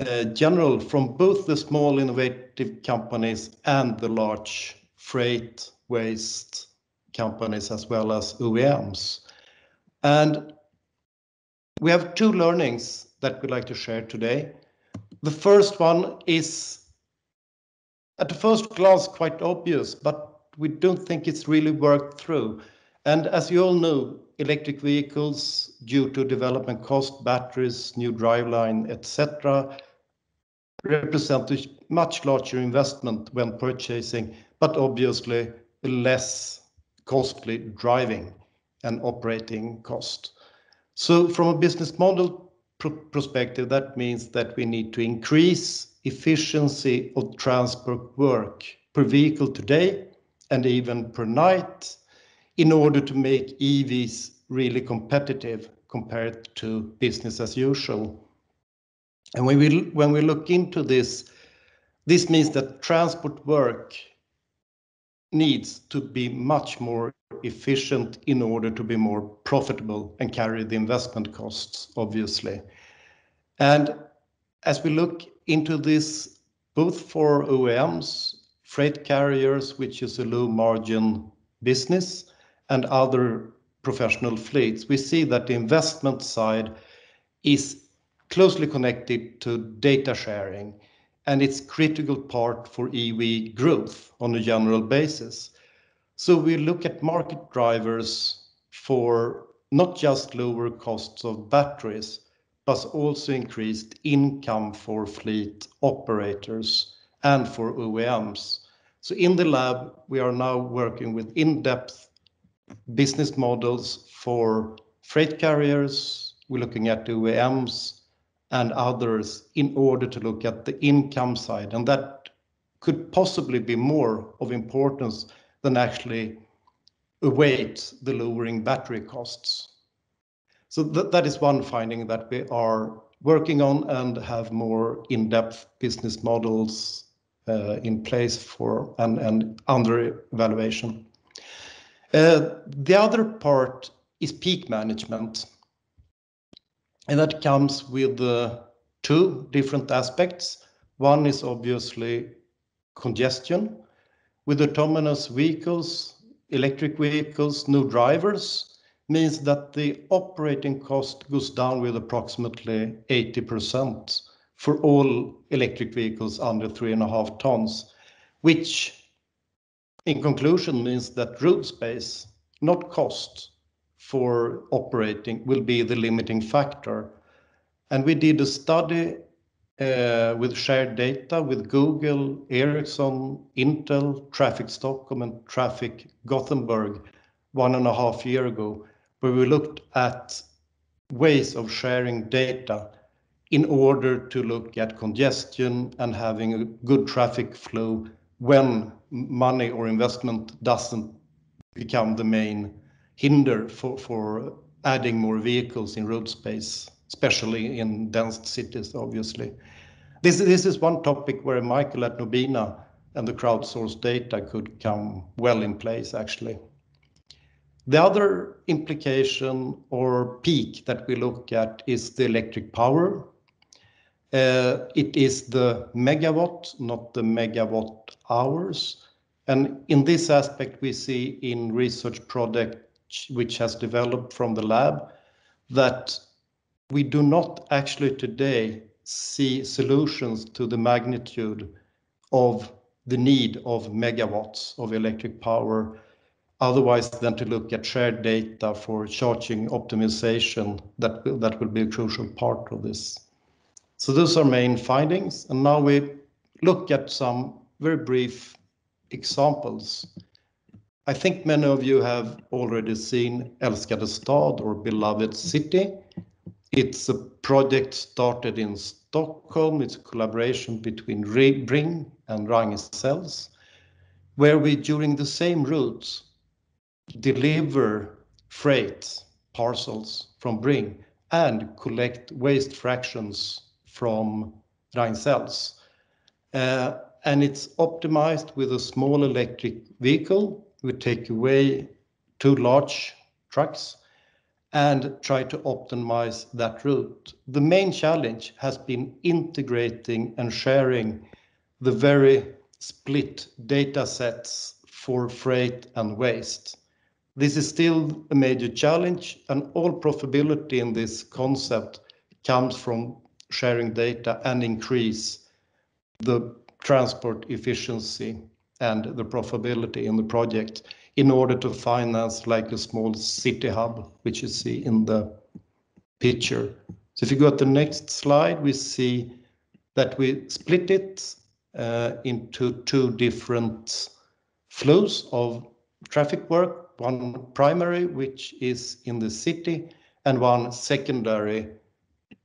uh, general from both the small innovative companies and the large freight waste companies as well as OEMs. And we have two learnings that we'd like to share today. The first one is at the first glance quite obvious, but we don't think it's really worked through. And as you all know, electric vehicles due to development cost, batteries, new driveline, etc., represent a much larger investment when purchasing, but obviously less costly driving and operating cost. So from a business model perspective, that means that we need to increase efficiency of transport work per vehicle today and even per night in order to make EVs really competitive compared to business as usual. And when we when we look into this, this means that transport work needs to be much more efficient in order to be more profitable and carry the investment costs, obviously. And as we look into this, both for OEMs, freight carriers, which is a low margin business, and other professional fleets, we see that the investment side is closely connected to data sharing, and it's critical part for EV growth on a general basis. So we look at market drivers for not just lower costs of batteries, but also increased income for fleet operators and for OEMs. So in the lab, we are now working with in-depth business models for freight carriers. We're looking at OEMs and others in order to look at the income side, and that could possibly be more of importance than actually await the lowering battery costs. So that is one finding that we are working on and have more in-depth business models uh, in place for and under evaluation. Uh, the other part is peak management, and that comes with uh, two different aspects. One is obviously congestion. With autonomous vehicles, electric vehicles, no drivers, means that the operating cost goes down with approximately 80% for all electric vehicles under 3.5 tons, which in conclusion means that road space, not cost for operating, will be the limiting factor. And we did a study uh, with shared data with Google, Ericsson, Intel, Traffic Stockholm, and Traffic Gothenburg one and a half year ago, where we looked at ways of sharing data in order to look at congestion and having a good traffic flow when money or investment doesn't become the main hinder for for adding more vehicles in road space, especially in dense cities, obviously. This this is one topic where Michael at Nobina and the crowdsourced data could come well in place, actually. The other implication or peak that we look at is the electric power. Uh, it is the megawatt, not the megawatt hours. And in this aspect, we see in research product which has developed from the lab, that we do not actually today see solutions to the magnitude of the need of megawatts of electric power, otherwise than to look at shared data for charging optimization, that that will be a crucial part of this. So those are main findings, and now we look at some very brief examples. I think many of you have already seen Älskade stad or Beloved City. It's a project started in Stockholm. It's a collaboration between Bring and Ragn-Sells, where we, during the same routes, deliver freight parcels from Bring and collect waste fractions from Ragn-Sells. Uh, And it's optimized with a small electric vehicle. We take away two large trucks and try to optimize that route. The main challenge has been integrating and sharing the very split data sets for freight and waste. This is still a major challenge, and all profitability in this concept comes from sharing data and increase the transport efficiency and the profitability in the project in order to finance like a small city hub, which you see in the picture. So if you go to the next slide, we see that we split it uh, into two different flows of traffic work. One primary, which is in the city, and one secondary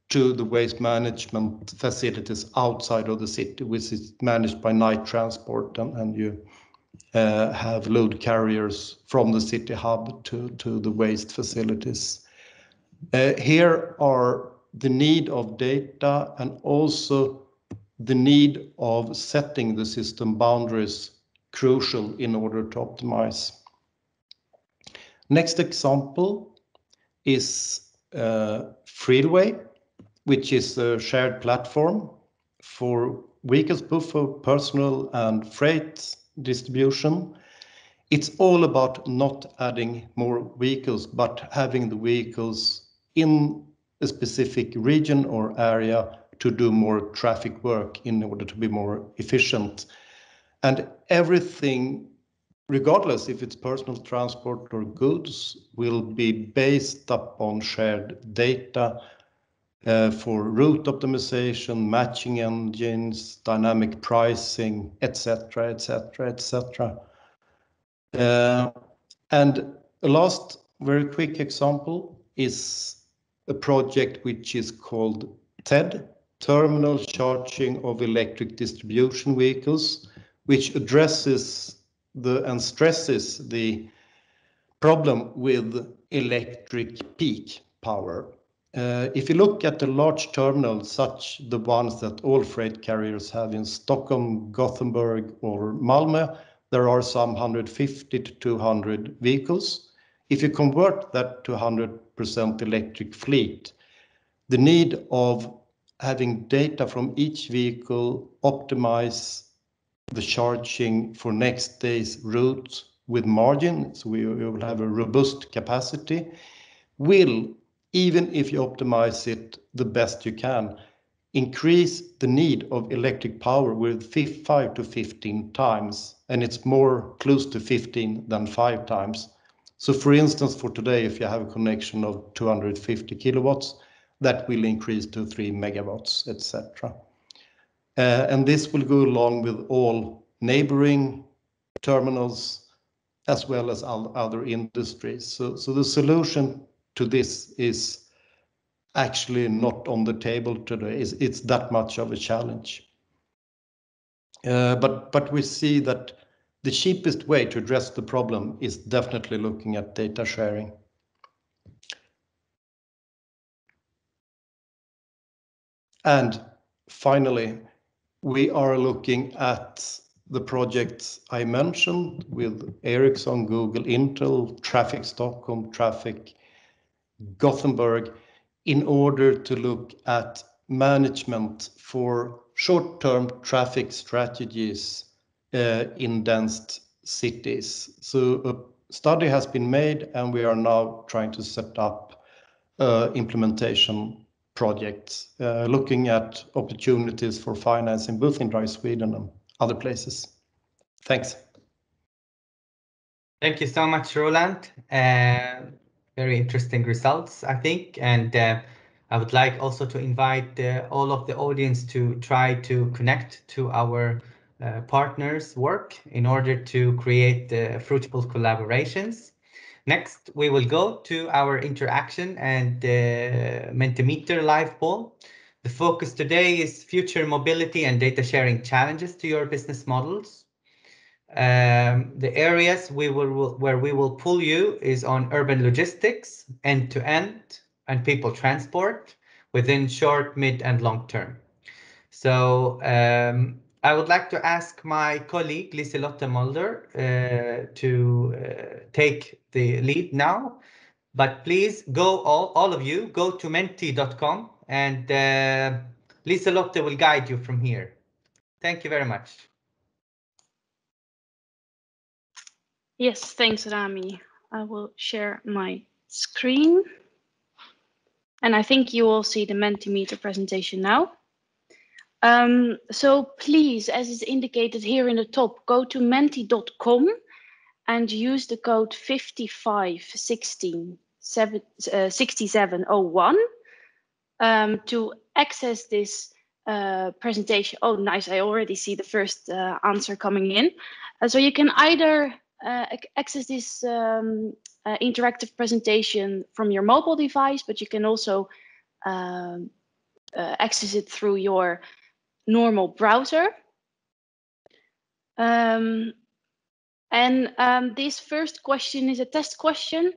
to the waste management facilities outside of the city, which is managed by night transport, and you uh, have load carriers from the city hub to to the waste facilities. Uh, here are the need of data and also the need of setting the system boundaries crucial in order to optimize. Next example is uh, Freeway, which is a shared platform for vehicles, for personal and freight distribution. It's all about not adding more vehicles, but having the vehicles in a specific region or area to do more traffic work in order to be more efficient. And everything, regardless if it's personal transport or goods, will be based upon shared data Uh, for route optimization, matching engines, dynamic pricing, et cetera, et cetera, et cetera. Uh, a last very quick example is a project which is called TED, Terminal Charging of Electric Distribution Vehicles, which addresses the and stresses the problem with electric peak power. Uh, if you look at the large terminals, such the ones that all freight carriers have in Stockholm, Gothenburg, or Malmö, there are some 150 to 200 vehicles. If you convert that to 100% electric fleet, the need of having data from each vehicle optimize the charging for next day's route with margin, so we will have a robust capacity, will, even if you optimize it the best you can, increase the need of electric power with 5 to 15 times, and it's more close to 15 than 5 times. So for instance, for today, if you have a connection of 250 kilowatts, that will increase to 3 megawatts, etc. cetera. Uh, and this will go along with all neighboring terminals as well as other industries. So the solution to this is actually not on the table today. It's that much of a challenge. Uh, but we see that the cheapest way to address the problem is definitely looking at data sharing. And finally, we are looking at the projects I mentioned with Ericsson, Google, Intel, Traffic Stockholm, Traffic Gothenburg, in order to look at management for short-term traffic strategies uh, in dense cities. So a study has been made, and we are now trying to set up uh, implementation projects uh, looking at opportunities for financing, both in Drive Sweden and other places. Thanks. Thank you so much, Roland. Very interesting results, I think. And uh, I would like also to invite uh, all of the audience to try to connect to our uh, partners' work in order to create fruitful collaborations. Next, we will go to our interaction and Mentimeter live poll. The focus today is future mobility and data sharing challenges to your business models. Um, the areas we will, where we will pull you is on urban logistics, end-to-end, and people transport within short, mid, and long term. So um, I would like to ask my colleague, Liselotte Mulder, uh, to uh, take the lead now. But please, go, all of you, go to menti.com, and uh, Liselotte will guide you from here. Thank you very much. Yes. Thanks, Rami. I will share my screen. And I think you all see the Mentimeter presentation now. Um, so please, as is indicated here in the top, go to menti.com and use the code 556701 to access this presentation. Oh, nice. I already see the first answer coming in. So you can either uh, access this um, uh, interactive presentation from your mobile device, but you can also um, uh, access it through your normal browser. Um, and um, this first question is a test question.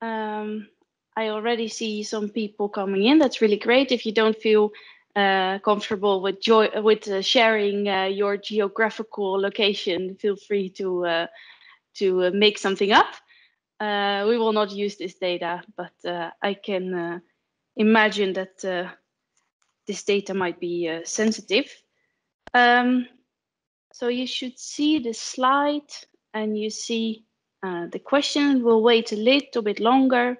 Um, I already see some people coming in. That's really great. If you don't feel uh, comfortable with joy with uh, sharing uh, your geographical location, feel free to uh, to uh, make something up. Uh, we will not use this data, but I can imagine that this data might be sensitive. Um, so you should see the slide and you see the question. We'll wait a little bit longer.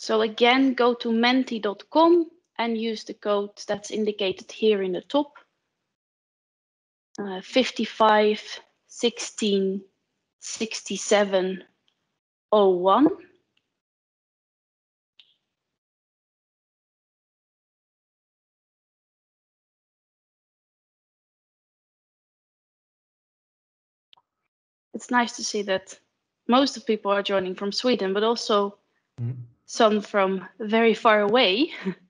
So again, go to menti.com and use the code that's indicated here in the top. Uh, 55 16 67 01. It's nice to see that most of people are joining from Sweden, but also mm some from very far away. [laughs]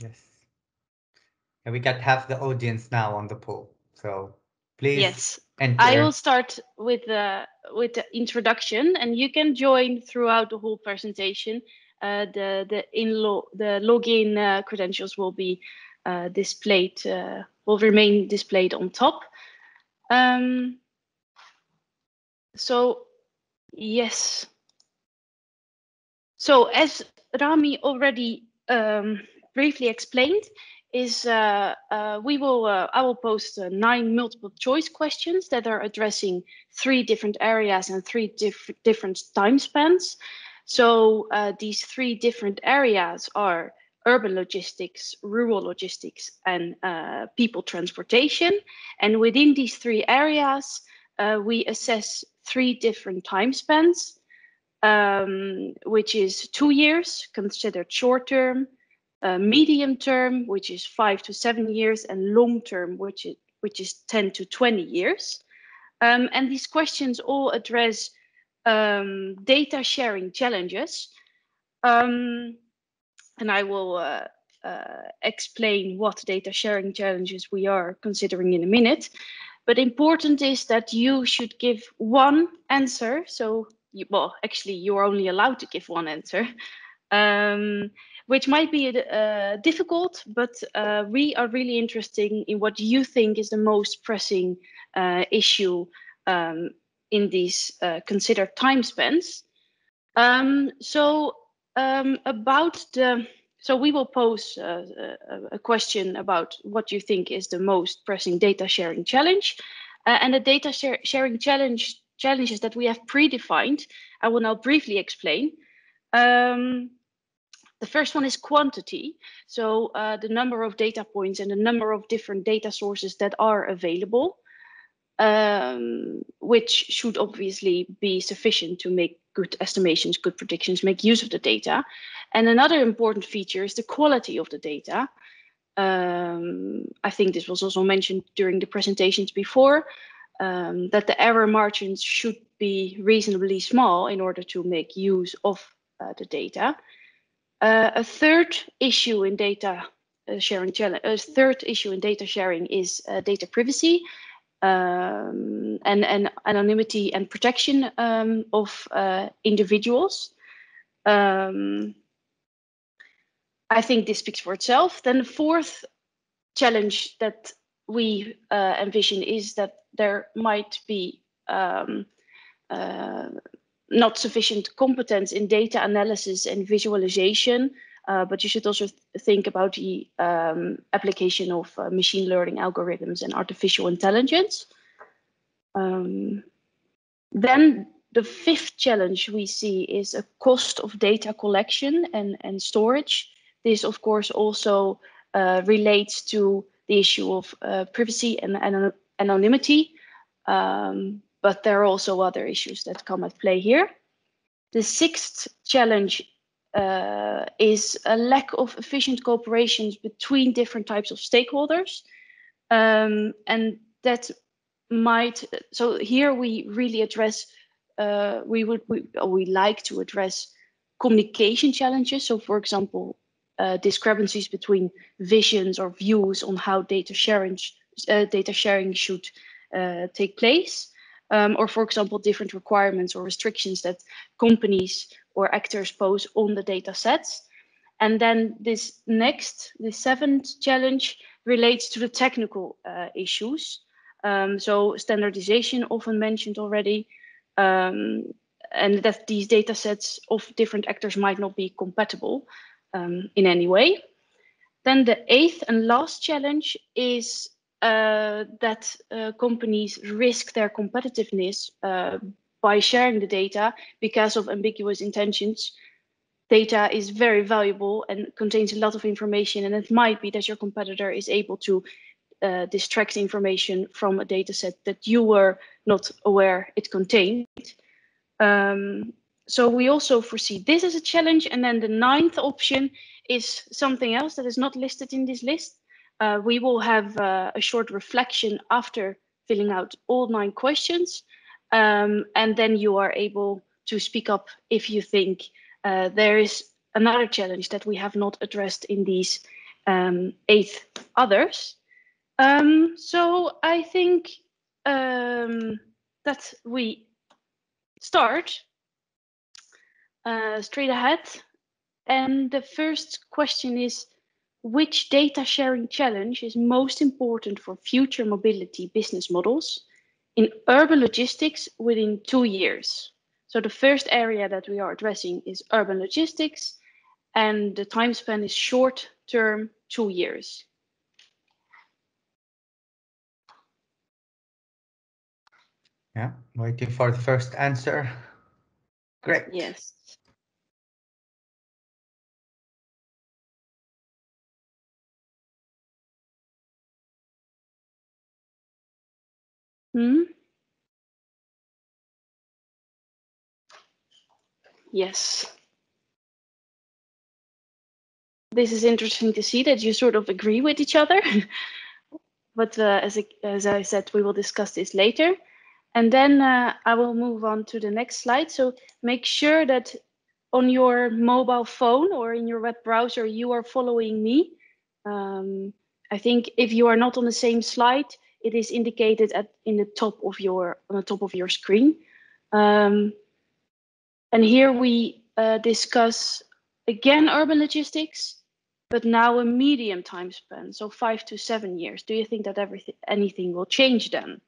yes. And we got half the audience now on the poll. So please yes. Enter. I will start with the with the introduction, and you can join throughout the whole presentation. Uh, the the in lo the login uh, credentials will be uh, displayed uh, will remain displayed on top. Um, so yes, so as Rami already um, briefly explained, is uh, uh, we will uh, I will post uh, nine multiple choice questions that are addressing three different areas and three diff different time spans. So uh, these three different areas are urban logistics, rural logistics, and uh, people transportation. And within these three areas, we assess three different time spans um, which is two years, considered short term, uh, medium term, which is five to seven years, and long term, which is, which is 10 to 20 years. Um, and these questions all address um, data sharing challenges. Um, and I will uh, uh, explain what data sharing challenges we are considering in a minute. But important is that you should give one answer. So you, well, actually, you're only allowed to give one answer, um, which might be uh, difficult, but uh, we are really interested in what you think is the most pressing uh, issue um, in these uh, considered time spans. Um, so um, about the, so we will pose uh, a, question about what you think is the most pressing data sharing challenge. Uh, and the data share sharing challenge challenges that we have predefined. I will now briefly explain. Um, the first one is quantity. So uh, the number of data points and the number of different data sources that are available, um, which should obviously be sufficient to make good estimations, good predictions, make use of the data. And another important feature is the quality of the data. Um, I think this was also mentioned during the presentations before um, that the error margins should be reasonably small in order to make use of uh, the data. Uh, a third issue in data uh, sharing challenge, a third issue in data sharing is uh, data privacy um, and, and anonymity and protection um, of uh, individuals. Um, I think this speaks for itself. Then the fourth challenge that we uh, envision is that there might be um, uh, not sufficient competence in data analysis and visualization, uh, but you should also th think about the um, application of uh, machine learning algorithms and artificial intelligence. Um, then the fifth challenge we see is a cost of data collection and, and storage. This, of course, also uh, relates to the issue of uh, privacy and, and anonymity. Um, but there are also other issues that come at play here. The sixth challenge uh, is a lack of efficient cooperations between different types of stakeholders. Um, and that might, so here we really address, uh, we would, we, we like to address communication challenges. So for example, uh, discrepancies between visions or views on how data sharing, uh, data sharing should uh, take place. Um, or for example, different requirements or restrictions that companies or actors pose on the data sets. And then this next, the seventh challenge relates to the technical uh, issues. Um, so standardization often mentioned already, um, and that these data sets of different actors might not be compatible um, in any way. Then the eighth and last challenge is uh, that uh, companies risk their competitiveness uh, by sharing the data because of ambiguous intentions. Data is very valuable and contains a lot of information, and it might be that your competitor is able to uh, distract information from a data set that you were not aware it contained. Um, so we also foresee this as a challenge. And then the ninth option is something else that is not listed in this list. Uh, we will have uh, a short reflection after filling out all nine questions. Um, and then you are able to speak up if you think uh, there is another challenge that we have not addressed in these um, eight others. Um, so I think um, that we start uh, straight ahead. And the first question is, which data sharing challenge is most important for future mobility business models? in urban logistics within two years. So the first area that we are addressing is urban logistics, and the time span is short term, two years. Yeah, waiting for the first answer. Great. Yes. Hmm? Yes. This is interesting to see that you sort of agree with each other. [laughs] but uh, as, I, as I said, we will discuss this later. And then uh, I will move on to the next slide. So make sure that on your mobile phone or in your web browser, you are following me. Um, I think if you are not on the same slide, it is indicated at in the top of your on the top of your screen. Um, and here we uh, discuss again urban logistics, but now a medium time span, so five to seven years. Do you think that everything anything will change then?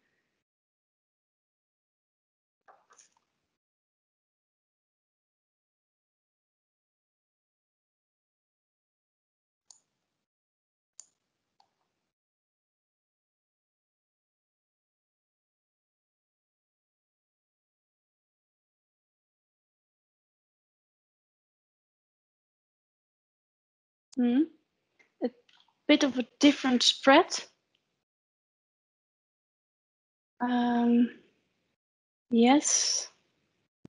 Hmm. A bit of a different spread. Um, yes.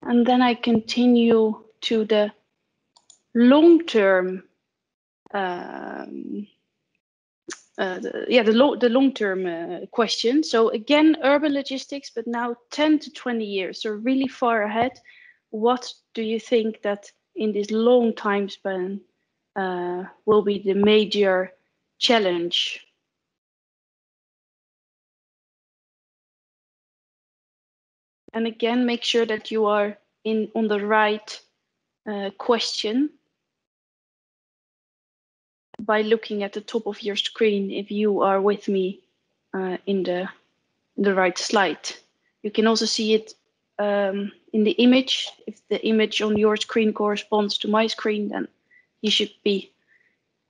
And then I continue to the long-term, um, uh, the, yeah, the, lo the long-term uh, question. So again, urban logistics, but now 10 to 20 years, so really far ahead. What do you think that in this long time span uh, will be the major challenge. And again, make sure that you are in on the right uh, question by looking at the top of your screen if you are with me uh, in the in the right slide. You can also see it um, in the image. If the image on your screen corresponds to my screen, then you should be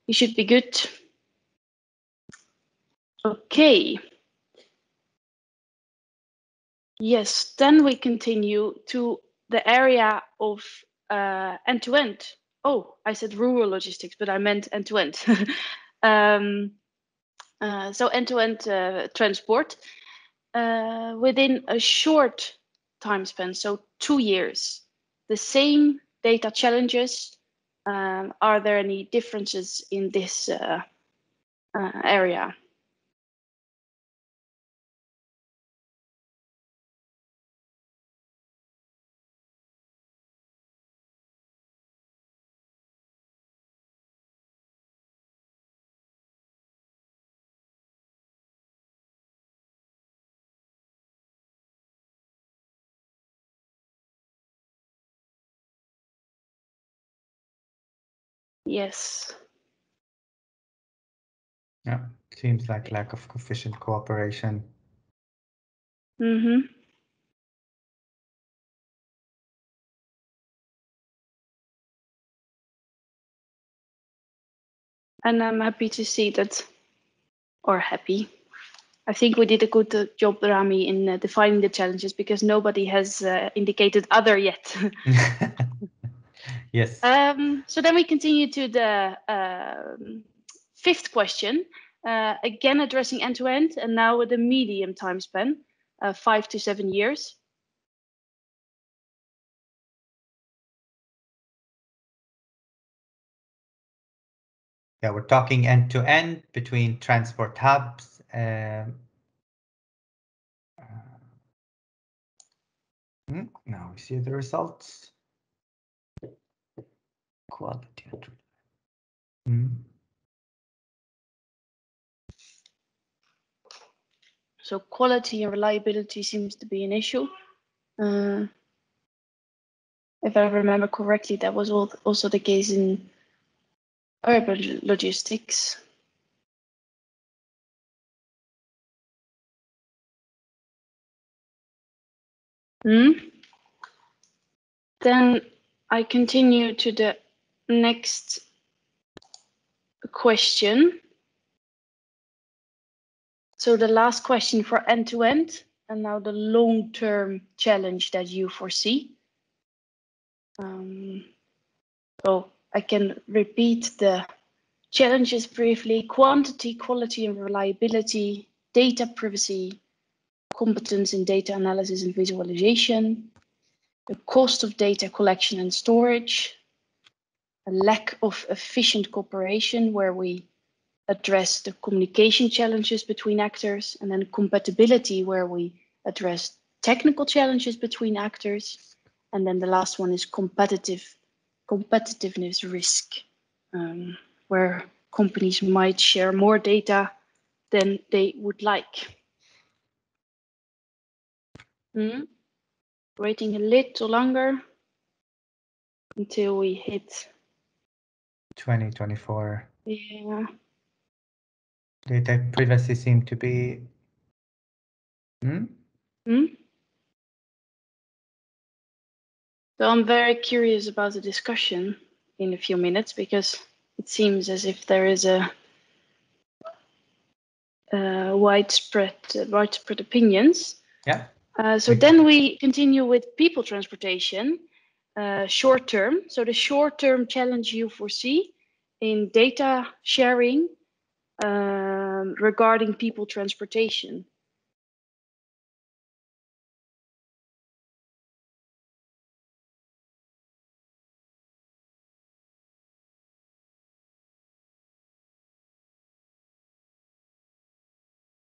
you should be good. Okay. Yes, then we continue to the area of uh, end-to-end. Oh, I said rural logistics, but I meant end-to-end. [laughs] um, uh, so end-to-end -end, uh, transport uh, within a short time span, so two years. The same data challenges Um, are there any differences in this uh, uh, area? Yes. Yeah, seems like lack of efficient cooperation. Mm-hmm. And I'm happy to see that, or happy. I think we did a good uh, job, Rami, in uh, defining the challenges because nobody has uh, indicated other yet. [laughs] [laughs] yes. Um, so then we continue to the um, fifth question, uh, again addressing end-to-end and now with a medium time span, uh, five to seven years. Yeah, we're talking end-to-end between transport hubs. Um, uh, hmm, now we see the results. Quality. Hmm. So quality and reliability seems to be an issue. Uh, if I remember correctly, that was al- also the case in urban logistics. Hmm. Then I continue to the next question. So the last question for end-to-end, and now the long-term challenge that you foresee. Um, so I can repeat the challenges briefly. Quantity, quality and reliability, data privacy, competence in data analysis and visualization, the cost of data collection and storage, a lack of efficient cooperation where we address the communication challenges between actors, and then compatibility where we address technical challenges between actors. And then the last one is competitive competitiveness risk, um, where companies might share more data than they would like. Hmm? Waiting a little longer until we hit 2024. yeah. Data privacy seem to be. Hmm? Hmm? So I'm very curious about the discussion in a few minutes because it seems as if there is a, uh widespread widespread opinions. Yeah. Uh, so then we continue with people transportation, uh, short term. So the short term challenge you foresee in data sharing um, regarding people transportation.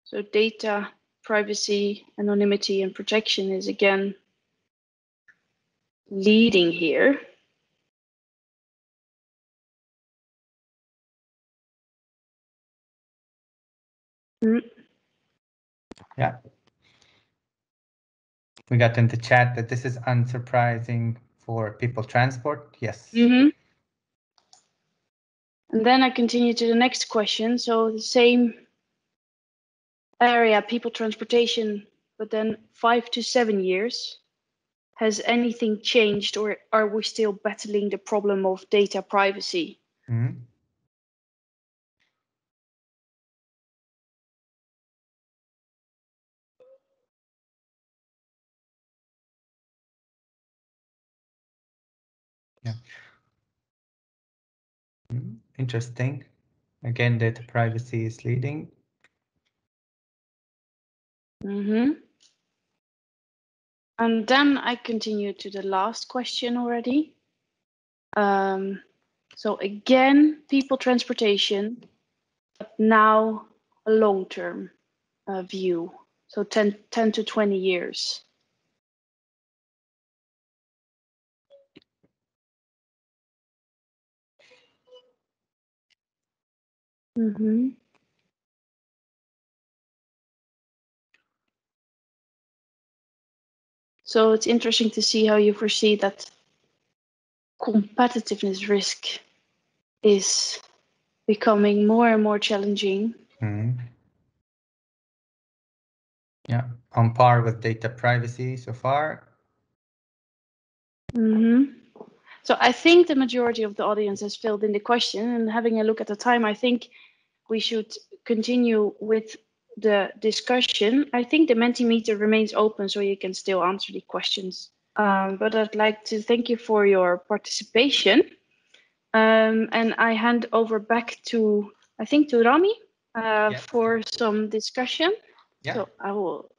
So data privacy, anonymity, and protection is again leading here. Mm, Yeah. We got in the chat that this is unsurprising for people transport. Yes. mhm. And then I continue to the next question. So the same area, people transportation, but then five to seven years. Has anything changed or are we still battling the problem of data privacy? Mhm. Yeah. Mhm. Interesting. Again, data privacy is leading. hmm And then I continue to the last question already. Um, So again, people transportation, but now a long-term uh, view. So 10, 10 to 20 years. Mm-hmm. So it's interesting to see how you foresee that competitiveness risk is becoming more and more challenging. Mhm. Yeah, on par with data privacy so far. hmm So I think the majority of the audience has filled in the question and having a look at the time, I think we should continue with the discussion. I think the Mentimeter remains open so you can still answer the questions. Um, but I'd like to thank you for your participation. Um, and I hand over back to, I think to Rami uh, Yeah. for some discussion. Yeah. So I will,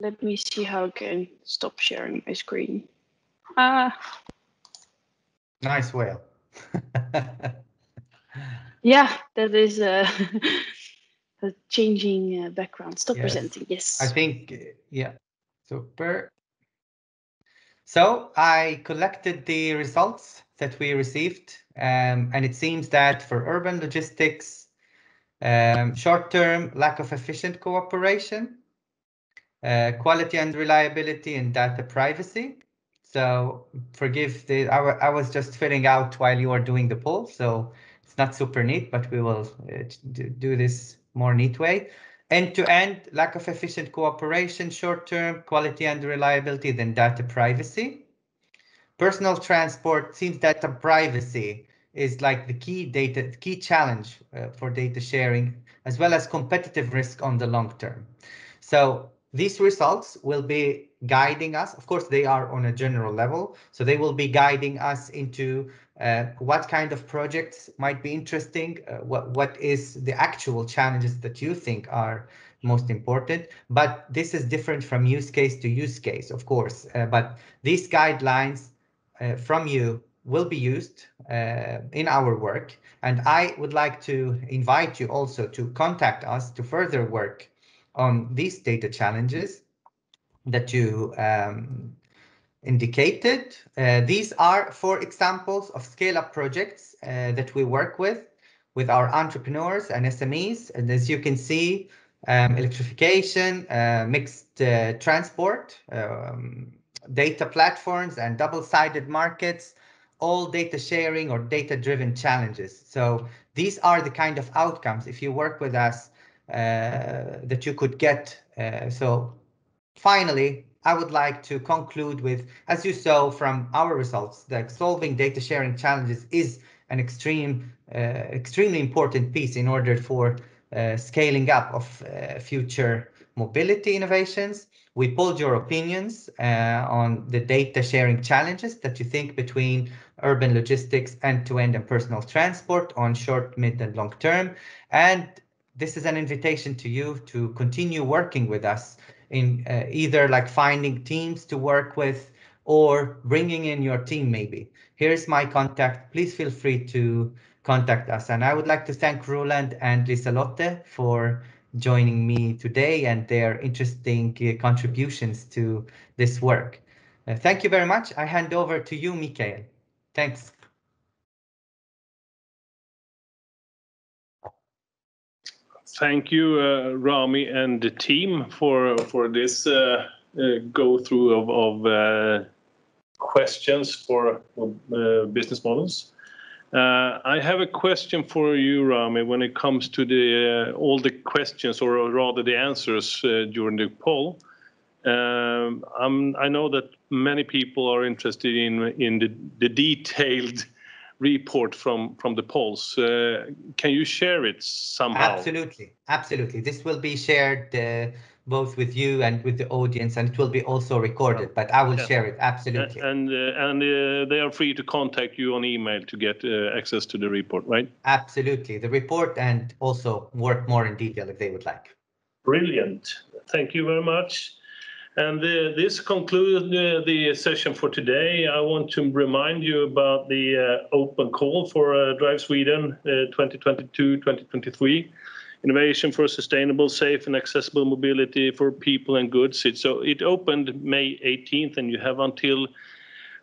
let me see how I can stop sharing my screen. Uh, Nice whale. [laughs] yeah, that is a [laughs] changing uh, background. Stop Yes. presenting, yes. I think, uh, yeah, super. So I collected the results that we received, um, and it seems that for urban logistics, um, short-term lack of efficient cooperation, uh, quality and reliability, and data privacy. So forgive the, I, I was just filling out while you are doing the poll, so it's not super neat, but we will uh, do this more neat way. End-to-end, lack of efficient cooperation, short-term, quality and reliability, then data privacy. Personal transport seems that data privacy is like the key data, key challenge uh, for data sharing, as well as competitive risk on the long term. So these results will be guiding us. Of course, they are on a general level, so they will be guiding us into uh, what kind of projects might be interesting, uh, what what is the actual challenges that you think are most important. But this is different from use case to use case, of course. Uh, but these guidelines uh, from you will be used uh, in our work. And I would like to invite you also to contact us to further work on these data challenges that you um, indicated. Uh, these are four examples of scale-up projects uh, that we work with, with our entrepreneurs and SMEs. And as you can see, um, electrification, uh, mixed transport, um, data platforms and double-sided markets, all data sharing or data-driven challenges. So these are the kind of outcomes if you work with us uh, that you could get. Uh, so finally, I would like to conclude with, as you saw from our results, that solving data sharing challenges is an extreme, uh, extremely important piece in order for uh, scaling up of uh, future mobility innovations. We pulled your opinions uh, on the data sharing challenges that you think between urban logistics, end-to-end and personal transport on short, mid and long term. And this is an invitation to you to continue working with us in uh, either like finding teams to work with or bringing in your team maybe. Here's my contact. Please feel free to contact us. And I would like to thank Roland and Liselotte for joining me today and their interesting uh, contributions to this work. Uh, thank you very much. I hand over to you, Mikael. Thanks. Thank you, uh, Rami and the team for for this uh, uh, go through of, questions for business models. I have a question for you, Rami, when it comes to the all the questions or rather the answers during the poll. Um, I know that many people are interested in the detailed report from from the polls. Uh, can you share it somehow? Absolutely, absolutely. This will be shared uh, both with you and with the audience, and it will be also recorded. But I will Yeah. share it absolutely. And uh, and uh, they are free to contact you on email to get uh, access to the report, right? Absolutely, the report and also work more in detail if they would like. Brilliant. Thank you very much. And uh, this concludes the, the, session for today. I want to remind you about the uh, open call for uh, Drive Sweden 2022-2023, innovation for sustainable, safe and accessible mobility for people and goods. It, so it opened May 18th and you have until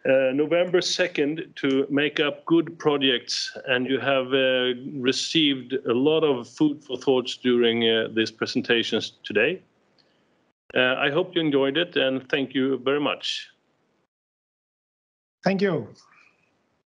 uh, November 2nd to make up good projects and you have uh, received a lot of food for thoughts during uh, these presentations today. Uh, I hope you enjoyed it and thank you very much. Thank you.